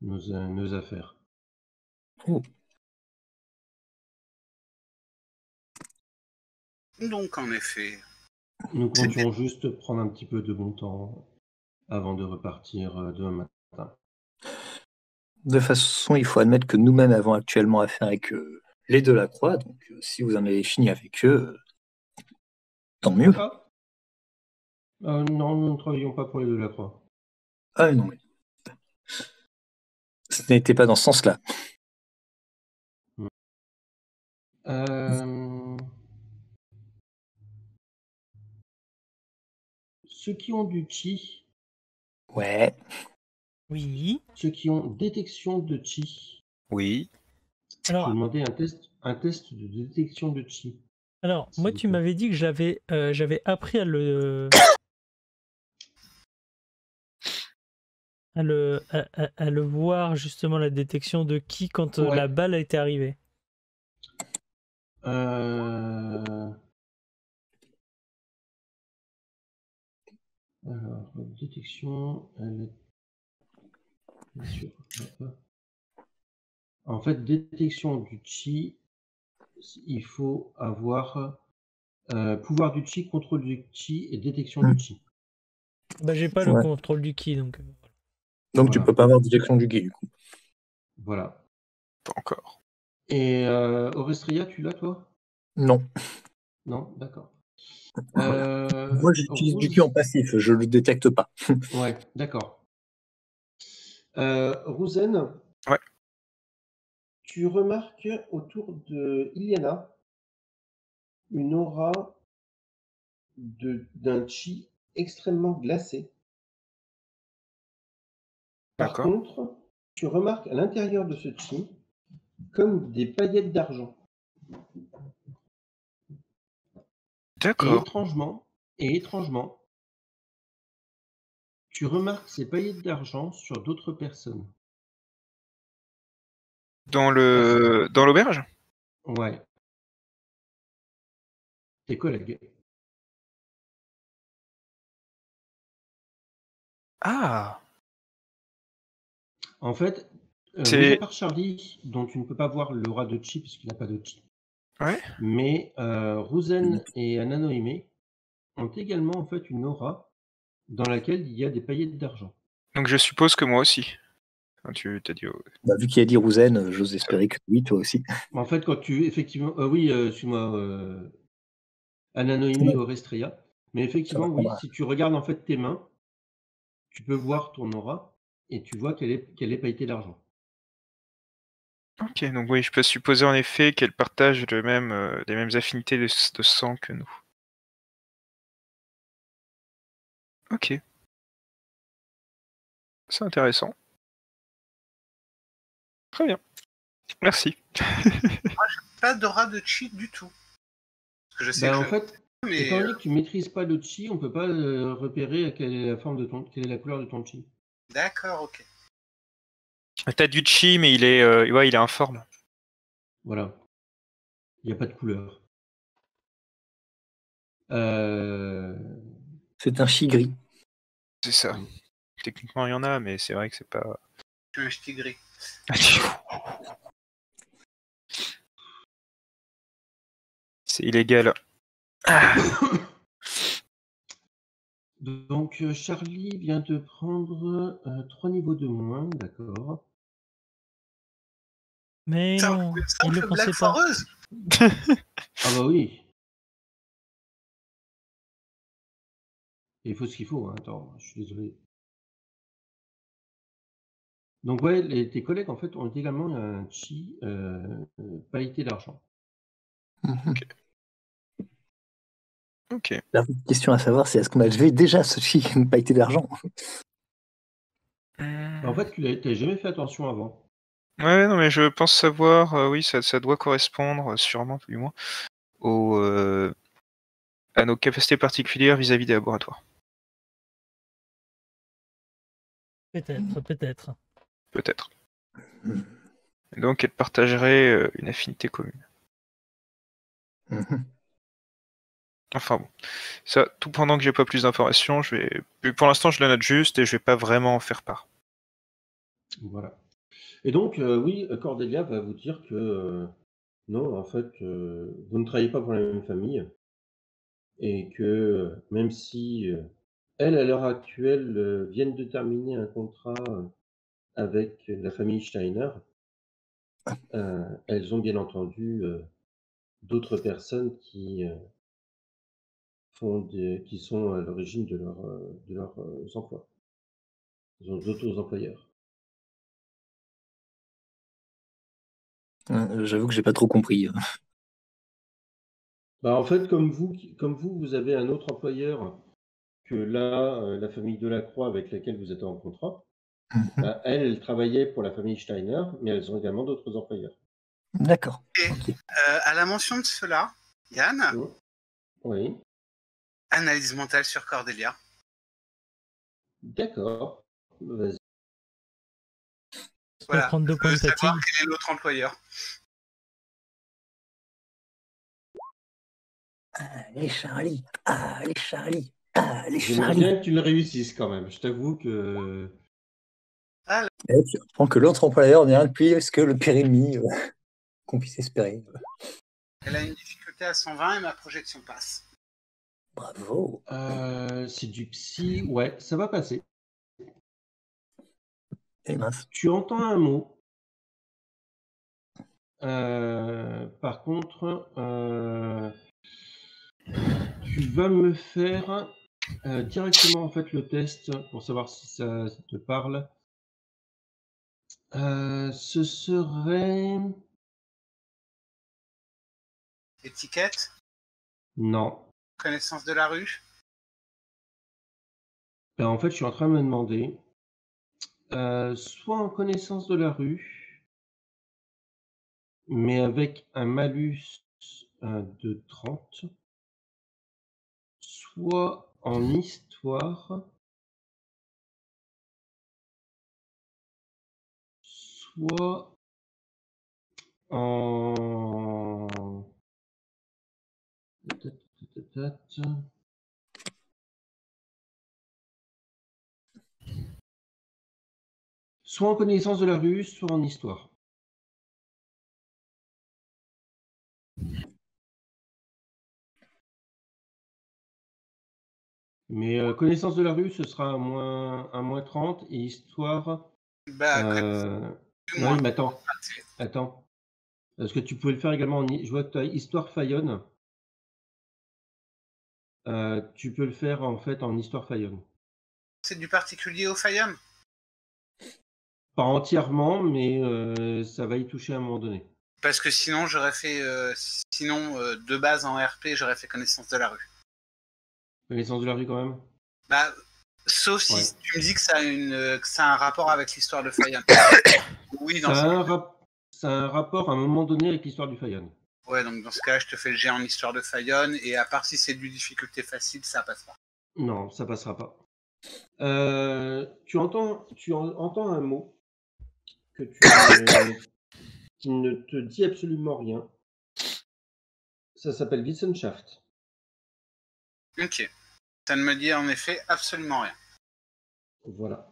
[SPEAKER 1] nos, euh, nos affaires.
[SPEAKER 4] Donc, en effet,
[SPEAKER 1] Nous comptions juste prendre un petit peu de bon temps avant de repartir euh, demain matin.
[SPEAKER 3] de toute façon, il faut admettre que nous-mêmes avons actuellement affaire avec euh, les Delacroix. Donc, euh, si vous en avez fini avec eux, euh, tant mieux.
[SPEAKER 1] Ah. Euh, non, nous ne travaillons pas pour les Delacroix.
[SPEAKER 3] Ah non, mais ce n'était pas dans ce sens-là.
[SPEAKER 1] Euh, Ceux qui ont du chi,
[SPEAKER 3] Ouais.
[SPEAKER 6] Oui.
[SPEAKER 1] ceux qui ont détection de chi,
[SPEAKER 2] Oui.
[SPEAKER 1] je
[SPEAKER 6] Alors,
[SPEAKER 1] vais demander un test, un test de détection de chi.
[SPEAKER 6] alors moi, tu m'avais dit que j'avais euh, j'avais appris à le. À le, à, à- à le voir justement la détection de qui quand euh,
[SPEAKER 1] Ouais.
[SPEAKER 6] la balle a été arrivée.
[SPEAKER 1] Euh, Alors, détection, elle est... Bien sûr, hop. En fait, détection du chi, il faut avoir euh, pouvoir du chi, contrôle du chi et détection
[SPEAKER 3] Hmm.
[SPEAKER 1] du chi.
[SPEAKER 6] Bah j'ai pas le contrôle du qui donc. euh,
[SPEAKER 3] Donc, tu peux pas avoir détection du guet, du coup.
[SPEAKER 1] Voilà.
[SPEAKER 2] Pas encore.
[SPEAKER 1] Et euh, Orestria, tu l'as toi?
[SPEAKER 3] Non.
[SPEAKER 1] Non, d'accord.
[SPEAKER 3] Voilà.
[SPEAKER 1] Euh,
[SPEAKER 3] Moi, j'utilise du Q en passif, je le détecte pas.
[SPEAKER 1] Ouais, d'accord. Euh,
[SPEAKER 2] Ouais.
[SPEAKER 1] tu remarques autour de Iliana une aura de- d'un chi extrêmement glacé. Par contre, tu remarques à l'intérieur de ce chi comme des paillettes d'argent. Et étrangement, et étrangement, tu remarques ces paillettes d'argent sur d'autres personnes.
[SPEAKER 2] Dans le dans l'auberge?
[SPEAKER 1] Ouais. Tes collègues.
[SPEAKER 2] Ah.
[SPEAKER 1] En fait, euh, part Charlie, dont tu ne peux pas voir l'aura de chi puisqu'il n'a pas de chi.
[SPEAKER 2] Ouais.
[SPEAKER 1] Mais euh, Ruzen et Ananoime ont également en fait une aura dans laquelle il y a des paillettes d'argent.
[SPEAKER 2] Donc je suppose que moi aussi. Tu t'as dit. oh,
[SPEAKER 3] Bah, vu qu'il a dit Rouzen, euh, j'ose espérer que oui, toi aussi.
[SPEAKER 1] En fait, quand tu effectivement, euh, oui, euh, suis-moi, euh, Ananoïmi ou Restria, mais effectivement, oui, si tu regardes en fait tes mains, tu peux voir ton aura et tu vois qu'elle est qu'elle est pailletée d'argent.
[SPEAKER 2] Ok, donc oui, je peux supposer en effet qu'elle partage le même, euh, les mêmes affinités de, de sang que nous. Ok. C'est intéressant. Très bien. Merci.
[SPEAKER 4] Pas d'aura de chi du tout. Parce que je sais
[SPEAKER 1] Bah,
[SPEAKER 4] que
[SPEAKER 1] en fait,
[SPEAKER 4] mais
[SPEAKER 1] étant
[SPEAKER 4] euh,
[SPEAKER 1] donné que tu maîtrises pas le chi, on peut pas euh, repérer quelle est la forme de ton, quelle est la couleur de ton chi.
[SPEAKER 4] d'accord, ok.
[SPEAKER 2] T'as du chi, mais il est, euh, ouais, il est informe.
[SPEAKER 1] Voilà. Il n'y a pas de couleur. Euh,
[SPEAKER 3] C'est un chi gris.
[SPEAKER 2] C'est ça. Techniquement, il y en a, mais c'est vrai que c'est pas.
[SPEAKER 4] Un ch'ti gris.
[SPEAKER 2] c'est illégal.
[SPEAKER 1] Donc, euh, Charlie vient de prendre euh, trois niveaux de moins, d'accord.
[SPEAKER 6] Mais
[SPEAKER 4] Ça,
[SPEAKER 6] non,
[SPEAKER 4] ça
[SPEAKER 6] il le pensait pas.
[SPEAKER 1] Ah bah oui. Il faut ce qu'il faut, hein. attends, je suis désolé. Donc ouais, les- tes collègues en fait ont également un chi euh, euh, pailleté d'argent.
[SPEAKER 2] Ok.
[SPEAKER 3] La vraie question à savoir, c'est est-ce qu'on avait déjà ce chi pailleté d'argent?
[SPEAKER 1] En fait, tu n'as jamais fait attention avant.
[SPEAKER 2] Ouais, non, mais je pense savoir, euh, oui, ça, ça doit correspondre, euh, sûrement, du moins, au, euh, à nos capacités particulières vis-à-vis des laboratoires.
[SPEAKER 6] Peut-être, peut-être.
[SPEAKER 2] Peut-être. Et Donc, elle partagerait euh, une affinité commune.
[SPEAKER 3] Mhm.
[SPEAKER 2] Enfin bon. Ça, tout pendant que j'ai pas plus d'informations, je vais. Pour l'instant, je la note juste et je vais pas vraiment en faire part.
[SPEAKER 1] Voilà. Et donc, euh, oui, Cordelia va vous dire que euh, non, en fait, euh, vous ne travaillez pas pour la même famille et que même si elles, à l'heure actuelle, viennent de terminer un contrat avec la famille Steiner, elles ont bien entendu d'autres personnes qui font des, qui sont à l'origine de leur, euh, de leurs euh, emplois. Ils ont d'autres employeurs.
[SPEAKER 3] Euh, J'avoue que j'ai pas trop compris.
[SPEAKER 1] Bah, en fait, comme vous, comme vous, vous avez un autre employeur que là, euh, la famille Delacroix avec laquelle vous êtes en contrat. Bah, elles, elles travaillaient pour la famille Steiner, mais elles ont également d'autres employeurs.
[SPEAKER 3] D'accord.
[SPEAKER 4] Euh, à la mention de cela, Yann,
[SPEAKER 1] Oui,
[SPEAKER 4] analyse mentale sur Cordelia.
[SPEAKER 1] d'accord. Vas-y.
[SPEAKER 4] Voilà.
[SPEAKER 6] prendre deux
[SPEAKER 4] Je
[SPEAKER 6] points de fatigue.
[SPEAKER 4] savoir quel est l'autre employeur.
[SPEAKER 3] Allez, Charlie. Allez, Charlie. Allez,
[SPEAKER 1] J'aimerais
[SPEAKER 3] Charlie.
[SPEAKER 1] bien que tu le réussisses quand même. Je t'avoue que.
[SPEAKER 3] Et tu apprends que l'autre employeur n'est rien de plus que le périmie euh, qu'on puisse espérer.
[SPEAKER 4] Elle a une difficulté à 120 et ma projection passe.
[SPEAKER 3] Bravo.
[SPEAKER 1] euh, c'est du psy. Ouais, ça va passer.
[SPEAKER 3] Et mince.
[SPEAKER 1] Tu entends un mot. Euh, par contre, euh, tu vas me faire euh, directement en fait le test pour savoir si ça, ça te parle. Euh, ce serait
[SPEAKER 4] Étiquette,
[SPEAKER 1] non.
[SPEAKER 4] Connaissance de la rue?
[SPEAKER 1] Ben, en fait, je suis en train de me demander euh, soit en connaissance de la rue, mais avec un malus euh, de 30, soit en histoire, soit en... Soit en connaissance de la rue, soit en histoire. Mais euh, connaissance de la rue, ce sera un moins, un moins 30 et histoire.
[SPEAKER 4] Bah,
[SPEAKER 1] euh, Non, mais attends, attends. Est-ce que tu pouvais le faire également en. Je vois que tu as histoire Fayonne. Euh, tu peux le faire en fait en histoire Fayonne.
[SPEAKER 4] C'est du particulier au Fayum
[SPEAKER 1] Pas entièrement, mais euh, ça va y toucher à un moment donné.
[SPEAKER 4] Parce que sinon, j'aurais fait. euh, sinon, de base en RP, j'aurais fait connaissance de la rue.
[SPEAKER 1] Connaissance de la rue quand même?
[SPEAKER 4] Bah, sauf si
[SPEAKER 1] Ouais.
[SPEAKER 4] tu me dis que ça a, une, que ça a un rapport avec l'histoire de Fayum. oui, dans
[SPEAKER 1] ça
[SPEAKER 4] ce...
[SPEAKER 1] a, un rap- ça a un rapport à un moment donné avec l'histoire du Fayonne.
[SPEAKER 4] Ouais, donc dans ce cas-là, je te fais le jet en histoire de Fayonne, et à part si c'est du difficulté facile, ça passe pas.
[SPEAKER 1] Non, ça passera pas. Euh, tu entends, tu en- entends un mot que tu, euh, qui ne te dit absolument rien. Ça s'appelle Wissenschaft.
[SPEAKER 4] Ok. Ça ne me dit en effet absolument rien.
[SPEAKER 1] Voilà.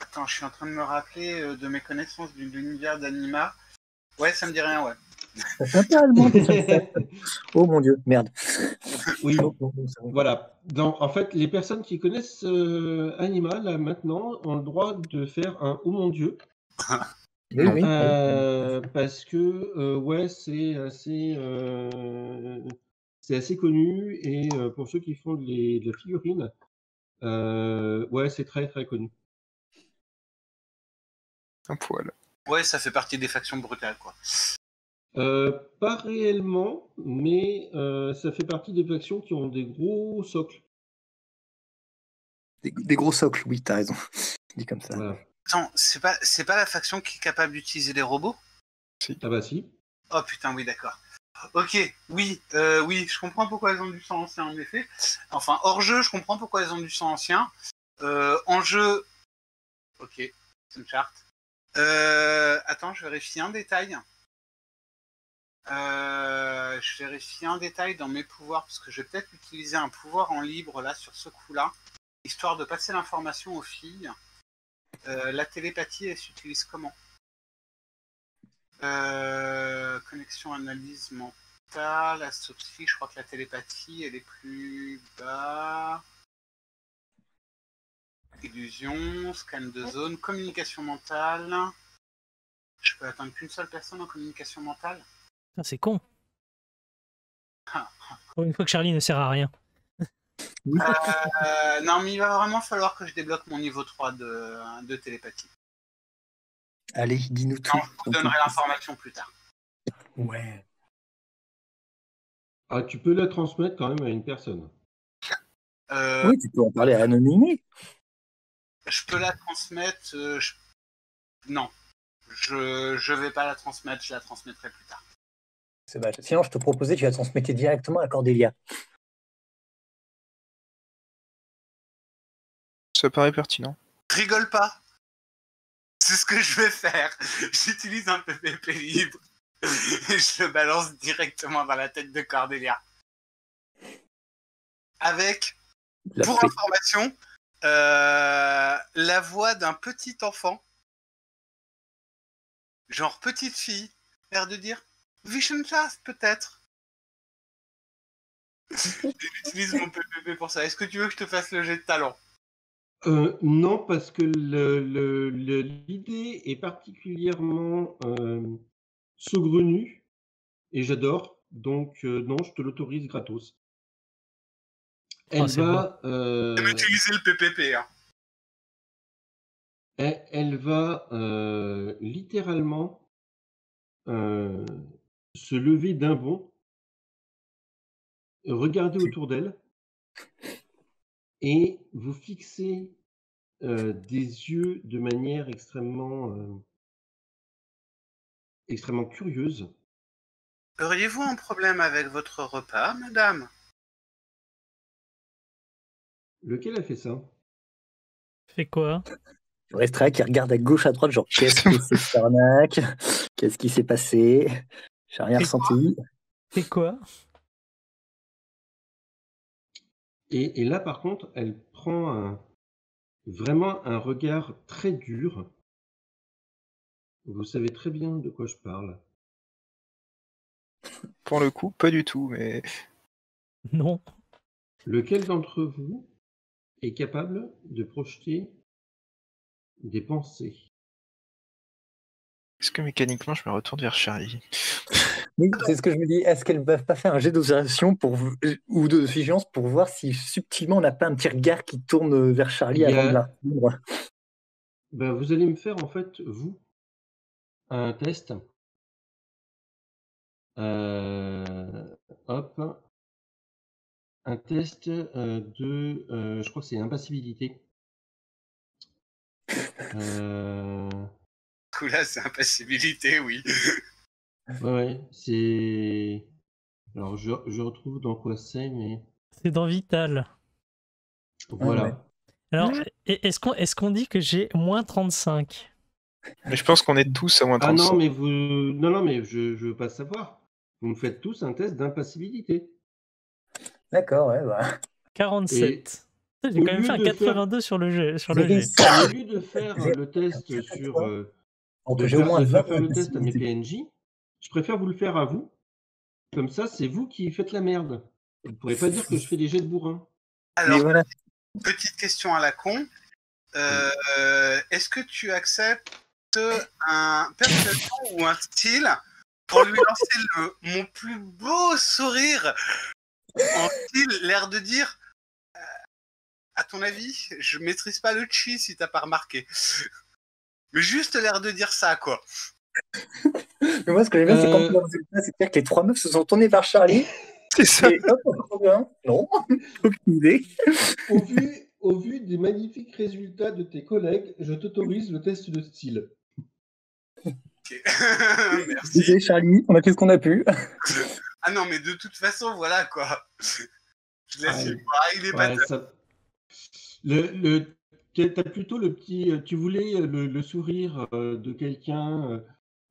[SPEAKER 4] Attends, je suis en train de me rappeler euh, de mes connaissances de l'univers d'Anima. Ouais, ça me dit rien, ouais.
[SPEAKER 3] Oh mon dieu, merde.
[SPEAKER 1] oui,
[SPEAKER 3] Oh, oh, oh,
[SPEAKER 1] voilà. Dans- en fait, les personnes qui connaissent euh, Anima, là, maintenant, ont le droit de faire un « Oh mon Dieu
[SPEAKER 3] Oui, oui.
[SPEAKER 1] Euh, parce que euh, ouais, c'est assez, euh, c'est assez connu et euh, pour ceux qui font les, de la figurine, euh, ouais, c'est très très connu.
[SPEAKER 2] Un poil.
[SPEAKER 4] Ouais, ça fait partie des factions brutales, quoi.
[SPEAKER 1] Euh, pas réellement, mais euh, ça fait partie des factions qui ont des gros socles.
[SPEAKER 3] Des, des gros socles, oui, t'as raison. Dit comme ça.
[SPEAKER 1] Voilà.
[SPEAKER 4] Attends, c'est pas, c'est pas la faction qui est capable d'utiliser des robots?
[SPEAKER 1] Ah bah si.
[SPEAKER 4] Oh putain, oui, d'accord. Ok, oui, euh, oui, je comprends pourquoi elles ont du sang ancien, en effet. Enfin, hors jeu, je comprends pourquoi elles ont du sang ancien. Euh, en jeu, ok, c'est une charte. Euh, attends, je vérifie un détail. Euh, je vérifie un détail dans mes pouvoirs, parce que je vais peut-être utiliser un pouvoir en libre là sur ce coup-là, histoire de passer l'information aux filles. Euh, la télépathie, elle s'utilise comment? Euh, Connexion, analyse mentale, asopsie, je crois que la télépathie, elle est plus bas. Illusion, scan de zone, communication mentale. Je peux atteindre qu'une seule personne en communication mentale
[SPEAKER 6] C'est con.
[SPEAKER 4] Ah.
[SPEAKER 6] Pour une fois que Charlie ne sert à rien.
[SPEAKER 4] Euh, non, mais il va vraiment falloir que je débloque mon niveau 3 de, de télépathie.
[SPEAKER 3] Allez, dis-nous tout.
[SPEAKER 4] Non, je vous donnerai l'information plus tard.
[SPEAKER 3] Ouais.
[SPEAKER 1] Ah, tu peux la transmettre quand même à une personne.
[SPEAKER 4] Euh,
[SPEAKER 3] Oui, tu peux en parler à Anonymé.
[SPEAKER 4] Je peux la transmettre. euh, je- Non, je je vais pas la transmettre, je la transmettrai plus tard.
[SPEAKER 7] C'est dommage. Sinon, je te proposais, tu la transmettais directement à Cordélia.
[SPEAKER 2] Ça paraît pertinent.
[SPEAKER 4] Rigole pas. C'est ce que je vais faire. J'utilise un PPP libre et je le balance directement dans la tête de Cordelia. Avec,
[SPEAKER 3] La
[SPEAKER 4] pour
[SPEAKER 3] paix.
[SPEAKER 4] information, euh, la voix d'un petit enfant, genre petite fille, l'air de dire Vision Class peut-être. J'utilise mon PPP pour ça. Est-ce que tu veux que je te fasse le jet de talent?
[SPEAKER 1] Euh, non, parce que l'idée est particulièrement euh, saugrenue et j'adore. Donc, non, je te l'autorise gratos. Elle
[SPEAKER 6] Oh,
[SPEAKER 1] va, euh,
[SPEAKER 4] Je vais utiliser le PPP. Hein.
[SPEAKER 1] elle, elle va euh, littéralement euh, se lever d'un bond, regarder autour d'elle et vous fixer euh, des yeux de manière extrêmement, euh, extrêmement curieuse.
[SPEAKER 4] Auriez-vous un problème avec votre repas, madame?
[SPEAKER 1] Lequel a fait ça?
[SPEAKER 6] Fais quoi?
[SPEAKER 3] Je resterai qui regarde à gauche, à droite, genre qu'est-ce qui s'est fait arnaque? Qu'est-ce qui s'est passé? J'ai rien
[SPEAKER 6] Et-
[SPEAKER 3] ressenti.
[SPEAKER 6] Fais quoi?
[SPEAKER 1] Et, et là, par contre, elle prend un- vraiment un regard très dur. Vous savez très bien de quoi je parle.
[SPEAKER 2] Pour le coup, pas du tout, mais
[SPEAKER 6] Non.
[SPEAKER 1] Lequel d'entre vous est capable de projeter des pensées
[SPEAKER 2] Est-ce que mécaniquement je me retourne vers Charlie?
[SPEAKER 3] Oui, c'est ce que je me dis. Est-ce qu'elles ne peuvent pas faire un jet d'observation pour ou de vigilance pour voir si subtilement on n'a pas un petit regard qui tourne vers Charlie avant de la
[SPEAKER 1] Ben, Vous allez me faire en fait, vous, un test. Euh, hop. Un test euh, de, euh, je crois que c'est impassibilité. Euh,
[SPEAKER 4] Là, c'est impassibilité, oui.
[SPEAKER 1] ouais, ouais, c'est. Alors, je, je retrouve dans quoi c'est, mais
[SPEAKER 6] C'est dans Vital.
[SPEAKER 1] voilà.
[SPEAKER 3] ouais.
[SPEAKER 6] Alors, est-ce qu'on est qu'on dit que j'ai moins 35
[SPEAKER 2] Mais je pense qu'on est tous à moins
[SPEAKER 1] Ah
[SPEAKER 2] 35.
[SPEAKER 1] non, mais vous. Non, non, mais je, je veux pas savoir. Vous me faites tous un test d'impassibilité.
[SPEAKER 3] D'accord, ouais. Bah.
[SPEAKER 6] 47. Putain, J'ai quand même fait un
[SPEAKER 1] de faire-
[SPEAKER 6] 82 sur le jet. Sur le.
[SPEAKER 1] Au lieu de faire le test sur. euh, de
[SPEAKER 3] au
[SPEAKER 1] faire,
[SPEAKER 3] moins
[SPEAKER 1] de faire
[SPEAKER 3] 20
[SPEAKER 1] faire le test à mes. PNJ, je préfère vous le faire à vous. Comme ça, c'est vous qui faites la merde. Vous ne pourrez pas dire que je fais des jets de bourrin.
[SPEAKER 4] Alors,
[SPEAKER 3] voilà.
[SPEAKER 4] petite question à la con. Euh, Est-ce que tu acceptes un persuasion ou un style pour lui lancer le, mon plus beau sourire? En style, l'air de dire euh, À ton avis, je maîtrise pas le chi si t'as pas remarqué. Mais juste l'air de dire ça, quoi.
[SPEAKER 3] Mais moi, ce que j'aime bien, c'est quand
[SPEAKER 1] Euh.
[SPEAKER 3] le résultat, c'est-à-dire que les trois meufs se sont tournées vers Charlie.
[SPEAKER 2] C'est ça.
[SPEAKER 3] Et hop. Non, aucune idée.
[SPEAKER 1] Au vu, au vu des magnifiques résultats de tes collègues, je t'autorise le test de style.
[SPEAKER 4] Ok. Merci.
[SPEAKER 3] Désolé, Charlie, on a fait ce qu'on a pu.
[SPEAKER 4] Ah non, mais de toute façon, voilà, quoi. Je
[SPEAKER 1] oui.
[SPEAKER 4] bras, il est pas
[SPEAKER 1] Ouais, ça- Le, le, t'as plutôt le petit. Tu voulais le, le sourire euh, de quelqu'un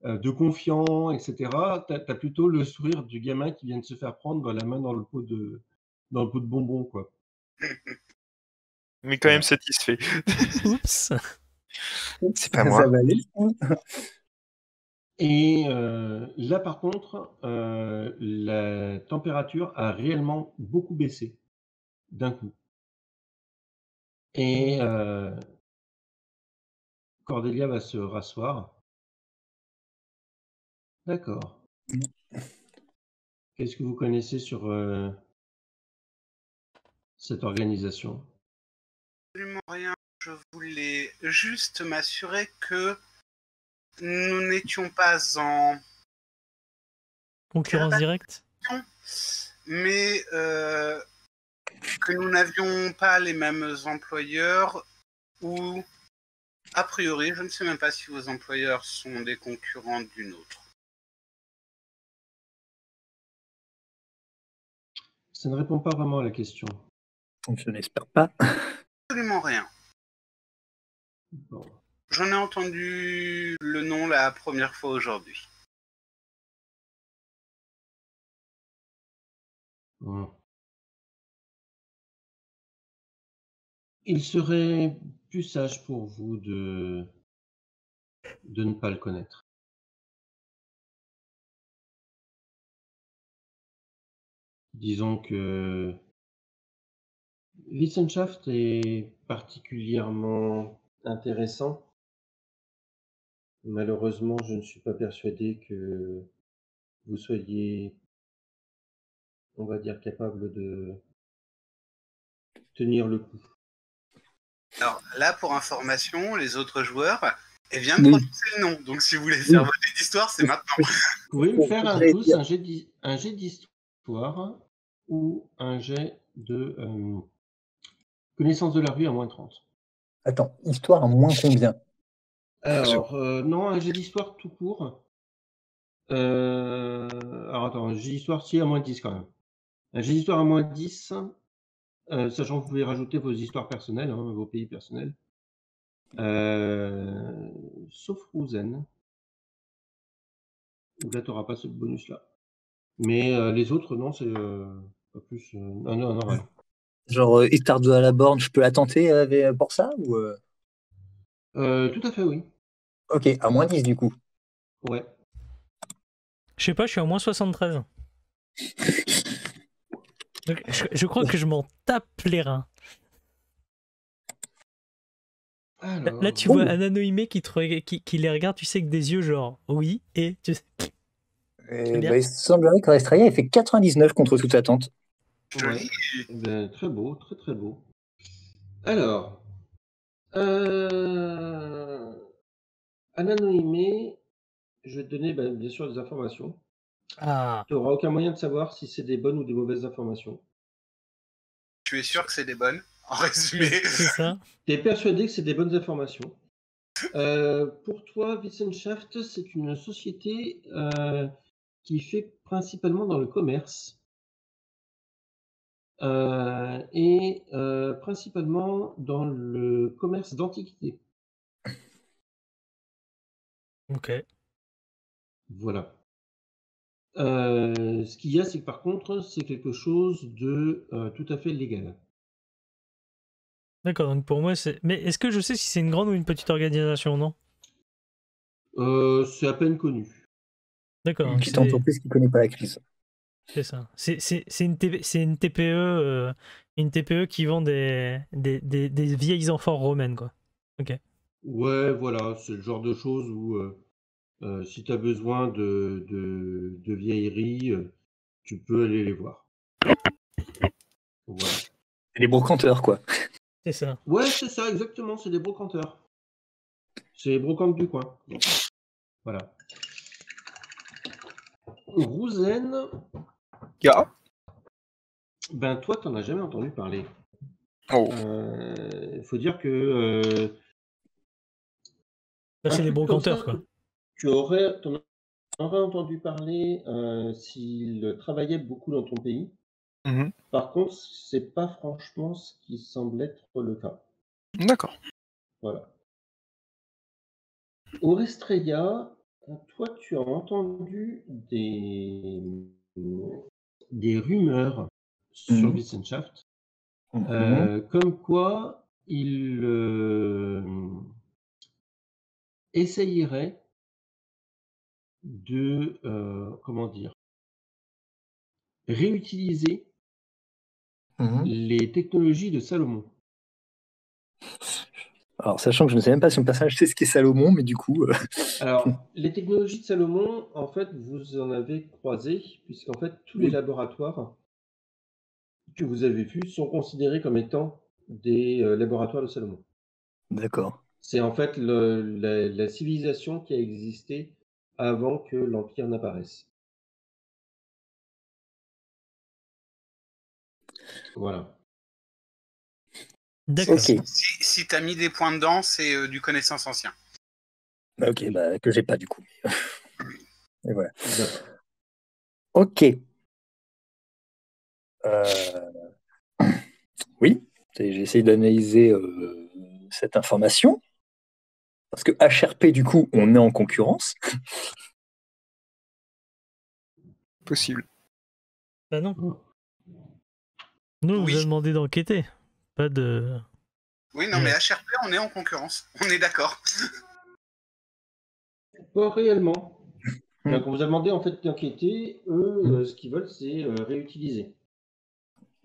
[SPEAKER 1] euh, de confiant, etc. T'as as plutôt le sourire du gamin qui vient de se faire prendre la main dans le pot de, dans le pot de bonbons, quoi.
[SPEAKER 2] Mais quand même satisfait.
[SPEAKER 6] Oups.
[SPEAKER 2] C'est pas moi.
[SPEAKER 3] Ça va aller.
[SPEAKER 1] Et euh, là, par contre, euh, la température a réellement beaucoup baissé d'un coup. Et euh, Cordelia va se rasseoir. D'accord. Qu'est-ce que vous connaissez sur cette organisation?
[SPEAKER 4] Absolument rien. Je voulais juste m'assurer que nous n'étions pas en.
[SPEAKER 6] Concurrence directe?
[SPEAKER 4] Mais euh, que nous n'avions pas les mêmes employeurs ou. A priori, je ne sais même pas si vos employeurs sont des concurrents d'une autre.
[SPEAKER 1] Ça ne répond pas vraiment à la question.
[SPEAKER 3] Je n'espère pas.
[SPEAKER 4] Absolument rien.
[SPEAKER 1] Bon.
[SPEAKER 4] J'en ai entendu le nom la première fois aujourd'hui.
[SPEAKER 1] Il serait plus sage pour vous de, de ne pas le connaître. Disons que Wissenschaft est particulièrement intéressant. Malheureusement, je ne suis pas persuadé que vous soyez, on va dire, capable de tenir le coup.
[SPEAKER 4] Alors là, pour information, les autres joueurs, vient de
[SPEAKER 3] Oui.
[SPEAKER 4] prononcer le nom. Donc si vous voulez faire votre jet d'histoire, c'est maintenant.
[SPEAKER 1] Vous pouvez me faire un tous un jet d'histoire ou un jet de euh, connaissance de la rue à moins 30.
[SPEAKER 3] Attends, histoire à moins combien?
[SPEAKER 1] Alors, euh, non, un jet d'histoire tout court. Euh, alors attends, un jet d'histoire si à moins 10 quand même. Un jet d'histoire à moins 10, euh, sachant que vous pouvez rajouter vos histoires personnelles, hein, vos pays personnels. Euh, sauf Rouzen. Là, tu n'auras pas ce bonus-là. Mais euh, les autres, non, c'est euh, pas plus. euh, non, non, non, ouais.
[SPEAKER 3] Genre, euh, histoire de à la borne, je peux la tenter euh, pour ça ou euh
[SPEAKER 1] tout à fait, oui.
[SPEAKER 3] Ok, à moins 10 du coup.
[SPEAKER 1] Ouais.
[SPEAKER 6] Je sais pas, je suis à moins 73. Donc, je, je crois que je m'en tape les reins. Là,
[SPEAKER 1] Alors,
[SPEAKER 6] là, tu
[SPEAKER 3] Oh.
[SPEAKER 6] vois un anoïmé qui, te qui, qui les regarde, tu sais, avec des yeux genre oui, et tu sais-
[SPEAKER 3] Et
[SPEAKER 6] bien.
[SPEAKER 3] bah, il semblerait que Restraya ait fait 99 contre toute attente.
[SPEAKER 4] Joli.
[SPEAKER 1] Ben, très beau, très très beau. Alors, euh... Je vais te donner ben, bien sûr des informations.
[SPEAKER 6] Ah,
[SPEAKER 1] Tu n'auras aucun moyen de savoir si c'est des bonnes ou des mauvaises informations.
[SPEAKER 4] Tu es sûr que c'est des bonnes En résumé?
[SPEAKER 6] c'est ça.
[SPEAKER 1] Tu es persuadé que c'est des bonnes informations. Euh, pour toi, Wissenschaft, c'est une société euh, qui fait principalement dans le commerce euh, et euh, principalement dans le commerce d'antiquité.
[SPEAKER 6] Ok.
[SPEAKER 1] Voilà. Euh, ce qu'il y a, c'est que par contre, c'est quelque chose de euh, tout à fait légal.
[SPEAKER 6] D'accord, donc pour moi, c'est. Mais est-ce que je sais si c'est une grande ou une petite organisation, non?
[SPEAKER 1] Euh, c'est à peine connu.
[SPEAKER 6] D'accord,
[SPEAKER 3] Une petite entreprise qui ne connaît pas la crise.
[SPEAKER 6] C'est ça. C'est c'est- c'est une, une TPE, euh, une TPE qui vend des, des, des, des vieilles amphores romaines, quoi.
[SPEAKER 1] Ouais, voilà, c'est le genre de choses où euh, euh, si tu as besoin de, de, de vieilleries, euh, tu peux aller les voir. Voilà.
[SPEAKER 3] Les brocanteurs, quoi.
[SPEAKER 6] C'est ça.
[SPEAKER 1] Ouais, c'est ça, exactement, c'est des brocanteurs. C'est les brocantes du coin. Voilà. Rouzen,
[SPEAKER 2] Ya.
[SPEAKER 1] ben toi, t'en as jamais entendu parler.
[SPEAKER 2] Oh.
[SPEAKER 1] Il faut dire que euh,
[SPEAKER 6] Là, c'est des brocanteurs,
[SPEAKER 1] ça,
[SPEAKER 6] quoi.
[SPEAKER 1] Tu aurais, t'en aurais entendu parler euh, s'il travaillait beaucoup dans ton pays.
[SPEAKER 2] Mhm.
[SPEAKER 1] Par contre, c'est pas franchement ce qui semble être le cas.
[SPEAKER 2] D'accord.
[SPEAKER 1] Voilà. Orestreia, toi, tu as entendu des, des rumeurs sur. Wissenschaft,
[SPEAKER 3] Mhm.
[SPEAKER 1] euh, comme quoi il euh, essayerait de, euh, comment dire, réutiliser les technologies de Salomon.
[SPEAKER 3] Alors, sachant que je ne sais même pas si mon personnage sait ce qu'est Salomon, mais du coup, euh,
[SPEAKER 1] Alors, les technologies de Salomon, en fait, vous en avez croisé, puisqu'en fait, tous les laboratoires que vous avez vus sont considérés comme étant des euh, laboratoires de Salomon.
[SPEAKER 3] d'accord.
[SPEAKER 1] C'est en fait le- la, la civilisation qui a existé avant que l'Empire n'apparaisse. Voilà.
[SPEAKER 6] D'accord.
[SPEAKER 4] Si, si t'as mis des points dedans, c'est euh, du connaissance ancien.
[SPEAKER 3] Bah, ok, bah, que j'ai pas du coup. Et voilà.
[SPEAKER 1] D'accord.
[SPEAKER 3] Ok. Euh, Oui, j'ai essayé d'analyser euh, cette information. Parce que HRP, du coup, on est en concurrence.
[SPEAKER 2] Possible.
[SPEAKER 6] Bah non. Nous, on
[SPEAKER 4] Oui.
[SPEAKER 6] vous a demandé d'enquêter. Pas de.
[SPEAKER 4] Oui, non,
[SPEAKER 6] Ouais.
[SPEAKER 4] mais HRP, on est en concurrence. On est d'accord.
[SPEAKER 1] Pas réellement. Donc, on vous a demandé en fait d'enquêter. Eux, euh, ce qu'ils veulent, c'est euh, réutiliser.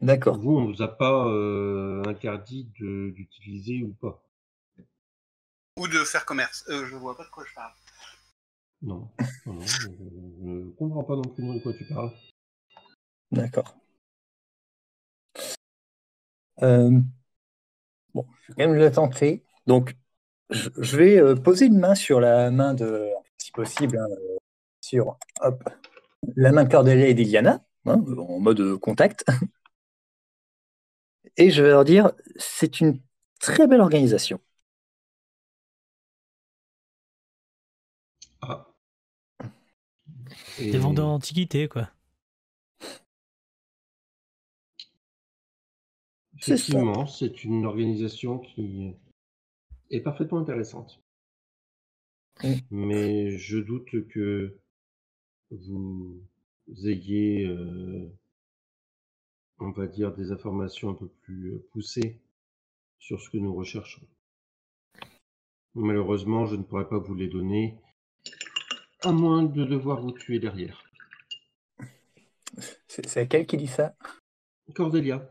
[SPEAKER 3] D'accord.
[SPEAKER 1] Vous, on ne vous a pas euh, interdit de- d'utiliser ou pas.
[SPEAKER 4] Ou de faire commerce. Euh, je vois pas de quoi je parle.
[SPEAKER 1] Non, non, non, je je ne comprends pas non plus de quoi tu parles.
[SPEAKER 3] D'accord. Euh, Bon, je vais quand même le tenter. Donc, je, je vais euh, poser une main sur la main de, si possible, hein, euh, sur hop, la main de Cordelia et d'Iliana, hein, en mode contact. Et je vais leur dire, c'est une très belle organisation.
[SPEAKER 1] Ah.
[SPEAKER 6] Des vendeurs d'antiquités, quoi.
[SPEAKER 1] Effectivement, c'est une organisation qui est parfaitement intéressante.
[SPEAKER 3] Mm.
[SPEAKER 1] Mais je doute que vous ayez, euh, on va dire, des informations un peu plus euh, poussées sur ce que nous recherchons. Malheureusement, je ne pourrais pas vous les donner, à moins de devoir vous tuer derrière.
[SPEAKER 3] C'est c'est laquelle qui dit ça?
[SPEAKER 1] Cordelia.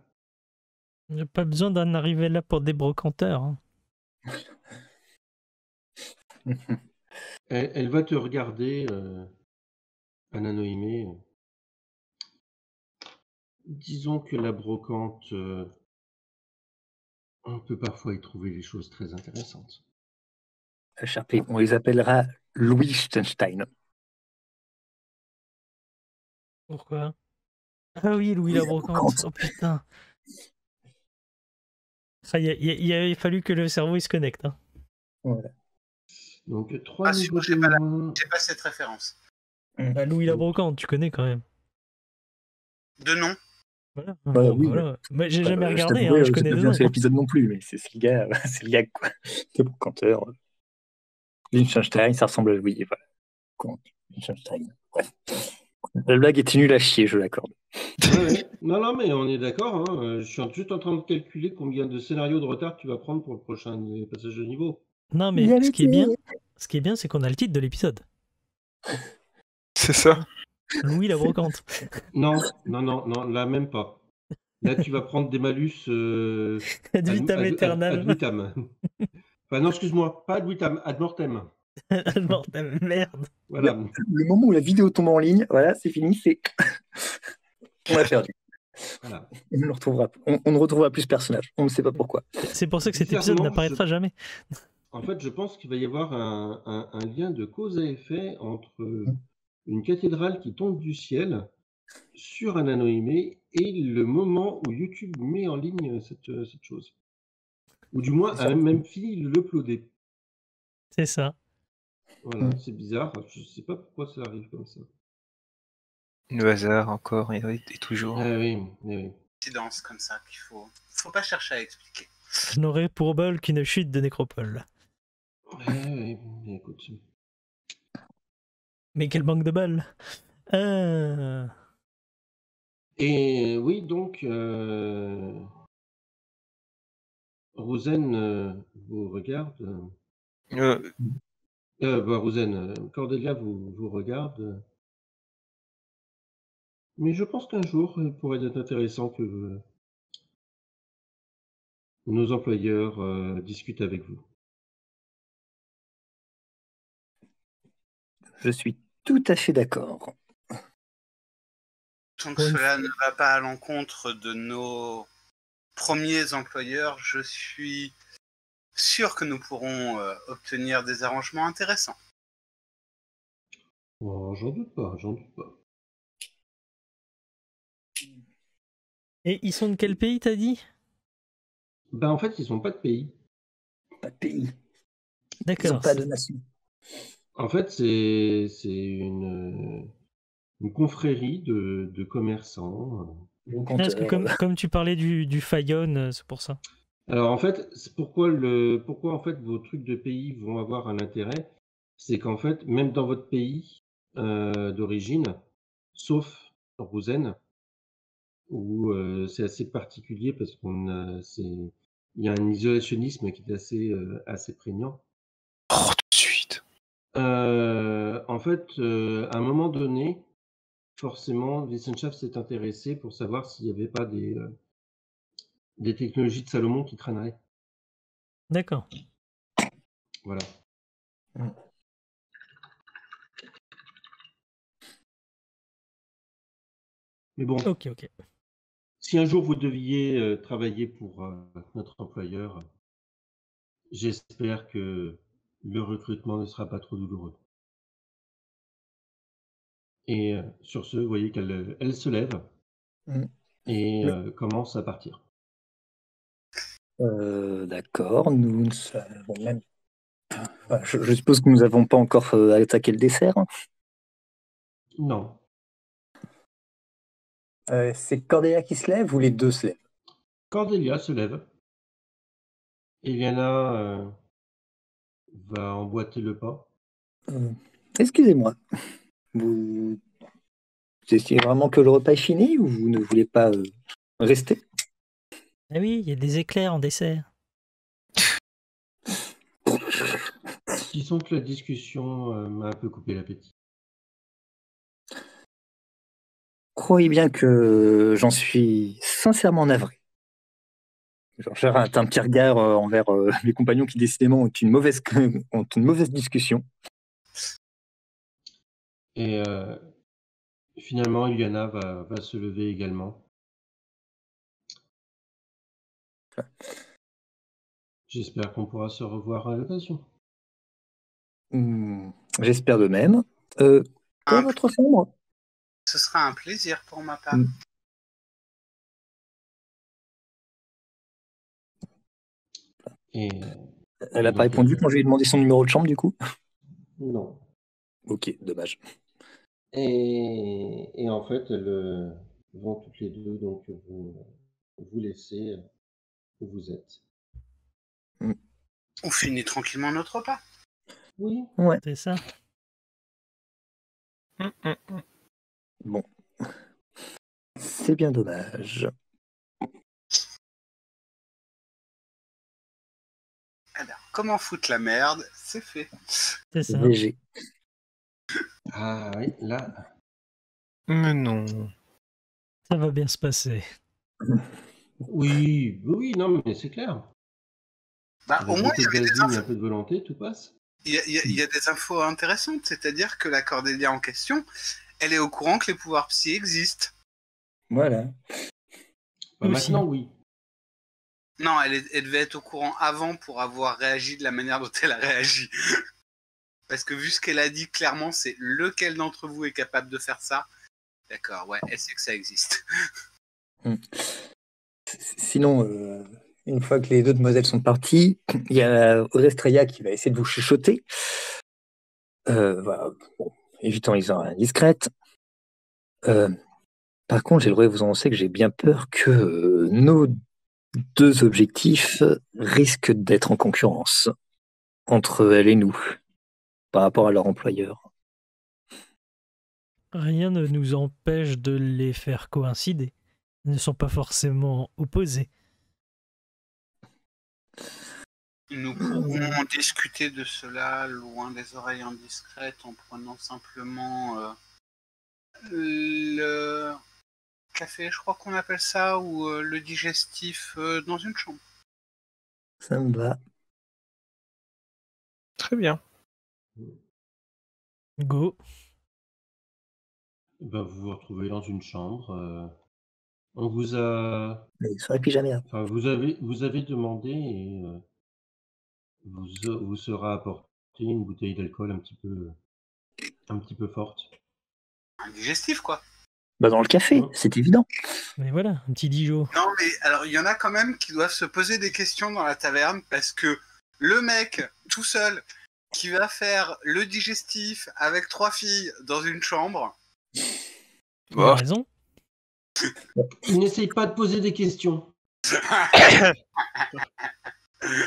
[SPEAKER 6] Il n'y a pas besoin d'en arriver là pour des brocanteurs. hein.
[SPEAKER 1] Elle, elle va te regarder, euh, Ananoïmé. Disons que la brocante, euh, on peut parfois y trouver des choses très intéressantes.
[SPEAKER 3] Sharpie, on les appellera Louis Stenstein.
[SPEAKER 6] Pourquoi? Ah oui, Louis
[SPEAKER 3] Oui,
[SPEAKER 6] la
[SPEAKER 3] la
[SPEAKER 6] brocante.
[SPEAKER 3] brocante.
[SPEAKER 6] Oh putain. Ah, Il il a- fallu que le cerveau il se connecte. hein.
[SPEAKER 3] Voilà.
[SPEAKER 1] Donc trois
[SPEAKER 4] Ah,
[SPEAKER 1] nouveaux
[SPEAKER 4] j'ai pas la- pas cette référence.
[SPEAKER 6] Bah, Louis la brocante, tu connais quand même.
[SPEAKER 4] De nom
[SPEAKER 6] Voilà.
[SPEAKER 3] Bah
[SPEAKER 6] Bon,
[SPEAKER 3] oui,
[SPEAKER 6] voilà. Mais j'ai
[SPEAKER 3] Bah,
[SPEAKER 6] jamais
[SPEAKER 3] je
[SPEAKER 6] regardé,
[SPEAKER 3] t'avouerai,
[SPEAKER 6] hein, je connais
[SPEAKER 3] pas
[SPEAKER 6] le
[SPEAKER 3] vu un
[SPEAKER 6] nom.
[SPEAKER 3] seul épisode non plus, mais c'est le gars, c'est le gars quoi. C'est bon canteur. Liechtenstein, ça ressemble à Louis. Voilà. Liechtenstein. Bref. La blague était nulle à chier, je l'accorde.
[SPEAKER 1] Ouais. Non, non, mais on est d'accord. hein. Euh, Je suis juste en train de calculer combien de scénarios de retard tu vas prendre pour le prochain passage de niveau.
[SPEAKER 6] Non, mais ce qui est bien, ce qui est bien, c'est qu'on a le titre de l'épisode.
[SPEAKER 2] C'est ça.
[SPEAKER 6] Louis la brocante.
[SPEAKER 1] Non, non, non, non, là même pas. Là, tu vas prendre des malus. Euh,
[SPEAKER 6] Ad vitam
[SPEAKER 1] ad- ad-
[SPEAKER 6] aeternam.
[SPEAKER 1] ad vitam. Enfin, non, excuse-moi, pas ad vitam, ad mortem.
[SPEAKER 6] Merde.
[SPEAKER 1] Voilà.
[SPEAKER 3] Le moment où la vidéo tombe en ligne, voilà, c'est fini, c'est. on l'a perdu.
[SPEAKER 1] voilà.
[SPEAKER 3] On ne, le retrouvera, on, on ne retrouvera plus ce personnage. On ne sait pas pourquoi.
[SPEAKER 6] C'est pour ça que cet épisode n'apparaîtra jamais.
[SPEAKER 1] En fait, je pense qu'il va y avoir un, un- un lien de cause à effet entre une cathédrale qui tombe du ciel sur un anoïmé et le moment où YouTube met en ligne cette, cette chose. Ou du moins, a même fini de l'uploader.
[SPEAKER 6] C'est ça.
[SPEAKER 1] Voilà,
[SPEAKER 3] Mm.
[SPEAKER 1] c'est bizarre. Je sais pas pourquoi ça arrive comme ça.
[SPEAKER 2] Le hasard encore et, et toujours.
[SPEAKER 1] Ah oui, oui, oui.
[SPEAKER 4] Coïncidence comme ça qu'il faut. Faut pas chercher à expliquer.
[SPEAKER 6] Je n'aurai pour bol qu'une chute de nécropole.
[SPEAKER 1] Ouais, ouais, mais écoute.
[SPEAKER 6] Mais quel manque de bol. Euh...
[SPEAKER 1] Et oui, donc, euh, Rosen euh, vous regarde. euh,
[SPEAKER 2] Euh,
[SPEAKER 1] Euh, bah, Rosen, euh, Cordelia vous, vous regarde. euh. Mais je pense qu'un jour, il pourrait être intéressant que euh, nos employeurs euh, discutent avec vous.
[SPEAKER 3] Je suis tout à fait d'accord.
[SPEAKER 4] Tant que cela ne va pas à l'encontre de nos premiers employeurs, je suis sûr que nous pourrons euh, obtenir des arrangements intéressants.
[SPEAKER 1] Oh, j'en doute pas, j'en doute pas.
[SPEAKER 6] Et ils sont de quel pays, t'as dit?
[SPEAKER 1] Ben, en fait, ils sont pas de pays.
[SPEAKER 3] Pas de pays. Ils n'ont
[SPEAKER 6] D'accord.
[SPEAKER 3] pas de nation.
[SPEAKER 1] En fait, c'est c'est une, une confrérie de, de commerçants.
[SPEAKER 6] Parce que comme, comme tu parlais du, du Fayonne, euh, c'est pour ça.
[SPEAKER 1] Alors en fait, c'est pourquoi le pourquoi en fait vos trucs de pays vont avoir un intérêt, c'est qu'en fait, même dans votre pays euh, d'origine, sauf Rosen, où euh, c'est assez particulier parce qu'on a c'est il y a un isolationnisme qui est assez euh, assez prégnant.
[SPEAKER 2] oh, tout de suite.
[SPEAKER 1] Euh, en fait, euh, à un moment donné, forcément, Wissenschaft s'est intéressé pour savoir s'il n'y avait pas des, euh, des technologies de Salomon qui traîneraient.
[SPEAKER 6] D'accord.
[SPEAKER 1] Voilà.
[SPEAKER 3] Mm.
[SPEAKER 1] Mais bon,
[SPEAKER 6] Ok, ok.
[SPEAKER 1] si un jour vous deviez euh, travailler pour euh, notre employeur, j'espère que le recrutement ne sera pas trop douloureux. Et euh, sur ce, vous voyez qu'elle elle se lève
[SPEAKER 3] Mm.
[SPEAKER 1] et commence à partir.
[SPEAKER 3] Euh, D'accord, nous ne savons même. Enfin, je, je suppose que nous n'avons pas encore euh, attaqué le dessert.
[SPEAKER 1] Non,
[SPEAKER 7] Euh, c'est Cordelia qui se lève ou les deux se lèvent?
[SPEAKER 1] Cordelia se lève. Eliana euh, va emboîter le pas.
[SPEAKER 3] Excusez-moi. Vous... vous estimez vraiment que le repas est fini ou vous ne voulez pas euh, rester?
[SPEAKER 6] Ah oui, il y a des éclairs en dessert.
[SPEAKER 1] Disons que la discussion euh, m'a un peu coupé l'appétit.
[SPEAKER 3] croyez bien que j'en suis sincèrement navré. Genre, j'ai un un petit regard euh, envers euh, mes compagnons qui décidément ont une mauvaise, ont une mauvaise discussion.
[SPEAKER 1] Et euh, finalement, Iliana va, va se lever également. J'espère qu'on pourra se revoir à l'occasion.
[SPEAKER 3] Hmm, J'espère de même. Euh, dans votre chambre?
[SPEAKER 4] Ce sera un plaisir pour ma part.
[SPEAKER 3] Mm.
[SPEAKER 1] Et
[SPEAKER 3] Elle n'a pas répondu quand je lui ai demandé son numéro de chambre, du coup?
[SPEAKER 1] Non.
[SPEAKER 3] Ok, dommage.
[SPEAKER 1] Et, et en fait, elles vont toutes les deux donc vous, vous laisser où vous êtes.
[SPEAKER 4] On finit tranquillement notre repas.
[SPEAKER 1] Oui.
[SPEAKER 6] C'est ça.
[SPEAKER 2] Hum, hum.
[SPEAKER 3] Bon. C'est bien dommage.
[SPEAKER 4] Alors, comment foutre la merde? C'est fait.
[SPEAKER 6] C'est ça.
[SPEAKER 3] Léger.
[SPEAKER 1] Ah oui, là.
[SPEAKER 2] Mais non.
[SPEAKER 6] Ça va bien se passer.
[SPEAKER 1] Oui, oui, non, mais c'est clair.
[SPEAKER 4] Bah, au moins, il y avait des
[SPEAKER 1] un peu de volonté, tout passe.
[SPEAKER 4] Il y, a, il y des infos intéressantes, c'est-à-dire que la Cordélia en question, elle est au courant que les pouvoirs psy existent.
[SPEAKER 3] Voilà.
[SPEAKER 1] Bah,
[SPEAKER 6] Aussi.
[SPEAKER 1] maintenant, oui.
[SPEAKER 4] Non, elle, est- elle devait être au courant avant pour avoir réagi de la manière dont elle a réagi. Parce que vu ce qu'elle a dit clairement, c'est lequel d'entre vous est capable de faire ça? D'accord, ouais, elle sait que ça existe.
[SPEAKER 3] Sinon, euh, une fois que les deux demoiselles sont parties, il y a Orestreya qui va essayer de vous chuchoter. Euh, les heures indiscrètes. Euh, par contre, j'aimerais vous annoncer que j'ai bien peur que euh, nos deux objectifs risquent d'être en concurrence entre elle et nous par rapport à leur employeur.
[SPEAKER 6] Rien ne nous empêche de les faire coïncider. Ne sont pas forcément opposés.
[SPEAKER 4] Nous pourrons discuter de cela loin des oreilles indiscrètes en prenant simplement euh, le café, je crois qu'on appelle ça, ou euh, le digestif euh, dans une chambre.
[SPEAKER 3] Ça me va.
[SPEAKER 2] Très bien.
[SPEAKER 6] Go.
[SPEAKER 1] Bah, vous vous retrouvez dans une chambre. On vous a. Enfin, vous avez, vous avez demandé et euh, vous, vous sera apporté une bouteille d'alcool un petit peu, un petit peu forte.
[SPEAKER 4] Un digestif, quoi.
[SPEAKER 3] Bah dans le café,
[SPEAKER 1] Ouais.
[SPEAKER 3] c'est évident.
[SPEAKER 6] Mais voilà, un petit Dijon.
[SPEAKER 4] Non, mais alors, il y en a quand même qui doivent se poser des questions dans la taverne parce que le mec, tout seul, qui va faire le digestif avec trois filles dans une chambre,
[SPEAKER 6] Tu
[SPEAKER 2] Bah.
[SPEAKER 6] as raison.
[SPEAKER 1] Il n'essaye pas de poser des questions.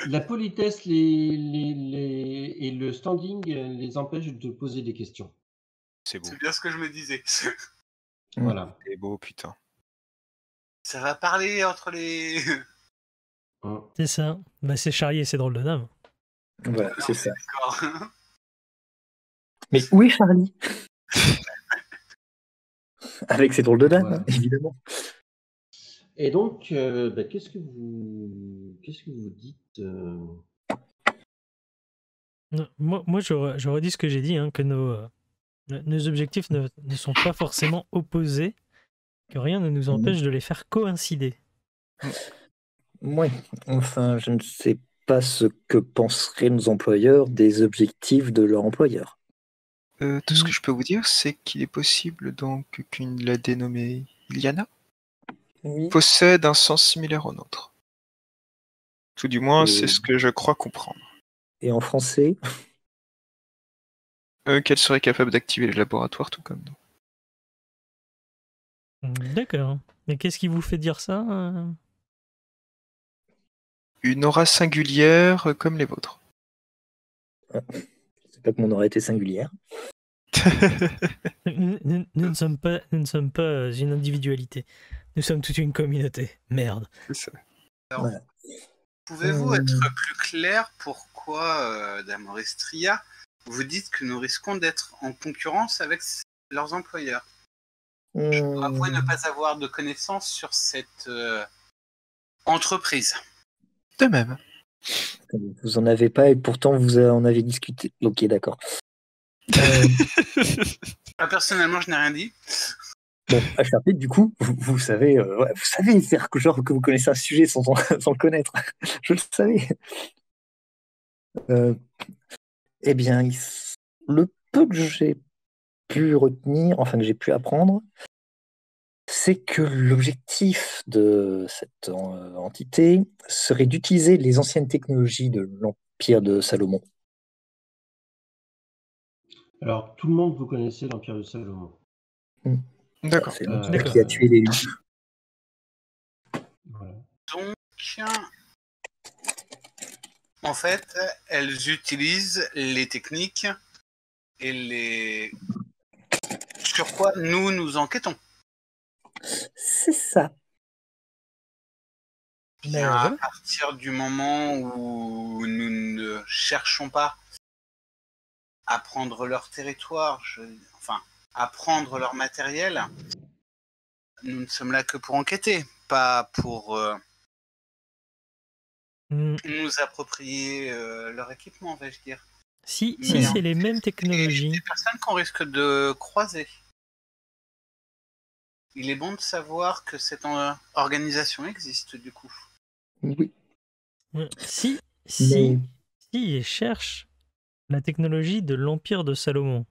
[SPEAKER 1] La politesse les, les, les- et le standing les empêchent de poser des questions.
[SPEAKER 2] C'est beau.
[SPEAKER 4] c'est bien ce que je me disais.
[SPEAKER 1] Voilà.
[SPEAKER 2] C'est beau, putain.
[SPEAKER 4] Ça va parler entre les.
[SPEAKER 1] Hein.
[SPEAKER 6] C'est ça. Bah, c'est Charlie et ses drôles de dames.
[SPEAKER 3] Voilà, c'est ça. Mais où est Charlie? Avec ses drôles de dames,
[SPEAKER 1] Voilà.
[SPEAKER 3] évidemment.
[SPEAKER 1] Et donc, euh, bah, qu'est-ce que vous, qu'est-ce que vous dites euh,
[SPEAKER 6] Non, Moi, moi j'aurais j'aurais dit ce que j'ai dit, hein, que nos, euh, nos objectifs ne, ne sont pas forcément opposés, que rien ne nous empêche de les faire coïncider.
[SPEAKER 3] Oui, enfin, je ne sais pas ce que penseraient nos employeurs des objectifs de leur employeur.
[SPEAKER 2] Euh, tout ce
[SPEAKER 6] Mm.
[SPEAKER 2] que je peux vous dire, c'est qu'il est possible donc qu'une la dénommée Iliana
[SPEAKER 3] Oui.
[SPEAKER 2] possède un sens similaire au nôtre. Tout du moins, c'est ce que je crois comprendre.
[SPEAKER 3] Et en français,
[SPEAKER 2] Euh, Qu'elle serait capable d'activer les laboratoires tout comme nous.
[SPEAKER 6] D'accord. Mais qu'est-ce qui vous fait dire ça euh?
[SPEAKER 2] Une aura singulière comme les vôtres.
[SPEAKER 3] C'est pas que mon aura été singulière.
[SPEAKER 6] nous, nous- nous ne sommes pas, nous ne sommes pas euh, une individualité. Nous sommes toute une communauté. Merde.
[SPEAKER 4] Pouvez-vous
[SPEAKER 3] Euh.
[SPEAKER 4] être plus clair pourquoi, euh, Damorestria, vous dites que nous risquons d'être en concurrence avec leurs employeurs?
[SPEAKER 3] Hmm,
[SPEAKER 4] Avouez ne pas avoir de connaissances sur cette euh, entreprise.
[SPEAKER 2] De même.
[SPEAKER 3] Vous en avez pas et pourtant vous en avez discuté. Ok, d'accord. Euh,
[SPEAKER 4] Ah, personnellement, je n'ai rien dit.
[SPEAKER 3] bon, HRP, du coup, vous, vous savez, euh, ouais, vous savez faire que genre que vous connaissez un sujet sans, sans le connaître. Je le savais. Euh, eh bien, le peu que j'ai pu retenir, enfin que j'ai pu apprendre, c'est que l'objectif de cette euh, entité serait d'utiliser les anciennes technologies de l'Empire de Salomon.
[SPEAKER 1] Alors, tout le monde, vous connaissez l'Empire de Salomon.
[SPEAKER 2] D'accord.
[SPEAKER 3] C'est
[SPEAKER 1] Euh,
[SPEAKER 3] l'Empire qui a tué les loups.
[SPEAKER 1] Voilà.
[SPEAKER 4] Donc, en fait, elles utilisent les techniques et les sur quoi nous nous enquêtons.
[SPEAKER 3] C'est ça.
[SPEAKER 6] Mais
[SPEAKER 4] à partir du moment où nous ne cherchons pas à prendre leur territoire, je- enfin, à prendre leur matériel, nous ne sommes là que pour enquêter, pas pour euh,
[SPEAKER 6] Hmm,
[SPEAKER 4] nous approprier euh, leur équipement, vais-je dire.
[SPEAKER 6] Si, si c'est les mêmes technologies,
[SPEAKER 4] des personnes qu'on risque de croiser. Il est bon de savoir que cette euh, organisation existe du coup.
[SPEAKER 3] Oui.
[SPEAKER 6] si, si,
[SPEAKER 3] Mais
[SPEAKER 6] si ils cherchent la technologie de l'Empire de Salomon,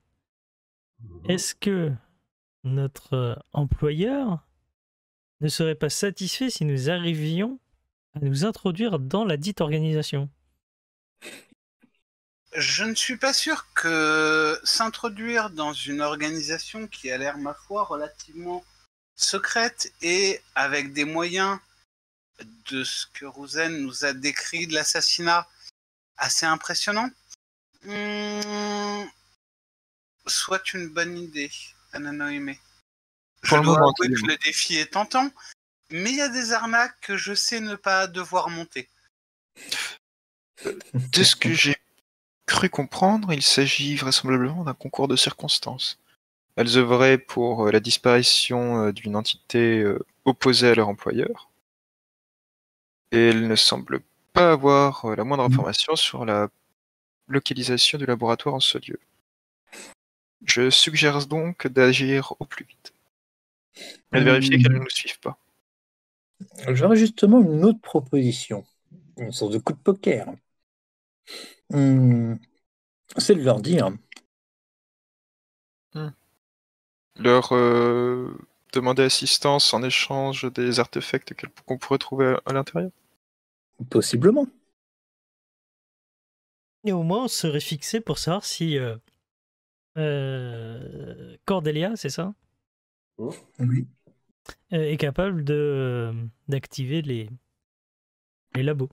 [SPEAKER 6] est-ce que notre euh, employeur ne serait pas satisfait si nous arrivions à nous introduire dans la dite organisation?
[SPEAKER 4] Je ne suis pas sûr que s'introduire dans une organisation qui a l'air, ma foi, relativement secrète et avec des moyens de ce que Rouzen nous a décrit de l'assassinat assez impressionnant, hmm, soit une bonne idée, Ananoime. Je
[SPEAKER 2] Pour le
[SPEAKER 4] dois
[SPEAKER 2] moment,
[SPEAKER 4] avouer que
[SPEAKER 2] absolument.
[SPEAKER 4] le défi est tentant, mais il y a des arnaques que je sais ne pas devoir monter.
[SPEAKER 2] De ce que j'ai cru comprendre, il s'agit vraisemblablement d'un concours de circonstances. Elles œuvraient pour euh, la disparition euh, d'une entité euh, opposée à leur employeur. Et elles ne semblent pas avoir la moindre
[SPEAKER 3] Mhm.
[SPEAKER 2] information sur la localisation du laboratoire en ce lieu. Je suggère donc d'agir au plus vite. Et de vérifier
[SPEAKER 3] Mhm.
[SPEAKER 2] qu'elles ne nous suivent pas.
[SPEAKER 3] J'aurais justement une autre proposition, une sorte de coup de poker. Hmm, C'est de leur dire,
[SPEAKER 2] Leur euh, demander assistance en échange des artefacts qu'on pourrait trouver à- à l'intérieur?
[SPEAKER 3] possiblement.
[SPEAKER 6] Et au moins, on serait fixé pour savoir si euh, euh, Cordelia, c'est ça,
[SPEAKER 3] Oui.
[SPEAKER 6] euh, est capable de euh, d'activer les les labos.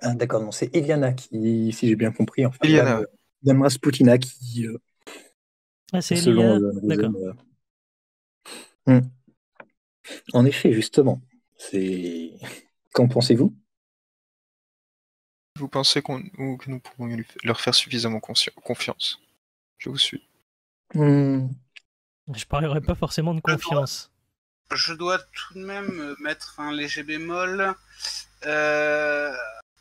[SPEAKER 3] Ah, D'accord, non, c'est Eliana qui, si j'ai bien compris, enfin,
[SPEAKER 2] Eliana,
[SPEAKER 3] Dame, Dame Rasputina qui, euh,
[SPEAKER 6] Ah, c'est
[SPEAKER 3] selon euh,
[SPEAKER 6] D'accord.
[SPEAKER 3] euh, hmm. En effet, justement, c'est. Qu'en pensez-vous?
[SPEAKER 2] Vous pensez qu'on, ou que nous pourrons lui- leur faire suffisamment consci- confiance? Je vous suis.
[SPEAKER 3] Hmm,
[SPEAKER 6] Je parlerai pas forcément de confiance.
[SPEAKER 4] Je dois tout de même mettre un léger bémol. Euh,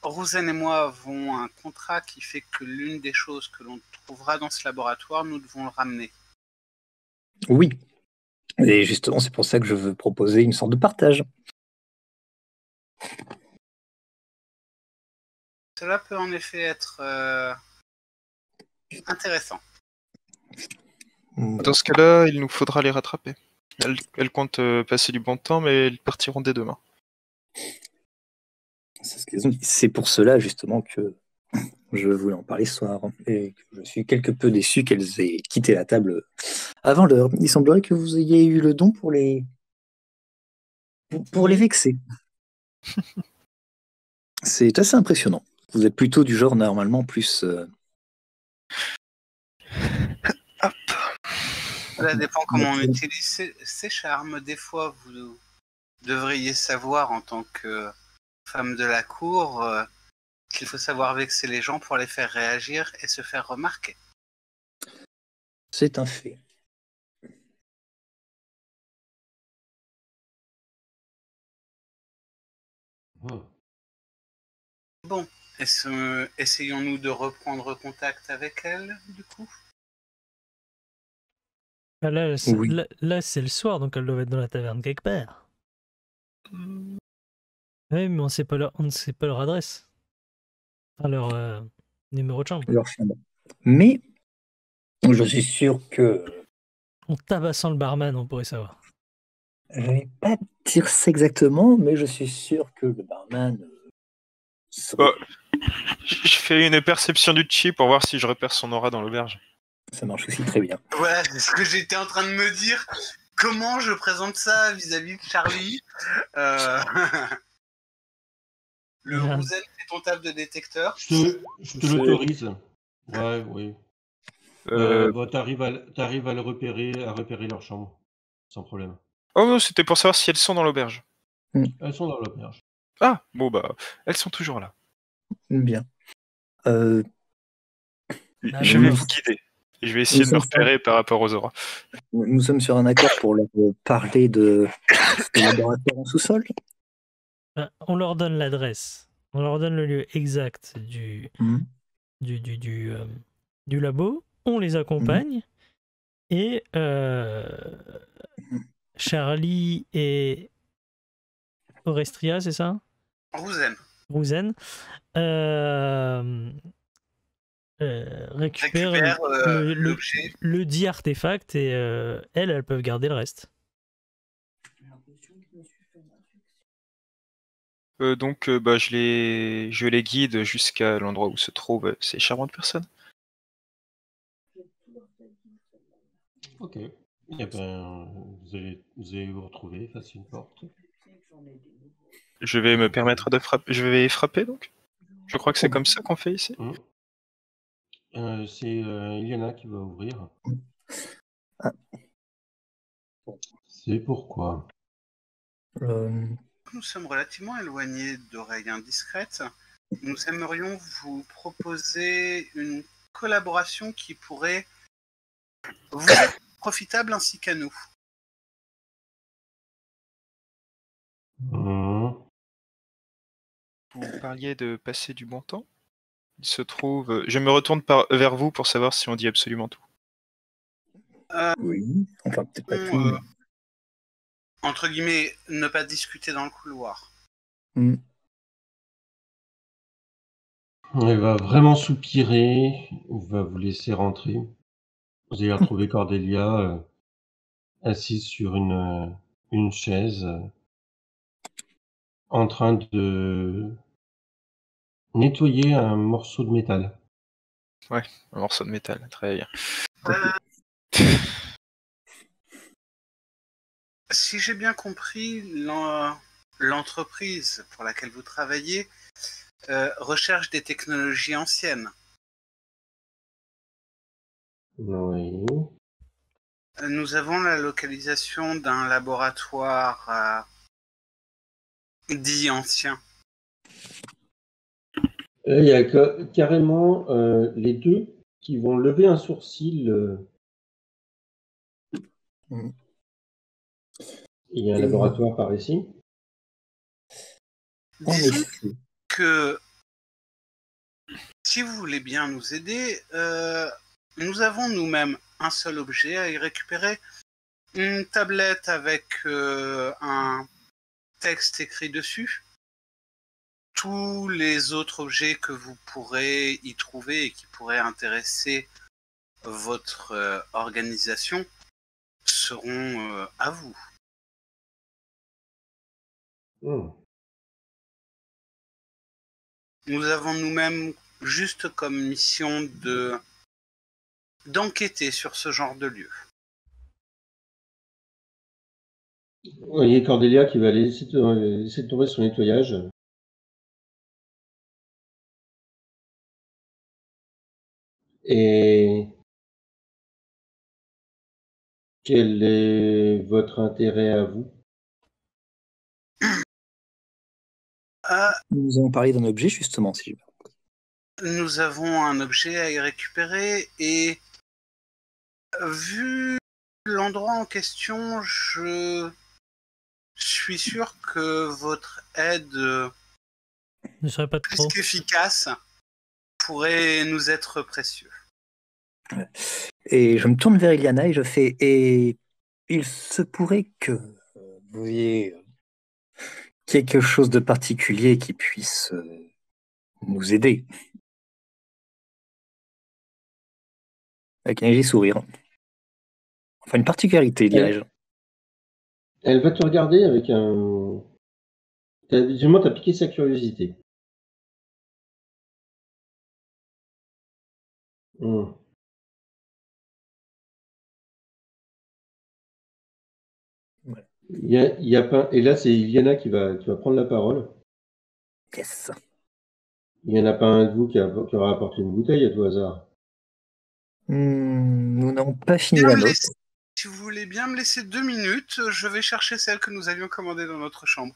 [SPEAKER 4] Rouzen et moi avons un contrat qui fait que l'une des choses que l'on trouvera dans ce laboratoire, nous devons le ramener.
[SPEAKER 3] Oui. Et justement, c'est pour ça que je veux proposer une sorte de partage.
[SPEAKER 4] Cela peut en effet être euh, intéressant.
[SPEAKER 2] Dans ce cas-là, il nous faudra les rattraper. Elles, elles comptent euh, passer du bon temps, mais elles partiront dès demain.
[SPEAKER 3] C'est ce qu'elles ont dit. C'est pour cela, justement, que je voulais en parler ce soir. Et que je suis quelque peu déçu qu'elles aient quitté la table avant l'heure. Il semblerait que vous ayez eu le don pour les. pour- les vexer. C'est assez impressionnant. Vous êtes plutôt du genre, normalement, plus. euh,
[SPEAKER 4] Cela dépend comment on utilise ces, ces charmes. Des fois, vous devriez savoir en tant que femme de la cour euh, qu'il faut savoir vexer les gens pour les faire réagir et se faire remarquer.
[SPEAKER 3] C'est un fait.
[SPEAKER 1] Oh.
[SPEAKER 4] Bon, euh, essayons-nous de reprendre contact avec elle, du coup?
[SPEAKER 6] Ah, là, c'est le soir, donc elle doit être dans la taverne quelque part. Euh, oui, mais on sait pas leur, on ne sait pas leur adresse. Enfin, leur euh, numéro de chambre.
[SPEAKER 3] Leur chambre. Mais je suis sûr que
[SPEAKER 6] En tabassant le barman, on pourrait savoir.
[SPEAKER 3] je vais pas dire ça exactement, mais je suis sûr que le barman. euh,
[SPEAKER 2] Bah. Je je fais une perception du chi pour voir si je repère son aura dans l'auberge.
[SPEAKER 3] Ça marche aussi très bien.
[SPEAKER 4] Voilà, c'est ce que j'étais en train de me dire. Comment je présente ça vis-à-vis de Charlie? Euh, Le
[SPEAKER 6] Bien.
[SPEAKER 4] Rouzen fait ton table de détecteur.
[SPEAKER 1] Je te, l'autorise. Ouais, oui.
[SPEAKER 2] Euh,
[SPEAKER 1] Euh, bah, t'arrives à, le repérer, à repérer leur chambre, sans problème.
[SPEAKER 2] Oh non, c'était pour savoir si elles sont dans l'auberge.
[SPEAKER 1] Elles sont dans l'auberge.
[SPEAKER 2] Ah, bon bah, elles sont toujours là.
[SPEAKER 3] Bien. Euh,
[SPEAKER 2] je vais vous guider. Je vais essayer
[SPEAKER 3] Nous
[SPEAKER 2] de me repérer par rapport aux auras.
[SPEAKER 3] nous sommes sur un accord pour leur parler de, de laboratoire en sous-sol.
[SPEAKER 6] Euh, On leur donne l'adresse. On leur donne le lieu exact du, du, du, du, euh, du labo. On les accompagne. Et euh, Charlie et Orestria, c'est ça?
[SPEAKER 4] Rouzen.
[SPEAKER 6] Rouzen, euh, euh,
[SPEAKER 4] Récupère euh,
[SPEAKER 6] le- le- dit artefact et euh, elles, elles peuvent garder le reste.
[SPEAKER 2] Euh, donc, euh, bah, je les, je les guide jusqu'à l'endroit où se trouvent ces charmantes personnes.
[SPEAKER 1] Ok. Eh ben, vous allez, vous allez vous retrouver face à une porte.
[SPEAKER 2] Je vais me permettre de frapper. Je vais frapper donc. Je crois que c'est comme ça qu'on fait ici.
[SPEAKER 1] Hmm. Euh, c'est euh, Iliana qui va ouvrir.
[SPEAKER 3] Ah.
[SPEAKER 1] C'est pourquoi?
[SPEAKER 3] Euh,
[SPEAKER 4] Nous sommes relativement éloignés d'oreilles indiscrètes. Nous aimerions vous proposer une collaboration qui pourrait vous être profitable ainsi qu'à nous.
[SPEAKER 1] Hmm.
[SPEAKER 2] Vous parliez de passer du bon temps? Il se trouve. Je me retourne par... vers vous pour savoir si on dit absolument tout.
[SPEAKER 3] oui. Enfin, peut-être pas tout.
[SPEAKER 4] Euh, entre guillemets, ne pas discuter dans le couloir.
[SPEAKER 1] Elle va vraiment soupirer. On va vous laisser rentrer. Vous allez retrouver Cordelia euh, assise sur une, euh, une chaise, euh, en train de nettoyer un morceau de métal.
[SPEAKER 2] Un morceau de métal. Très bien.
[SPEAKER 4] Si j'ai bien compris, l'en- l'entreprise pour laquelle vous travaillez euh, recherche des technologies anciennes.
[SPEAKER 1] Oui.
[SPEAKER 4] Nous avons la localisation d'un laboratoire euh, dit ancien.
[SPEAKER 1] Euh, Il y a ca- carrément euh, les deux qui vont lever un sourcil. euh. Il y a un
[SPEAKER 3] Et-
[SPEAKER 1] laboratoire par ici.
[SPEAKER 4] Disons que si vous voulez bien nous aider, euh, nous avons nous-mêmes un seul objet à y récupérer. Une tablette avec euh, un texte écrit dessus. Tous les autres objets que vous pourrez y trouver et qui pourraient intéresser votre euh, organisation seront euh, à vous.
[SPEAKER 1] Hmm.
[SPEAKER 4] Nous avons nous-mêmes juste comme mission de d'enquêter sur ce genre de lieu.
[SPEAKER 1] Vous voyez Cordelia qui va aller laisser, to- laisser tomber son nettoyage. Et quel est votre intérêt à vous?
[SPEAKER 4] Ah,
[SPEAKER 3] Nous avons parlé d'un objet, justement, si
[SPEAKER 4] nous avons un objet à y récupérer et vu l'endroit en question, je suis sûr que votre aide
[SPEAKER 6] Ne serait pas
[SPEAKER 4] plus
[SPEAKER 6] trop.
[SPEAKER 4] qu'efficace pourrait nous être précieux.
[SPEAKER 3] Et je me tourne vers Iliana et je fais Et il se pourrait que vous ayez quelque chose de particulier qui puisse euh, nous aider. Avec un léger sourire. Enfin, une particularité, dirais-je.
[SPEAKER 1] Elle va te regarder avec un. Visiblement, t'as piqué sa curiosité. Hmm. Il y a, il y a pas... Et là, c'est Iliana qui va, qui va prendre la parole.
[SPEAKER 3] Yes.
[SPEAKER 1] Il n'y en a pas un de vous qui, a- qui aura apporté une bouteille à tout hasard?
[SPEAKER 3] Hmm, nous n'avons pas fini la
[SPEAKER 4] me
[SPEAKER 3] note.
[SPEAKER 4] Si vous voulez bien me laisser deux minutes, je vais chercher celle que nous avions commandée dans notre chambre.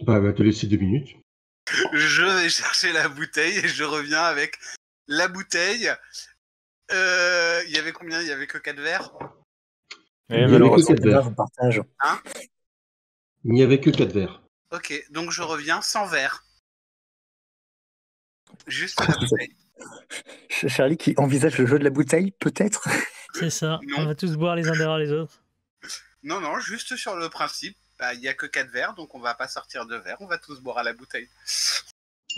[SPEAKER 1] Bah, va te laisser deux minutes.
[SPEAKER 4] Je vais chercher la bouteille et je reviens avec la bouteille. Euh, Il y avait combien? Il y avait que 4 verres
[SPEAKER 1] Il
[SPEAKER 2] Et
[SPEAKER 1] y avait que quatre verres.
[SPEAKER 3] Je partage.
[SPEAKER 1] Il n'y avait que quatre verres.
[SPEAKER 4] Ok, donc je reviens sans verre. Juste la bouteille.
[SPEAKER 3] Ch- Charlie qui envisage le jeu de la bouteille, peut-être?
[SPEAKER 6] C'est ça.
[SPEAKER 4] Non.
[SPEAKER 6] On va tous boire les uns derrière les autres.
[SPEAKER 4] Non, non, juste sur le principe. bah, Il y a que 4 verres, donc on va pas sortir de verre, on va tous boire à la bouteille.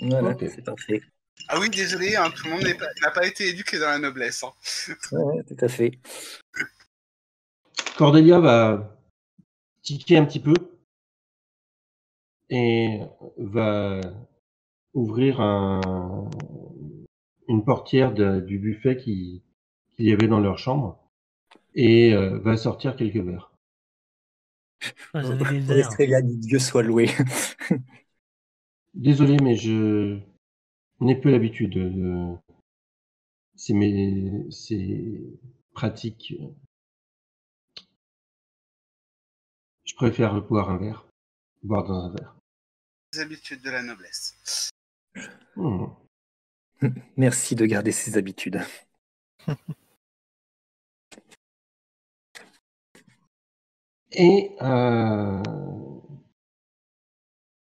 [SPEAKER 3] Voilà, c'est parfait.
[SPEAKER 4] Ah oui, désolé, hein, tout le monde pas- n'a pas été éduqué dans la noblesse. hein.
[SPEAKER 3] Ouais, tout à fait.
[SPEAKER 1] Cordelia va tiquer un petit peu et va ouvrir un- une portière de- du buffet qui- qu'il y avait dans leur chambre et euh, va sortir quelques verres.
[SPEAKER 3] Estrella dit Dieu soit loué.
[SPEAKER 1] Désolé, mais je n'ai peu l'habitude de ces, mes- ces pratiques. Je préfère boire un verre, boire dans un verre.
[SPEAKER 4] Les habitudes de la noblesse.
[SPEAKER 1] Hmm.
[SPEAKER 3] Merci de garder ses habitudes.
[SPEAKER 1] Et euh,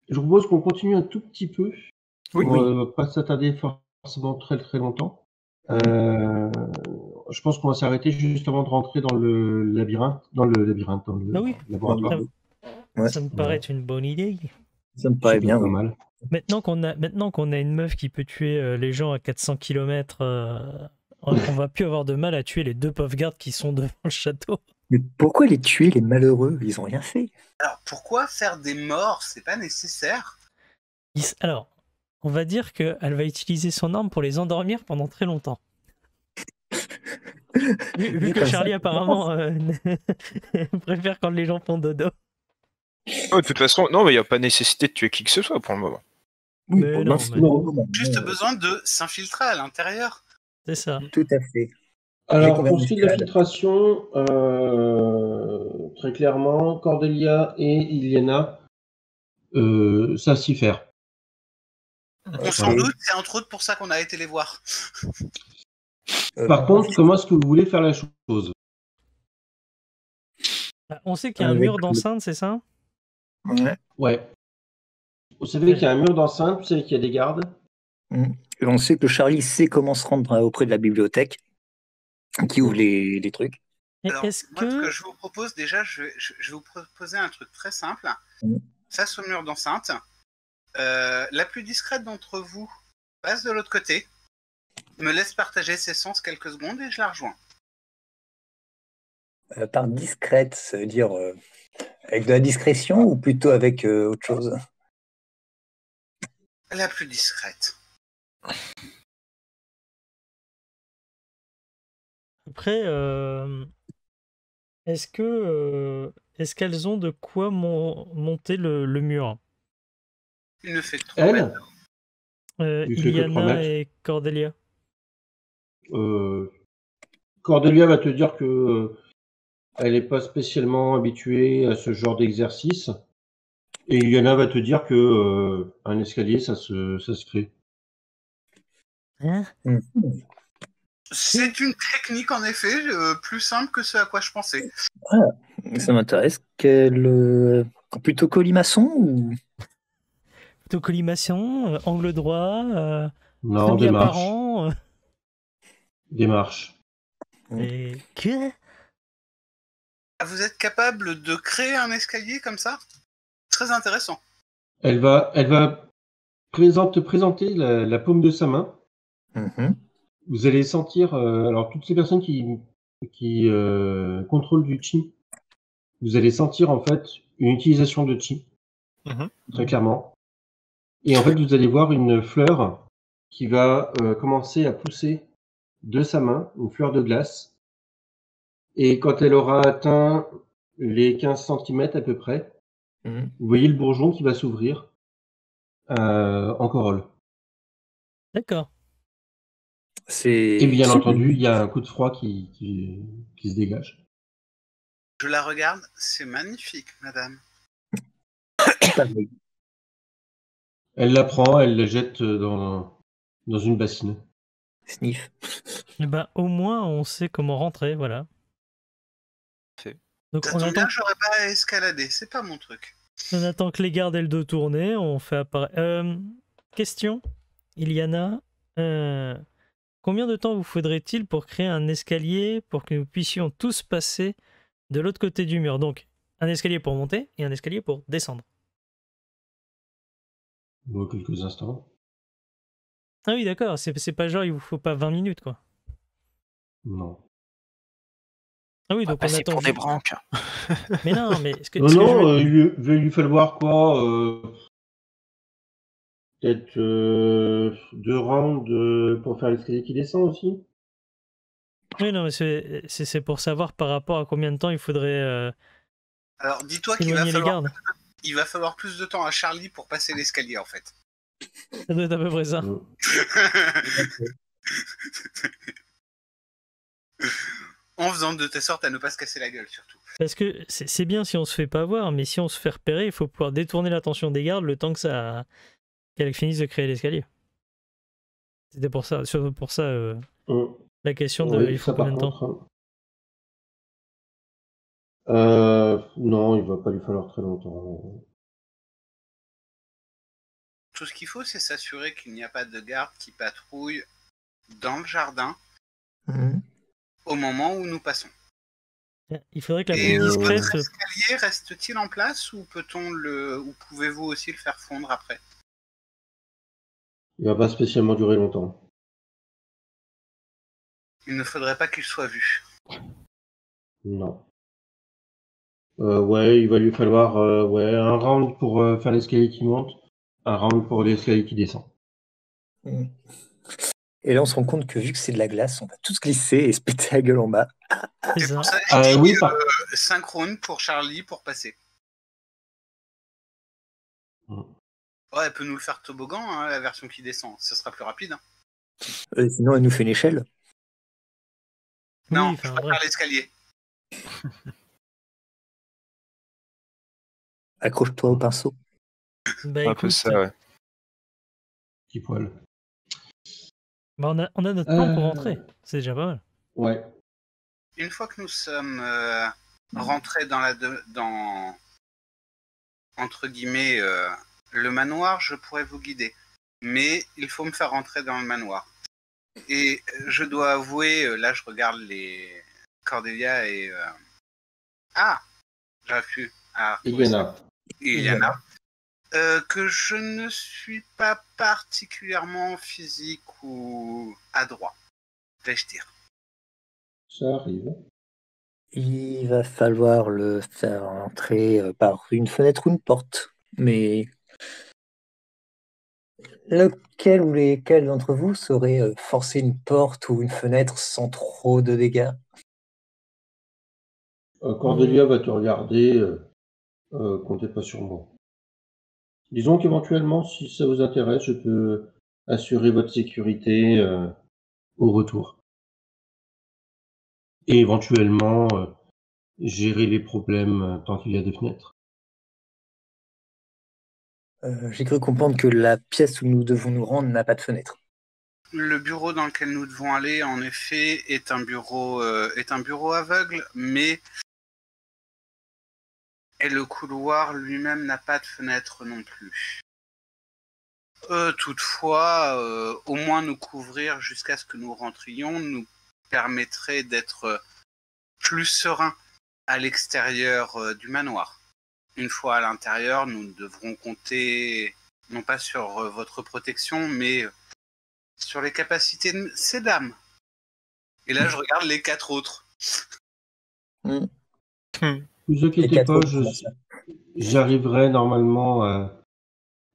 [SPEAKER 1] je vous propose qu'on continue un tout petit peu.
[SPEAKER 2] Oui,
[SPEAKER 1] pour euh, pas s'attarder forcément très très longtemps. Euh, je pense qu'on va s'arrêter juste avant de rentrer dans le labyrinthe, dans le labyrinthe, dans le
[SPEAKER 6] Bah oui.
[SPEAKER 1] laboratoire.
[SPEAKER 3] Ouais.
[SPEAKER 6] Ça me paraît une bonne idée.
[SPEAKER 3] Ça me paraît bien.
[SPEAKER 1] pas
[SPEAKER 3] oui.
[SPEAKER 1] mal.
[SPEAKER 6] Maintenant qu'on a, maintenant qu'on a une meuf qui peut tuer euh, les gens à 400 km, on, on va plus avoir de mal à tuer les deux pauvres gardes qui sont devant le château.
[SPEAKER 3] Mais pourquoi les tuer, les malheureux? Ils ont rien fait.
[SPEAKER 4] Alors pourquoi faire des morts? C'est pas nécessaire.
[SPEAKER 6] Alors, on va dire qu'elle va utiliser son arme pour les endormir pendant très longtemps. Vu, que. Charlie apparemment euh, préfère quand les gens font dodo.
[SPEAKER 2] Oh, de toute façon, non, mais il n'y a pas nécessité de tuer qui que ce soit pour le moment.
[SPEAKER 3] Oui,
[SPEAKER 6] Mais
[SPEAKER 3] pour
[SPEAKER 6] non,
[SPEAKER 3] l'instant,
[SPEAKER 6] mais-
[SPEAKER 3] non.
[SPEAKER 4] Juste
[SPEAKER 3] Euh,
[SPEAKER 4] besoin de s'infiltrer à l'intérieur.
[SPEAKER 6] C'est ça.
[SPEAKER 3] Tout à fait.
[SPEAKER 1] Alors, pour ce qui est de la
[SPEAKER 3] muscade.
[SPEAKER 1] filtration, euh, très clairement, Cordelia et Iliana euh, savent s'y faire.
[SPEAKER 4] On s'en doute, c'est entre autres pour ça qu'on a été les voir.
[SPEAKER 3] Euh,
[SPEAKER 1] Par contre, comment est-ce que vous voulez faire la chose
[SPEAKER 6] Bah, On sait qu'il y a un
[SPEAKER 3] Avec
[SPEAKER 6] mur d'enceinte, c'est ça
[SPEAKER 3] ouais.
[SPEAKER 1] Ouais. Vous savez qu'il y a un mur d'enceinte, vous savez qu'il y a des gardes.
[SPEAKER 3] Et on sait que Charlie sait comment se rendre auprès de la bibliothèque, qui ouvre les, les trucs.
[SPEAKER 4] Alors,
[SPEAKER 6] Est-ce
[SPEAKER 4] moi, ce que
[SPEAKER 6] que
[SPEAKER 4] je vous propose déjà, je vais, je- je vais vous proposer un truc très simple.
[SPEAKER 3] Mm.
[SPEAKER 4] Face au mur d'enceinte, euh, la plus discrète d'entre vous passe de l'autre côté, me laisse partager ses sens quelques secondes et je la rejoins.
[SPEAKER 3] Euh, par discrète, ça veut dire euh, avec de la discrétion ou plutôt avec euh, autre chose?
[SPEAKER 4] La plus discrète.
[SPEAKER 6] après, euh, est-ce que euh, est-ce qu'elles ont de quoi mon- monter le, le mur?
[SPEAKER 4] Il ne fait que trop
[SPEAKER 1] Elle,
[SPEAKER 4] mètres.
[SPEAKER 6] Euh, Iliana et Cordelia.
[SPEAKER 1] Euh, Cordelia va te dire que euh, elle n'est pas spécialement habituée à ce genre d'exercice. Et Iliana va te dire que euh, un escalier, ça se, ça se crée.
[SPEAKER 6] Hein?
[SPEAKER 4] C'est une technique en effet euh, plus simple que ce à quoi je pensais.
[SPEAKER 3] Ça m'intéresse. Quelle, euh, Plutôt colimaçon ou?
[SPEAKER 6] Plutôt collimation, euh, angle droit, euh,
[SPEAKER 1] Non, démarche.
[SPEAKER 6] apparent.
[SPEAKER 1] Démarche.
[SPEAKER 6] et... Que?
[SPEAKER 4] Ah, Vous êtes capable de créer un escalier comme ça? Très intéressant.
[SPEAKER 1] Elle va, elle va présente, te présenter la, la paume de sa main.
[SPEAKER 3] Mhm.
[SPEAKER 1] Vous allez sentir, euh, alors toutes ces personnes qui, qui euh, contrôlent du chi, vous allez sentir en fait une utilisation de chi,
[SPEAKER 2] Mhm.
[SPEAKER 1] très clairement. Et en fait, vous allez voir une fleur qui va euh, commencer à pousser de sa main, une fleur de glace. Et quand elle aura atteint les 15 cm à peu près,
[SPEAKER 3] Mhm.
[SPEAKER 1] vous voyez le bourgeon qui va s'ouvrir euh, en corolle.
[SPEAKER 6] D'accord.
[SPEAKER 3] C'est.
[SPEAKER 1] Et bien entendu, il y a un coup de froid qui, qui, qui se dégage.
[SPEAKER 4] Je la regarde, c'est magnifique, madame.
[SPEAKER 1] Elle la prend, elle la jette dans, dans une bassine.
[SPEAKER 3] Sniff.
[SPEAKER 6] Ben, au moins, on sait comment rentrer, voilà. Donc, on attend,
[SPEAKER 4] bien, j'aurais pas escaladé, c'est pas mon truc.
[SPEAKER 6] on attend que les gardes aient le dos tourné, on fait apparaître. Euh, question, Iliana. euh, combien de temps vous faudrait-il pour créer un escalier pour que nous puissions tous passer de l'autre côté du mur? Donc, un escalier pour monter et un escalier pour descendre.
[SPEAKER 1] Bon, quelques instants.
[SPEAKER 6] Ah oui, d'accord, c'est c'est pas genre, il vous faut pas 20 minutes, quoi.
[SPEAKER 1] Non.
[SPEAKER 6] Ah oui,
[SPEAKER 2] On va
[SPEAKER 6] donc on
[SPEAKER 2] passer
[SPEAKER 6] attend.
[SPEAKER 2] pour des branques.
[SPEAKER 6] Mais non, mais ce que,
[SPEAKER 1] Non,
[SPEAKER 6] ce que je
[SPEAKER 1] non, euh, il va lui falloir quoi euh, Peut-être euh, deux rounds euh, pour faire l'escalier qui descend aussi
[SPEAKER 6] Oui, non, mais c'est c'est- c'est pour savoir par rapport à combien de temps il faudrait euh,
[SPEAKER 4] Alors, dis-toi qu'il va, falloir, il va falloir plus de temps à Charlie pour passer l'escalier, en fait.
[SPEAKER 6] Ça doit être à peu près ça.
[SPEAKER 4] En faisant de telle sorte à ne pas se casser la gueule, surtout.
[SPEAKER 6] Parce que c'est bien si on se fait pas voir, mais si on se fait repérer, il faut pouvoir détourner l'attention des gardes le temps que ça qu'elle finisse de créer l'escalier. C'était pour ça, surtout pour ça euh, la question de
[SPEAKER 1] Oui,
[SPEAKER 6] il faut
[SPEAKER 1] ça,
[SPEAKER 6] combien de temps?
[SPEAKER 1] contre, hein. Euh, non, il va pas lui falloir très longtemps.
[SPEAKER 4] Tout ce qu'il faut, c'est s'assurer qu'il n'y a pas de garde qui patrouille dans le jardin
[SPEAKER 3] Mhm.
[SPEAKER 4] au moment où nous passons.
[SPEAKER 6] Il faudrait que la
[SPEAKER 4] Et euh, votre escalier reste-t-il en place ou peut-on le, ou pouvez-vous aussi le faire fondre après?
[SPEAKER 1] Il va pas spécialement durer longtemps.
[SPEAKER 4] Il ne faudrait pas qu'il soit vu.
[SPEAKER 1] Non. Euh, ouais, il va lui falloir euh, ouais, un round pour euh, faire l'escalier qui monte, un round pour l'escalier qui descend.
[SPEAKER 3] Mhm. Et là, on se rend compte que vu que c'est de la glace, on va tous glisser et se péter la gueule en bas.
[SPEAKER 6] Ça.
[SPEAKER 4] pour ça que
[SPEAKER 1] Ah
[SPEAKER 4] je dis,
[SPEAKER 1] oui, par-
[SPEAKER 4] euh, synchrone pour Charlie pour passer.
[SPEAKER 1] Mm.
[SPEAKER 4] Ouais, elle peut nous le faire toboggan, hein, la version qui descend. Ce sera plus rapide. hein.
[SPEAKER 3] Euh, sinon, elle nous fait une échelle.
[SPEAKER 6] Oui,
[SPEAKER 4] non,
[SPEAKER 6] enfin,
[SPEAKER 4] je préfère
[SPEAKER 6] bref.
[SPEAKER 4] l'escalier.
[SPEAKER 3] Accroche-toi au pinceau.
[SPEAKER 6] Bah,
[SPEAKER 2] Un peu ça, ouais.
[SPEAKER 1] Petit poil.
[SPEAKER 6] bah, on, a, on a notre plan pour
[SPEAKER 1] Euh.
[SPEAKER 6] rentrer. C'est déjà pas mal.
[SPEAKER 1] Ouais.
[SPEAKER 4] Une fois que nous sommes euh, rentrés dans la de- dans entre guillemets euh, le manoir, je pourrais vous guider. Mais il faut me faire rentrer dans le manoir. Et euh, je dois avouer, euh, là je regarde les Cordelia et euh, ah, j'arrive plus ça.
[SPEAKER 1] Iliana.
[SPEAKER 4] Iliana, euh, que je ne suis pas particulièrement physique ou adroit, vais-je dire.
[SPEAKER 1] Ça arrive.
[SPEAKER 3] Il va falloir le faire entrer euh, par une fenêtre ou une porte. Mais lequel ou lesquels d'entre vous sauraient euh, forcer une porte ou une fenêtre sans trop de dégâts?
[SPEAKER 1] Euh, Cordelia va te regarder. Euh, comptez pas sur moi. Disons qu'éventuellement, si ça vous intéresse, je peux assurer votre sécurité euh, au retour. Et éventuellement, euh, gérer les problèmes euh, tant qu'il y a des fenêtres.
[SPEAKER 3] Euh, J'ai cru comprendre que la pièce où nous devons nous rendre n'a pas de fenêtre.
[SPEAKER 4] Le bureau dans lequel nous devons aller, en effet, est un bureau, euh, est un bureau aveugle, mais Et le couloir lui-même n'a pas de fenêtre non plus. Euh, toutefois, euh, au moins nous couvrir jusqu'à ce que nous rentrions nous permettrait d'être plus serein à l'extérieur euh, du manoir. Une fois à l'intérieur, nous devrons compter non pas sur euh, votre protection, mais sur les capacités de ces dames. Et là, je regarde les quatre autres.
[SPEAKER 1] Ne vous inquiétez pas, j'arriverai normalement à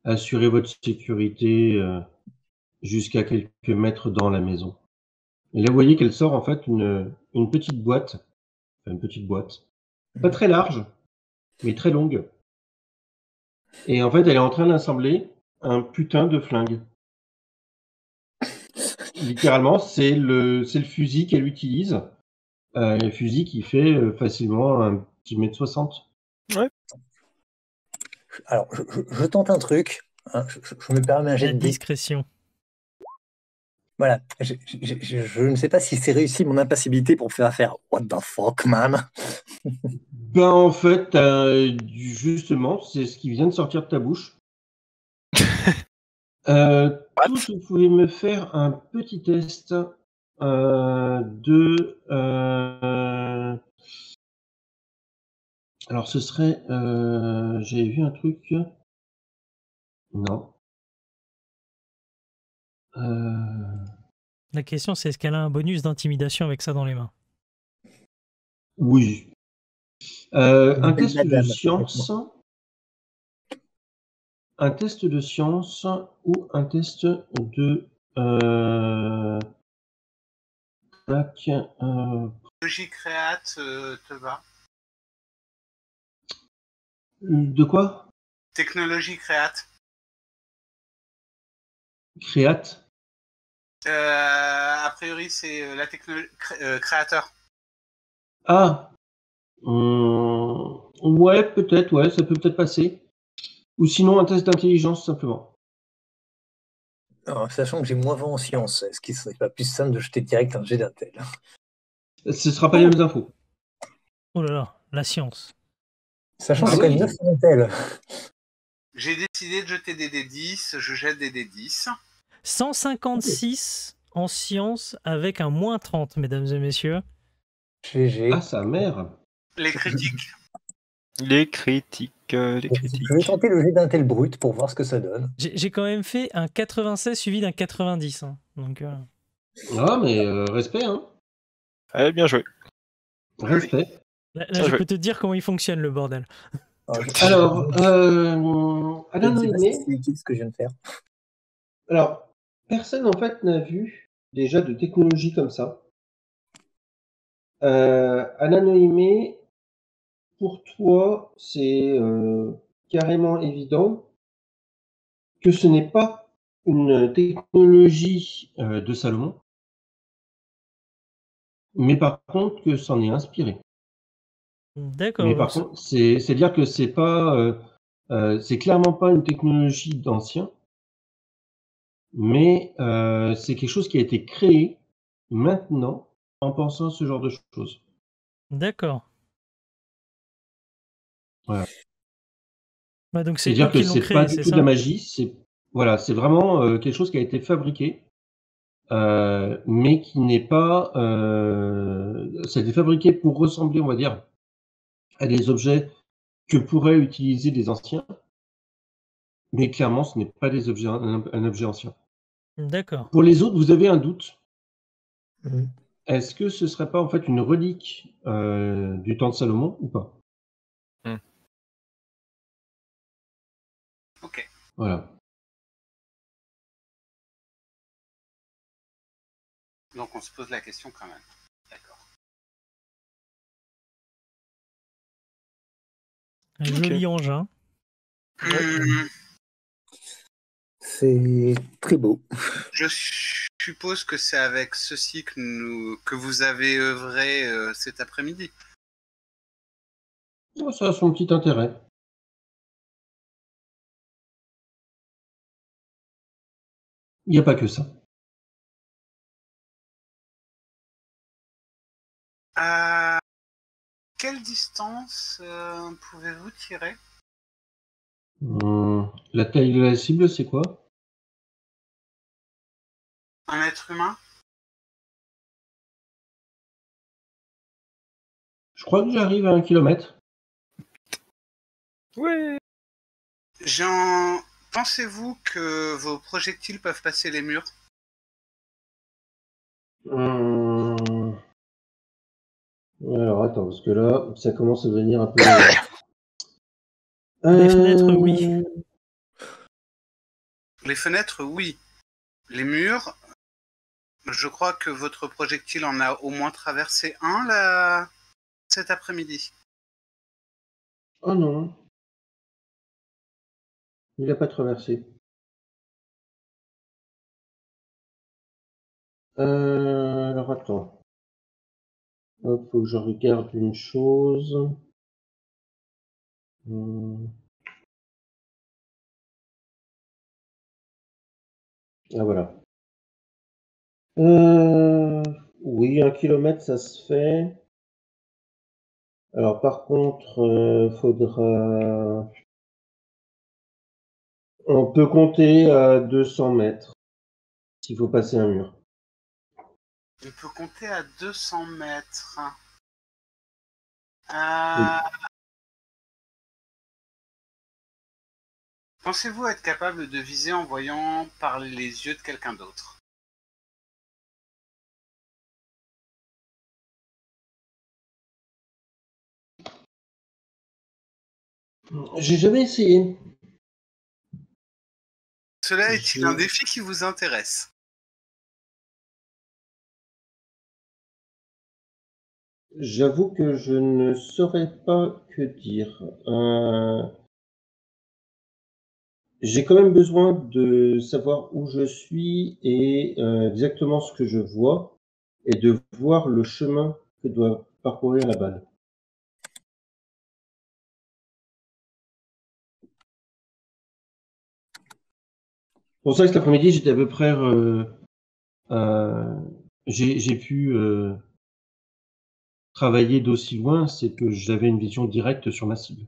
[SPEAKER 1] assurer votre sécurité euh, jusqu'à quelques mètres dans la maison. Et là, vous voyez qu'elle sort en fait une, une petite boîte, enfin, une petite boîte, pas très large, mais très longue. Et en fait, elle est en train d'assembler un putain de flingue. Littéralement, c'est le, fusil qu'elle utilise. Euh, un fusil qui fait euh, facilement un petit mètre soixante?
[SPEAKER 7] Alors, je, je- je tente un truc. hein, je, je- je me permets un jet de
[SPEAKER 6] discrétion.
[SPEAKER 7] Voilà. Je, je- je- je ne sais pas si c'est réussi mon impassibilité pour faire faire What the fuck, man?
[SPEAKER 1] Ben en fait, euh, justement, c'est ce qui vient de sortir de ta bouche. Euh, tous, vous pouvez me faire un petit test euh, de. Alors, ce serait. euh, J'avais vu un truc. Non. Euh,
[SPEAKER 6] La question, c'est est-ce qu'elle a un bonus d'intimidation avec ça dans les mains?
[SPEAKER 1] Oui. Euh, un test de science. Un test de science ou un test de. Euh, tac, euh,
[SPEAKER 4] Logique créate euh, te va.
[SPEAKER 1] De quoi?
[SPEAKER 4] Technologie créate.
[SPEAKER 1] Créate?
[SPEAKER 4] Euh, a priori, c'est euh, la technologie créateur.
[SPEAKER 1] Ah Ouais, peut-être, ouais, ça peut peut-être passer. Ou sinon un test d'intelligence, simplement.
[SPEAKER 7] Alors, Sachant que j'ai moins 20 en science, est-ce qu'il serait pas plus simple de jeter direct un jet d'intel?
[SPEAKER 1] Ce sera pas les mêmes infos.
[SPEAKER 6] Oh là là, la science.
[SPEAKER 7] Sachant que
[SPEAKER 1] Ah
[SPEAKER 7] j'ai quand même
[SPEAKER 1] oui.
[SPEAKER 7] 9 en intel.
[SPEAKER 4] J'ai décidé de jeter des D10, je jette des D10.
[SPEAKER 6] 156 en science avec un moins 30, mesdames et messieurs.
[SPEAKER 7] GG.
[SPEAKER 1] Ah, sa mère
[SPEAKER 4] Les critiques.
[SPEAKER 2] Les critiques, euh, les critiques.
[SPEAKER 7] Je vais tenter le jet d'intel brut pour voir ce que ça donne.
[SPEAKER 6] J'ai j'ai quand même fait un 96 suivi d'un 90. hein. Donc, euh,
[SPEAKER 1] Ah, mais euh, respect, hein
[SPEAKER 2] Allez, bien joué.
[SPEAKER 1] Respect.
[SPEAKER 6] Là, là,
[SPEAKER 2] Bien
[SPEAKER 6] je peux te dire comment il fonctionne le bordel.
[SPEAKER 7] Alors, je-
[SPEAKER 1] Alors, euh, Alain
[SPEAKER 7] ce que je viens de faire.
[SPEAKER 1] alors, personne en fait n'a vu déjà de technologie comme ça. Euh, Alain Noémé, pour toi, c'est euh, carrément évident que ce n'est pas une technologie euh, de Salomon, mais par contre que c'en est inspiré.
[SPEAKER 6] D'accord.
[SPEAKER 1] Mais par contre, c'est c'est dire que c'est pas, euh, euh, c'est clairement pas une technologie d'ancien, mais euh, c'est quelque chose qui a été créé maintenant en pensant à ce genre de choses.
[SPEAKER 6] D'accord.
[SPEAKER 1] Voilà.
[SPEAKER 6] Bah, donc c'est
[SPEAKER 1] C'est-à-dire
[SPEAKER 6] eux
[SPEAKER 1] que c'est
[SPEAKER 6] créé,
[SPEAKER 1] pas du tout de la magie, c'est voilà, c'est vraiment quelque chose qui a été fabriqué, mais qui n'est pas, ça a été fabriqué pour ressembler, on va dire, à des objets que pourraient utiliser des anciens, mais clairement, ce n'est pas des objets, un, un objet ancien.
[SPEAKER 6] D'accord.
[SPEAKER 1] Pour les autres, vous avez un doute.
[SPEAKER 7] Mhm.
[SPEAKER 1] Est-ce que ce serait pas en fait une relique euh, du temps de Salomon ou pas?
[SPEAKER 4] Ok.
[SPEAKER 1] Voilà.
[SPEAKER 4] Donc on se pose la question quand même.
[SPEAKER 6] Un joli engin.
[SPEAKER 7] C'est très beau.
[SPEAKER 4] je suppose que c'est avec ceci que, nous, que vous avez œuvré euh, cet après-midi.
[SPEAKER 1] Oh, Ça a son petit intérêt. Il n'y a pas que ça.
[SPEAKER 4] Euh, quelle distance euh, pouvez-vous tirer?
[SPEAKER 1] Hum, La taille de la cible, c'est quoi?
[SPEAKER 4] Un être humain?
[SPEAKER 1] Je crois que j'arrive à un kilomètre.
[SPEAKER 2] Ouais.
[SPEAKER 4] Jean, pensez-vous que vos projectiles peuvent passer les murs?
[SPEAKER 1] Hum. Attends, parce que là, ça commence à devenir un peu.
[SPEAKER 6] Les fenêtres, oui.
[SPEAKER 1] Euh,
[SPEAKER 4] Les fenêtres, oui. Les murs, je crois que votre projectile en a au moins traversé un là, cet après-midi.
[SPEAKER 1] Oh non. Il n'a pas traversé. Euh, alors attends. Hop, faut que je regarde une chose. Hum. Ah voilà. Euh, oui, un kilomètre, ça se fait. Alors par contre, euh, faudra. On peut compter à 200 mètres s'il faut passer un mur.
[SPEAKER 4] On peut compter à 200 mètres. Euh, Pensez-vous être capable de viser en voyant par les yeux de quelqu'un d'autre?
[SPEAKER 1] J'ai jamais essayé.
[SPEAKER 4] Cela est-il un défi qui vous intéresse?
[SPEAKER 1] J'avoue que je ne saurais pas que dire. Euh, J'ai quand même besoin de savoir où je suis et euh, exactement ce que je vois et de voir le chemin que doit parcourir la balle. Pour ça que cet après-midi, j'étais à peu près. euh, j'ai pu travailler d'aussi loin, c'est que j'avais une vision directe sur ma cible.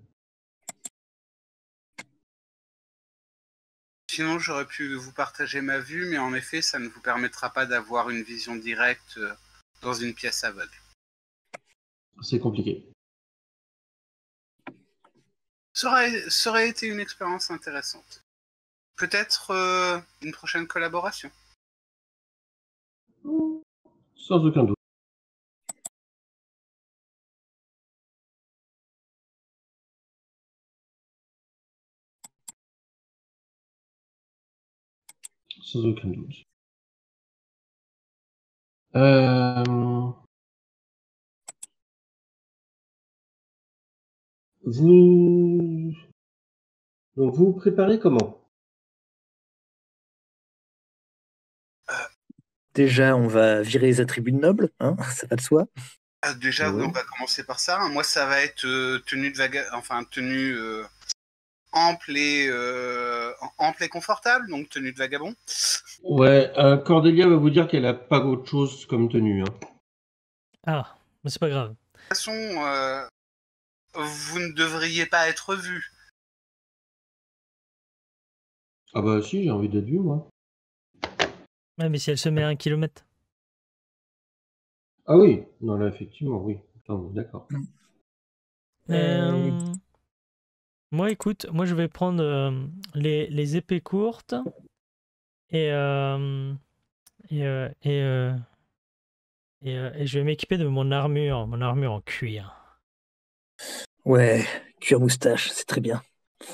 [SPEAKER 4] Sinon, j'aurais pu vous partager ma vue, mais en effet, ça ne vous permettra pas d'avoir une vision directe euh, dans une pièce aveugle.
[SPEAKER 1] C'est compliqué.
[SPEAKER 4] Ça aurait, ça aurait été une expérience intéressante. Peut-être euh, une prochaine collaboration.
[SPEAKER 1] Sans aucun doute. Sans aucun doute. Euh, Vous... Donc vous vous préparez comment?
[SPEAKER 3] Déjà, on va virer les attributs de noble, hein, ça va de soi.
[SPEAKER 4] Ah, déjà,
[SPEAKER 1] Ouais.
[SPEAKER 4] on va commencer par ça. Moi, ça va être euh, tenue de vaga... enfin tenue euh, ample et euh, ample et confortable, donc tenue de vagabond.
[SPEAKER 1] Ouais, euh, Cordelia va vous dire qu'elle a pas autre chose comme tenue. hein.
[SPEAKER 6] Ah, mais c'est pas grave.
[SPEAKER 4] De toute façon, euh, vous ne devriez pas être vu.
[SPEAKER 1] Ah bah si, j'ai envie d'être vu, moi.
[SPEAKER 6] Ouais, mais si elle se met à un kilomètre.
[SPEAKER 1] Ah oui, non là effectivement, oui. D'accord.
[SPEAKER 6] Euh, Moi, écoute, moi je vais prendre euh, les, les épées courtes et, euh, et, euh, et, euh, et, euh, et je vais m'équiper de mon armure, mon armure en cuir.
[SPEAKER 3] Ouais, cuir moustache, c'est très bien.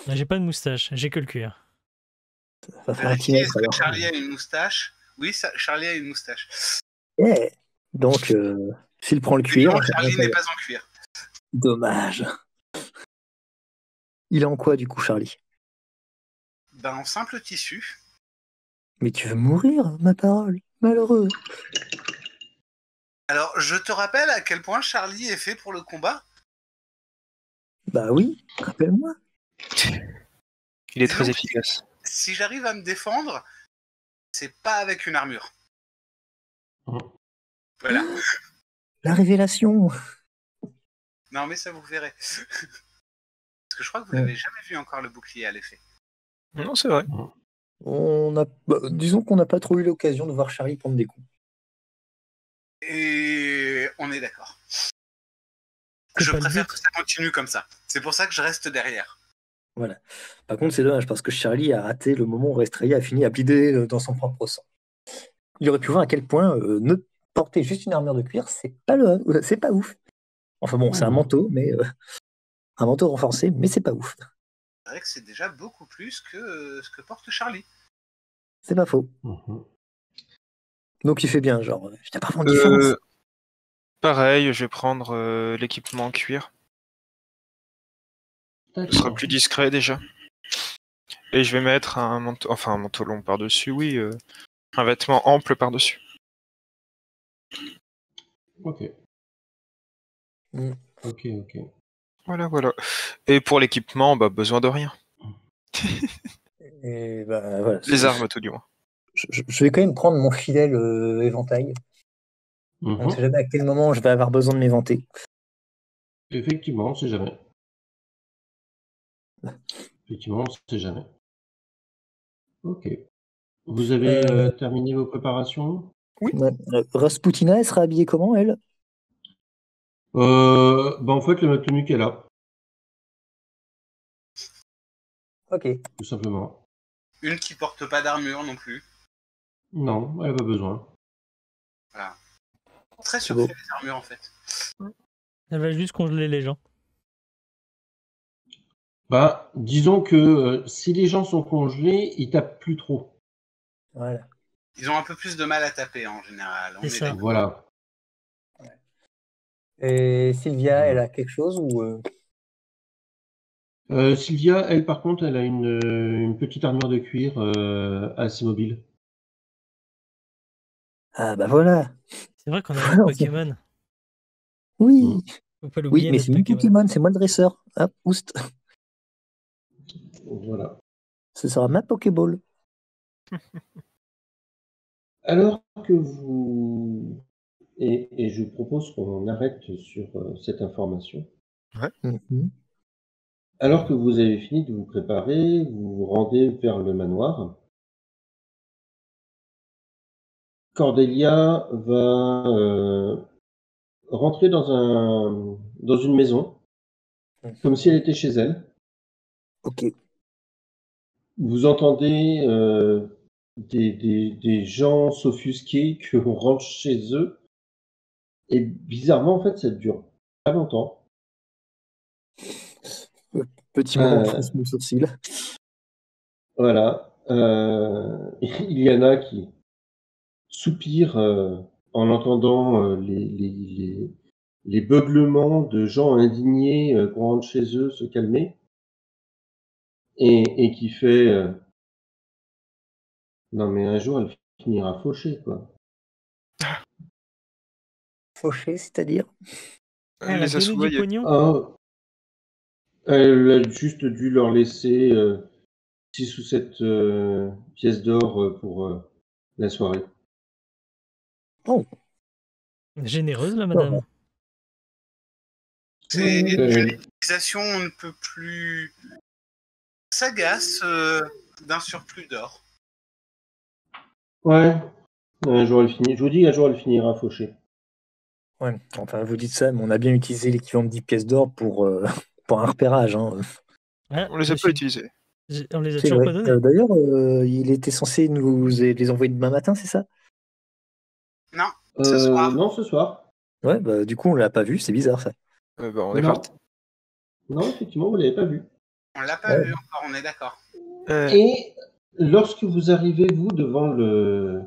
[SPEAKER 6] J'ai pas de moustache, j'ai que le cuir.
[SPEAKER 3] Ça va faire un kilomètre alors.
[SPEAKER 4] Charlie a une moustache? Oui, ça- Charlie a une moustache.
[SPEAKER 3] Ouais. Donc, euh, s'il prend le cuir,
[SPEAKER 4] Non, Charlie n'est pas en cuir.
[SPEAKER 3] dommage. Il est en quoi du coup, Charlie?
[SPEAKER 4] Ben, en simple tissu.
[SPEAKER 3] Mais tu veux mourir, ma parole Malheureux.
[SPEAKER 4] Alors, je te rappelle à quel point Charlie est fait pour le combat.
[SPEAKER 3] Bah oui, rappelle-moi.
[SPEAKER 2] Il est très
[SPEAKER 4] Disons
[SPEAKER 2] efficace.
[SPEAKER 4] Si j'arrive à me défendre, c'est pas avec une armure.
[SPEAKER 1] Mhm.
[SPEAKER 4] Voilà.
[SPEAKER 3] La révélation.
[SPEAKER 4] Non, mais ça vous verrez. Parce que je crois que vous n'avez jamais vu encore le bouclier à l'effet.
[SPEAKER 2] Non, c'est vrai.
[SPEAKER 3] On a, bah, disons qu'on n'a pas trop eu l'occasion de voir Charlie prendre des coups.
[SPEAKER 4] Et on est d'accord. Je préfère que ça continue comme ça. C'est pour ça que je reste derrière.
[SPEAKER 3] Voilà. Par contre, c'est dommage parce que Charlie a raté le moment où Restreya a fini à plier euh, dans son propre sang. Il aurait pu voir à quel point euh, ne porter juste une armure de cuir, c'est pas le, euh, c'est pas ouf. Enfin bon, c'est un manteau, mais euh, un manteau renforcé, mais c'est pas ouf.
[SPEAKER 4] C'est vrai que c'est déjà beaucoup plus que euh, ce que porte Charlie.
[SPEAKER 3] C'est pas faux.
[SPEAKER 1] Mhm.
[SPEAKER 3] Donc il fait bien, genre, euh, je t'ai pas vraiment de différence.
[SPEAKER 2] Euh, pareil, je vais prendre euh, l'équipement en cuir. Ce sera plus discret déjà. Et je vais mettre un manteau, enfin un manteau long par-dessus, oui. euh, un vêtement ample par-dessus.
[SPEAKER 1] Ok.
[SPEAKER 3] Mm.
[SPEAKER 1] Ok, ok.
[SPEAKER 2] Voilà, voilà. Et pour l'équipement, bah, besoin de rien.
[SPEAKER 3] Et bah, voilà.
[SPEAKER 2] Les armes, tout du moins.
[SPEAKER 3] Je, vais quand même prendre mon fidèle euh, éventail. On ne
[SPEAKER 1] Mhm.
[SPEAKER 3] sait jamais à quel moment je vais avoir besoin de m'éventer.
[SPEAKER 1] Effectivement, on sait jamais. Effectivement, on sait jamais. Ok. Vous avez
[SPEAKER 3] Euh,
[SPEAKER 1] euh, terminé vos préparations?
[SPEAKER 3] Ouais. Euh, Rasputina, elle sera habillée comment, elle?
[SPEAKER 1] Euh, bah En fait, la tenue qu'elle a,
[SPEAKER 3] Ok.
[SPEAKER 1] tout simplement.
[SPEAKER 4] Une qui porte pas d'armure non plus.
[SPEAKER 1] Non, elle n'a pas besoin.
[SPEAKER 4] Très
[SPEAKER 3] C'est
[SPEAKER 4] surfait
[SPEAKER 3] beau.
[SPEAKER 4] les armures en fait.
[SPEAKER 6] Elle va juste congeler les gens.
[SPEAKER 1] Bah, disons que euh, si les gens sont congelés, ils tapent plus trop.
[SPEAKER 3] Voilà.
[SPEAKER 4] Ils ont un peu plus de mal à taper en général. on est
[SPEAKER 6] ça.
[SPEAKER 1] Voilà.
[SPEAKER 3] Et Sylvia, elle a quelque chose ou euh,
[SPEAKER 1] Euh, Sylvia, elle, par contre, elle a une, une petite armure de cuir euh, assez mobile.
[SPEAKER 3] Ah bah voilà.
[SPEAKER 6] C'est vrai qu'on a un Pokémon.
[SPEAKER 3] Oui.
[SPEAKER 6] Faut pas
[SPEAKER 3] Oui,
[SPEAKER 6] l'oublier.
[SPEAKER 3] mais c'est mon
[SPEAKER 6] Pokémon.
[SPEAKER 3] Pokémon, c'est moi le dresseur. Hop, oust.
[SPEAKER 1] Voilà.
[SPEAKER 3] Ce sera ma Pokéball.
[SPEAKER 1] Alors que vous... Et, et je propose qu'on arrête sur euh, cette information.
[SPEAKER 3] Mhm.
[SPEAKER 1] Alors que vous avez fini de vous préparer, vous vous rendez vers le manoir. Cordelia va euh, rentrer dans, un, dans une maison, comme si elle était chez elle.
[SPEAKER 3] Ok.
[SPEAKER 1] Vous entendez euh, des, des, des gens s'offusquer qu'on rentre chez eux. Et bizarrement, en fait, ça dure pas longtemps.
[SPEAKER 3] Petit moment
[SPEAKER 1] Euh.
[SPEAKER 3] fronce mon sourcil.
[SPEAKER 1] Voilà. Euh, il y en a qui soupirent euh, en entendant euh, les, les, les, les beuglements de gens indignés euh, qu'on rentre chez eux se calmer. Et, et qui fait euh, Non, mais un jour, elle finira fauchée, quoi.
[SPEAKER 3] Fauché, c'est-à-dire
[SPEAKER 6] Elle a
[SPEAKER 2] les a
[SPEAKER 6] donné du
[SPEAKER 2] soudoyés.
[SPEAKER 6] pognon.
[SPEAKER 1] Ah, elle a juste dû leur laisser 6 ou 7 pièces d'or euh, pour euh, la soirée.
[SPEAKER 6] Généreuse, la madame.
[SPEAKER 4] C'est une
[SPEAKER 1] Euh,
[SPEAKER 4] utilisation on ne peut plus sagace euh, d'un surplus d'or.
[SPEAKER 1] Ouais, un jour elle finit. Je vous dis, un jour elle finira fauchée.
[SPEAKER 3] Ouais, enfin vous dites ça, mais on a bien utilisé l'équivalent de 10 pièces d'or pour, euh, pour un repérage. Hein.
[SPEAKER 6] Ah,
[SPEAKER 2] On les a
[SPEAKER 6] suis-
[SPEAKER 2] pas utilisés.
[SPEAKER 6] On les a toujours
[SPEAKER 3] vrai.
[SPEAKER 6] pas donnés.
[SPEAKER 3] Euh, D'ailleurs, euh, il était censé nous les envoyer demain matin, c'est ça?
[SPEAKER 4] Non,
[SPEAKER 1] Euh,
[SPEAKER 4] Ce soir.
[SPEAKER 1] Non, ce soir.
[SPEAKER 3] Ouais, bah du coup on l'a pas vu, c'est bizarre ça.
[SPEAKER 2] Euh, bah, on est
[SPEAKER 1] non.
[SPEAKER 2] parti.
[SPEAKER 1] Non, effectivement, vous l'avez pas vu.
[SPEAKER 4] on l'a pas
[SPEAKER 3] Ouais.
[SPEAKER 4] vu encore, on est d'accord.
[SPEAKER 2] Euh,
[SPEAKER 1] Et lorsque vous arrivez, vous, devant le,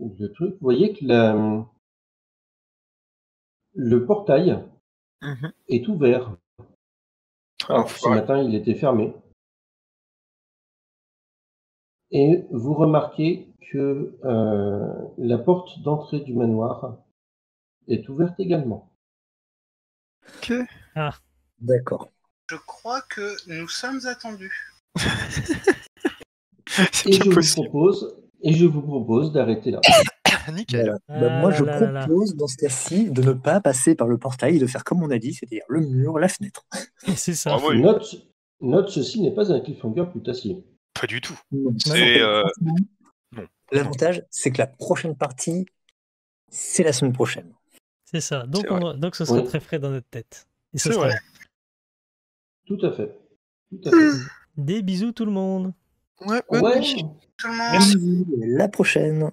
[SPEAKER 1] le truc, vous voyez que la, le portail
[SPEAKER 2] mhm.
[SPEAKER 1] est ouvert.
[SPEAKER 2] Ah,
[SPEAKER 1] Alors, ce matin, il était fermé. Et vous remarquez que euh, la porte d'entrée du manoir est ouverte également.
[SPEAKER 2] Ok.
[SPEAKER 3] D'accord.
[SPEAKER 4] Je crois que nous sommes attendus.
[SPEAKER 1] Et je vous propose, et je vous propose d'arrêter là.
[SPEAKER 8] Nickel.
[SPEAKER 3] Voilà. Bah,
[SPEAKER 6] Ah
[SPEAKER 3] moi,
[SPEAKER 6] là
[SPEAKER 3] je
[SPEAKER 6] là là là.
[SPEAKER 3] propose dans ce cas-ci de ne pas passer par le portail, de faire comme on a dit, c'est-à-dire le mur, la fenêtre.
[SPEAKER 6] C'est ça.
[SPEAKER 8] Ah oui,
[SPEAKER 1] Note, note, ceci n'est pas un cliffhanger putassier.
[SPEAKER 8] pas du tout. Euh.
[SPEAKER 3] L'avantage, c'est que la prochaine partie, c'est la semaine prochaine.
[SPEAKER 6] C'est ça. Donc, on- donc ce sera
[SPEAKER 1] Oui.
[SPEAKER 6] très frais dans notre tête. Et ce
[SPEAKER 8] C'est
[SPEAKER 6] sera
[SPEAKER 8] vrai.
[SPEAKER 1] Tout à fait. Tout à fait.
[SPEAKER 6] Des bisous tout le monde.
[SPEAKER 8] Ouais,
[SPEAKER 1] Ouais.
[SPEAKER 8] nuit.
[SPEAKER 4] Tout le monde.
[SPEAKER 3] Merci. La prochaine.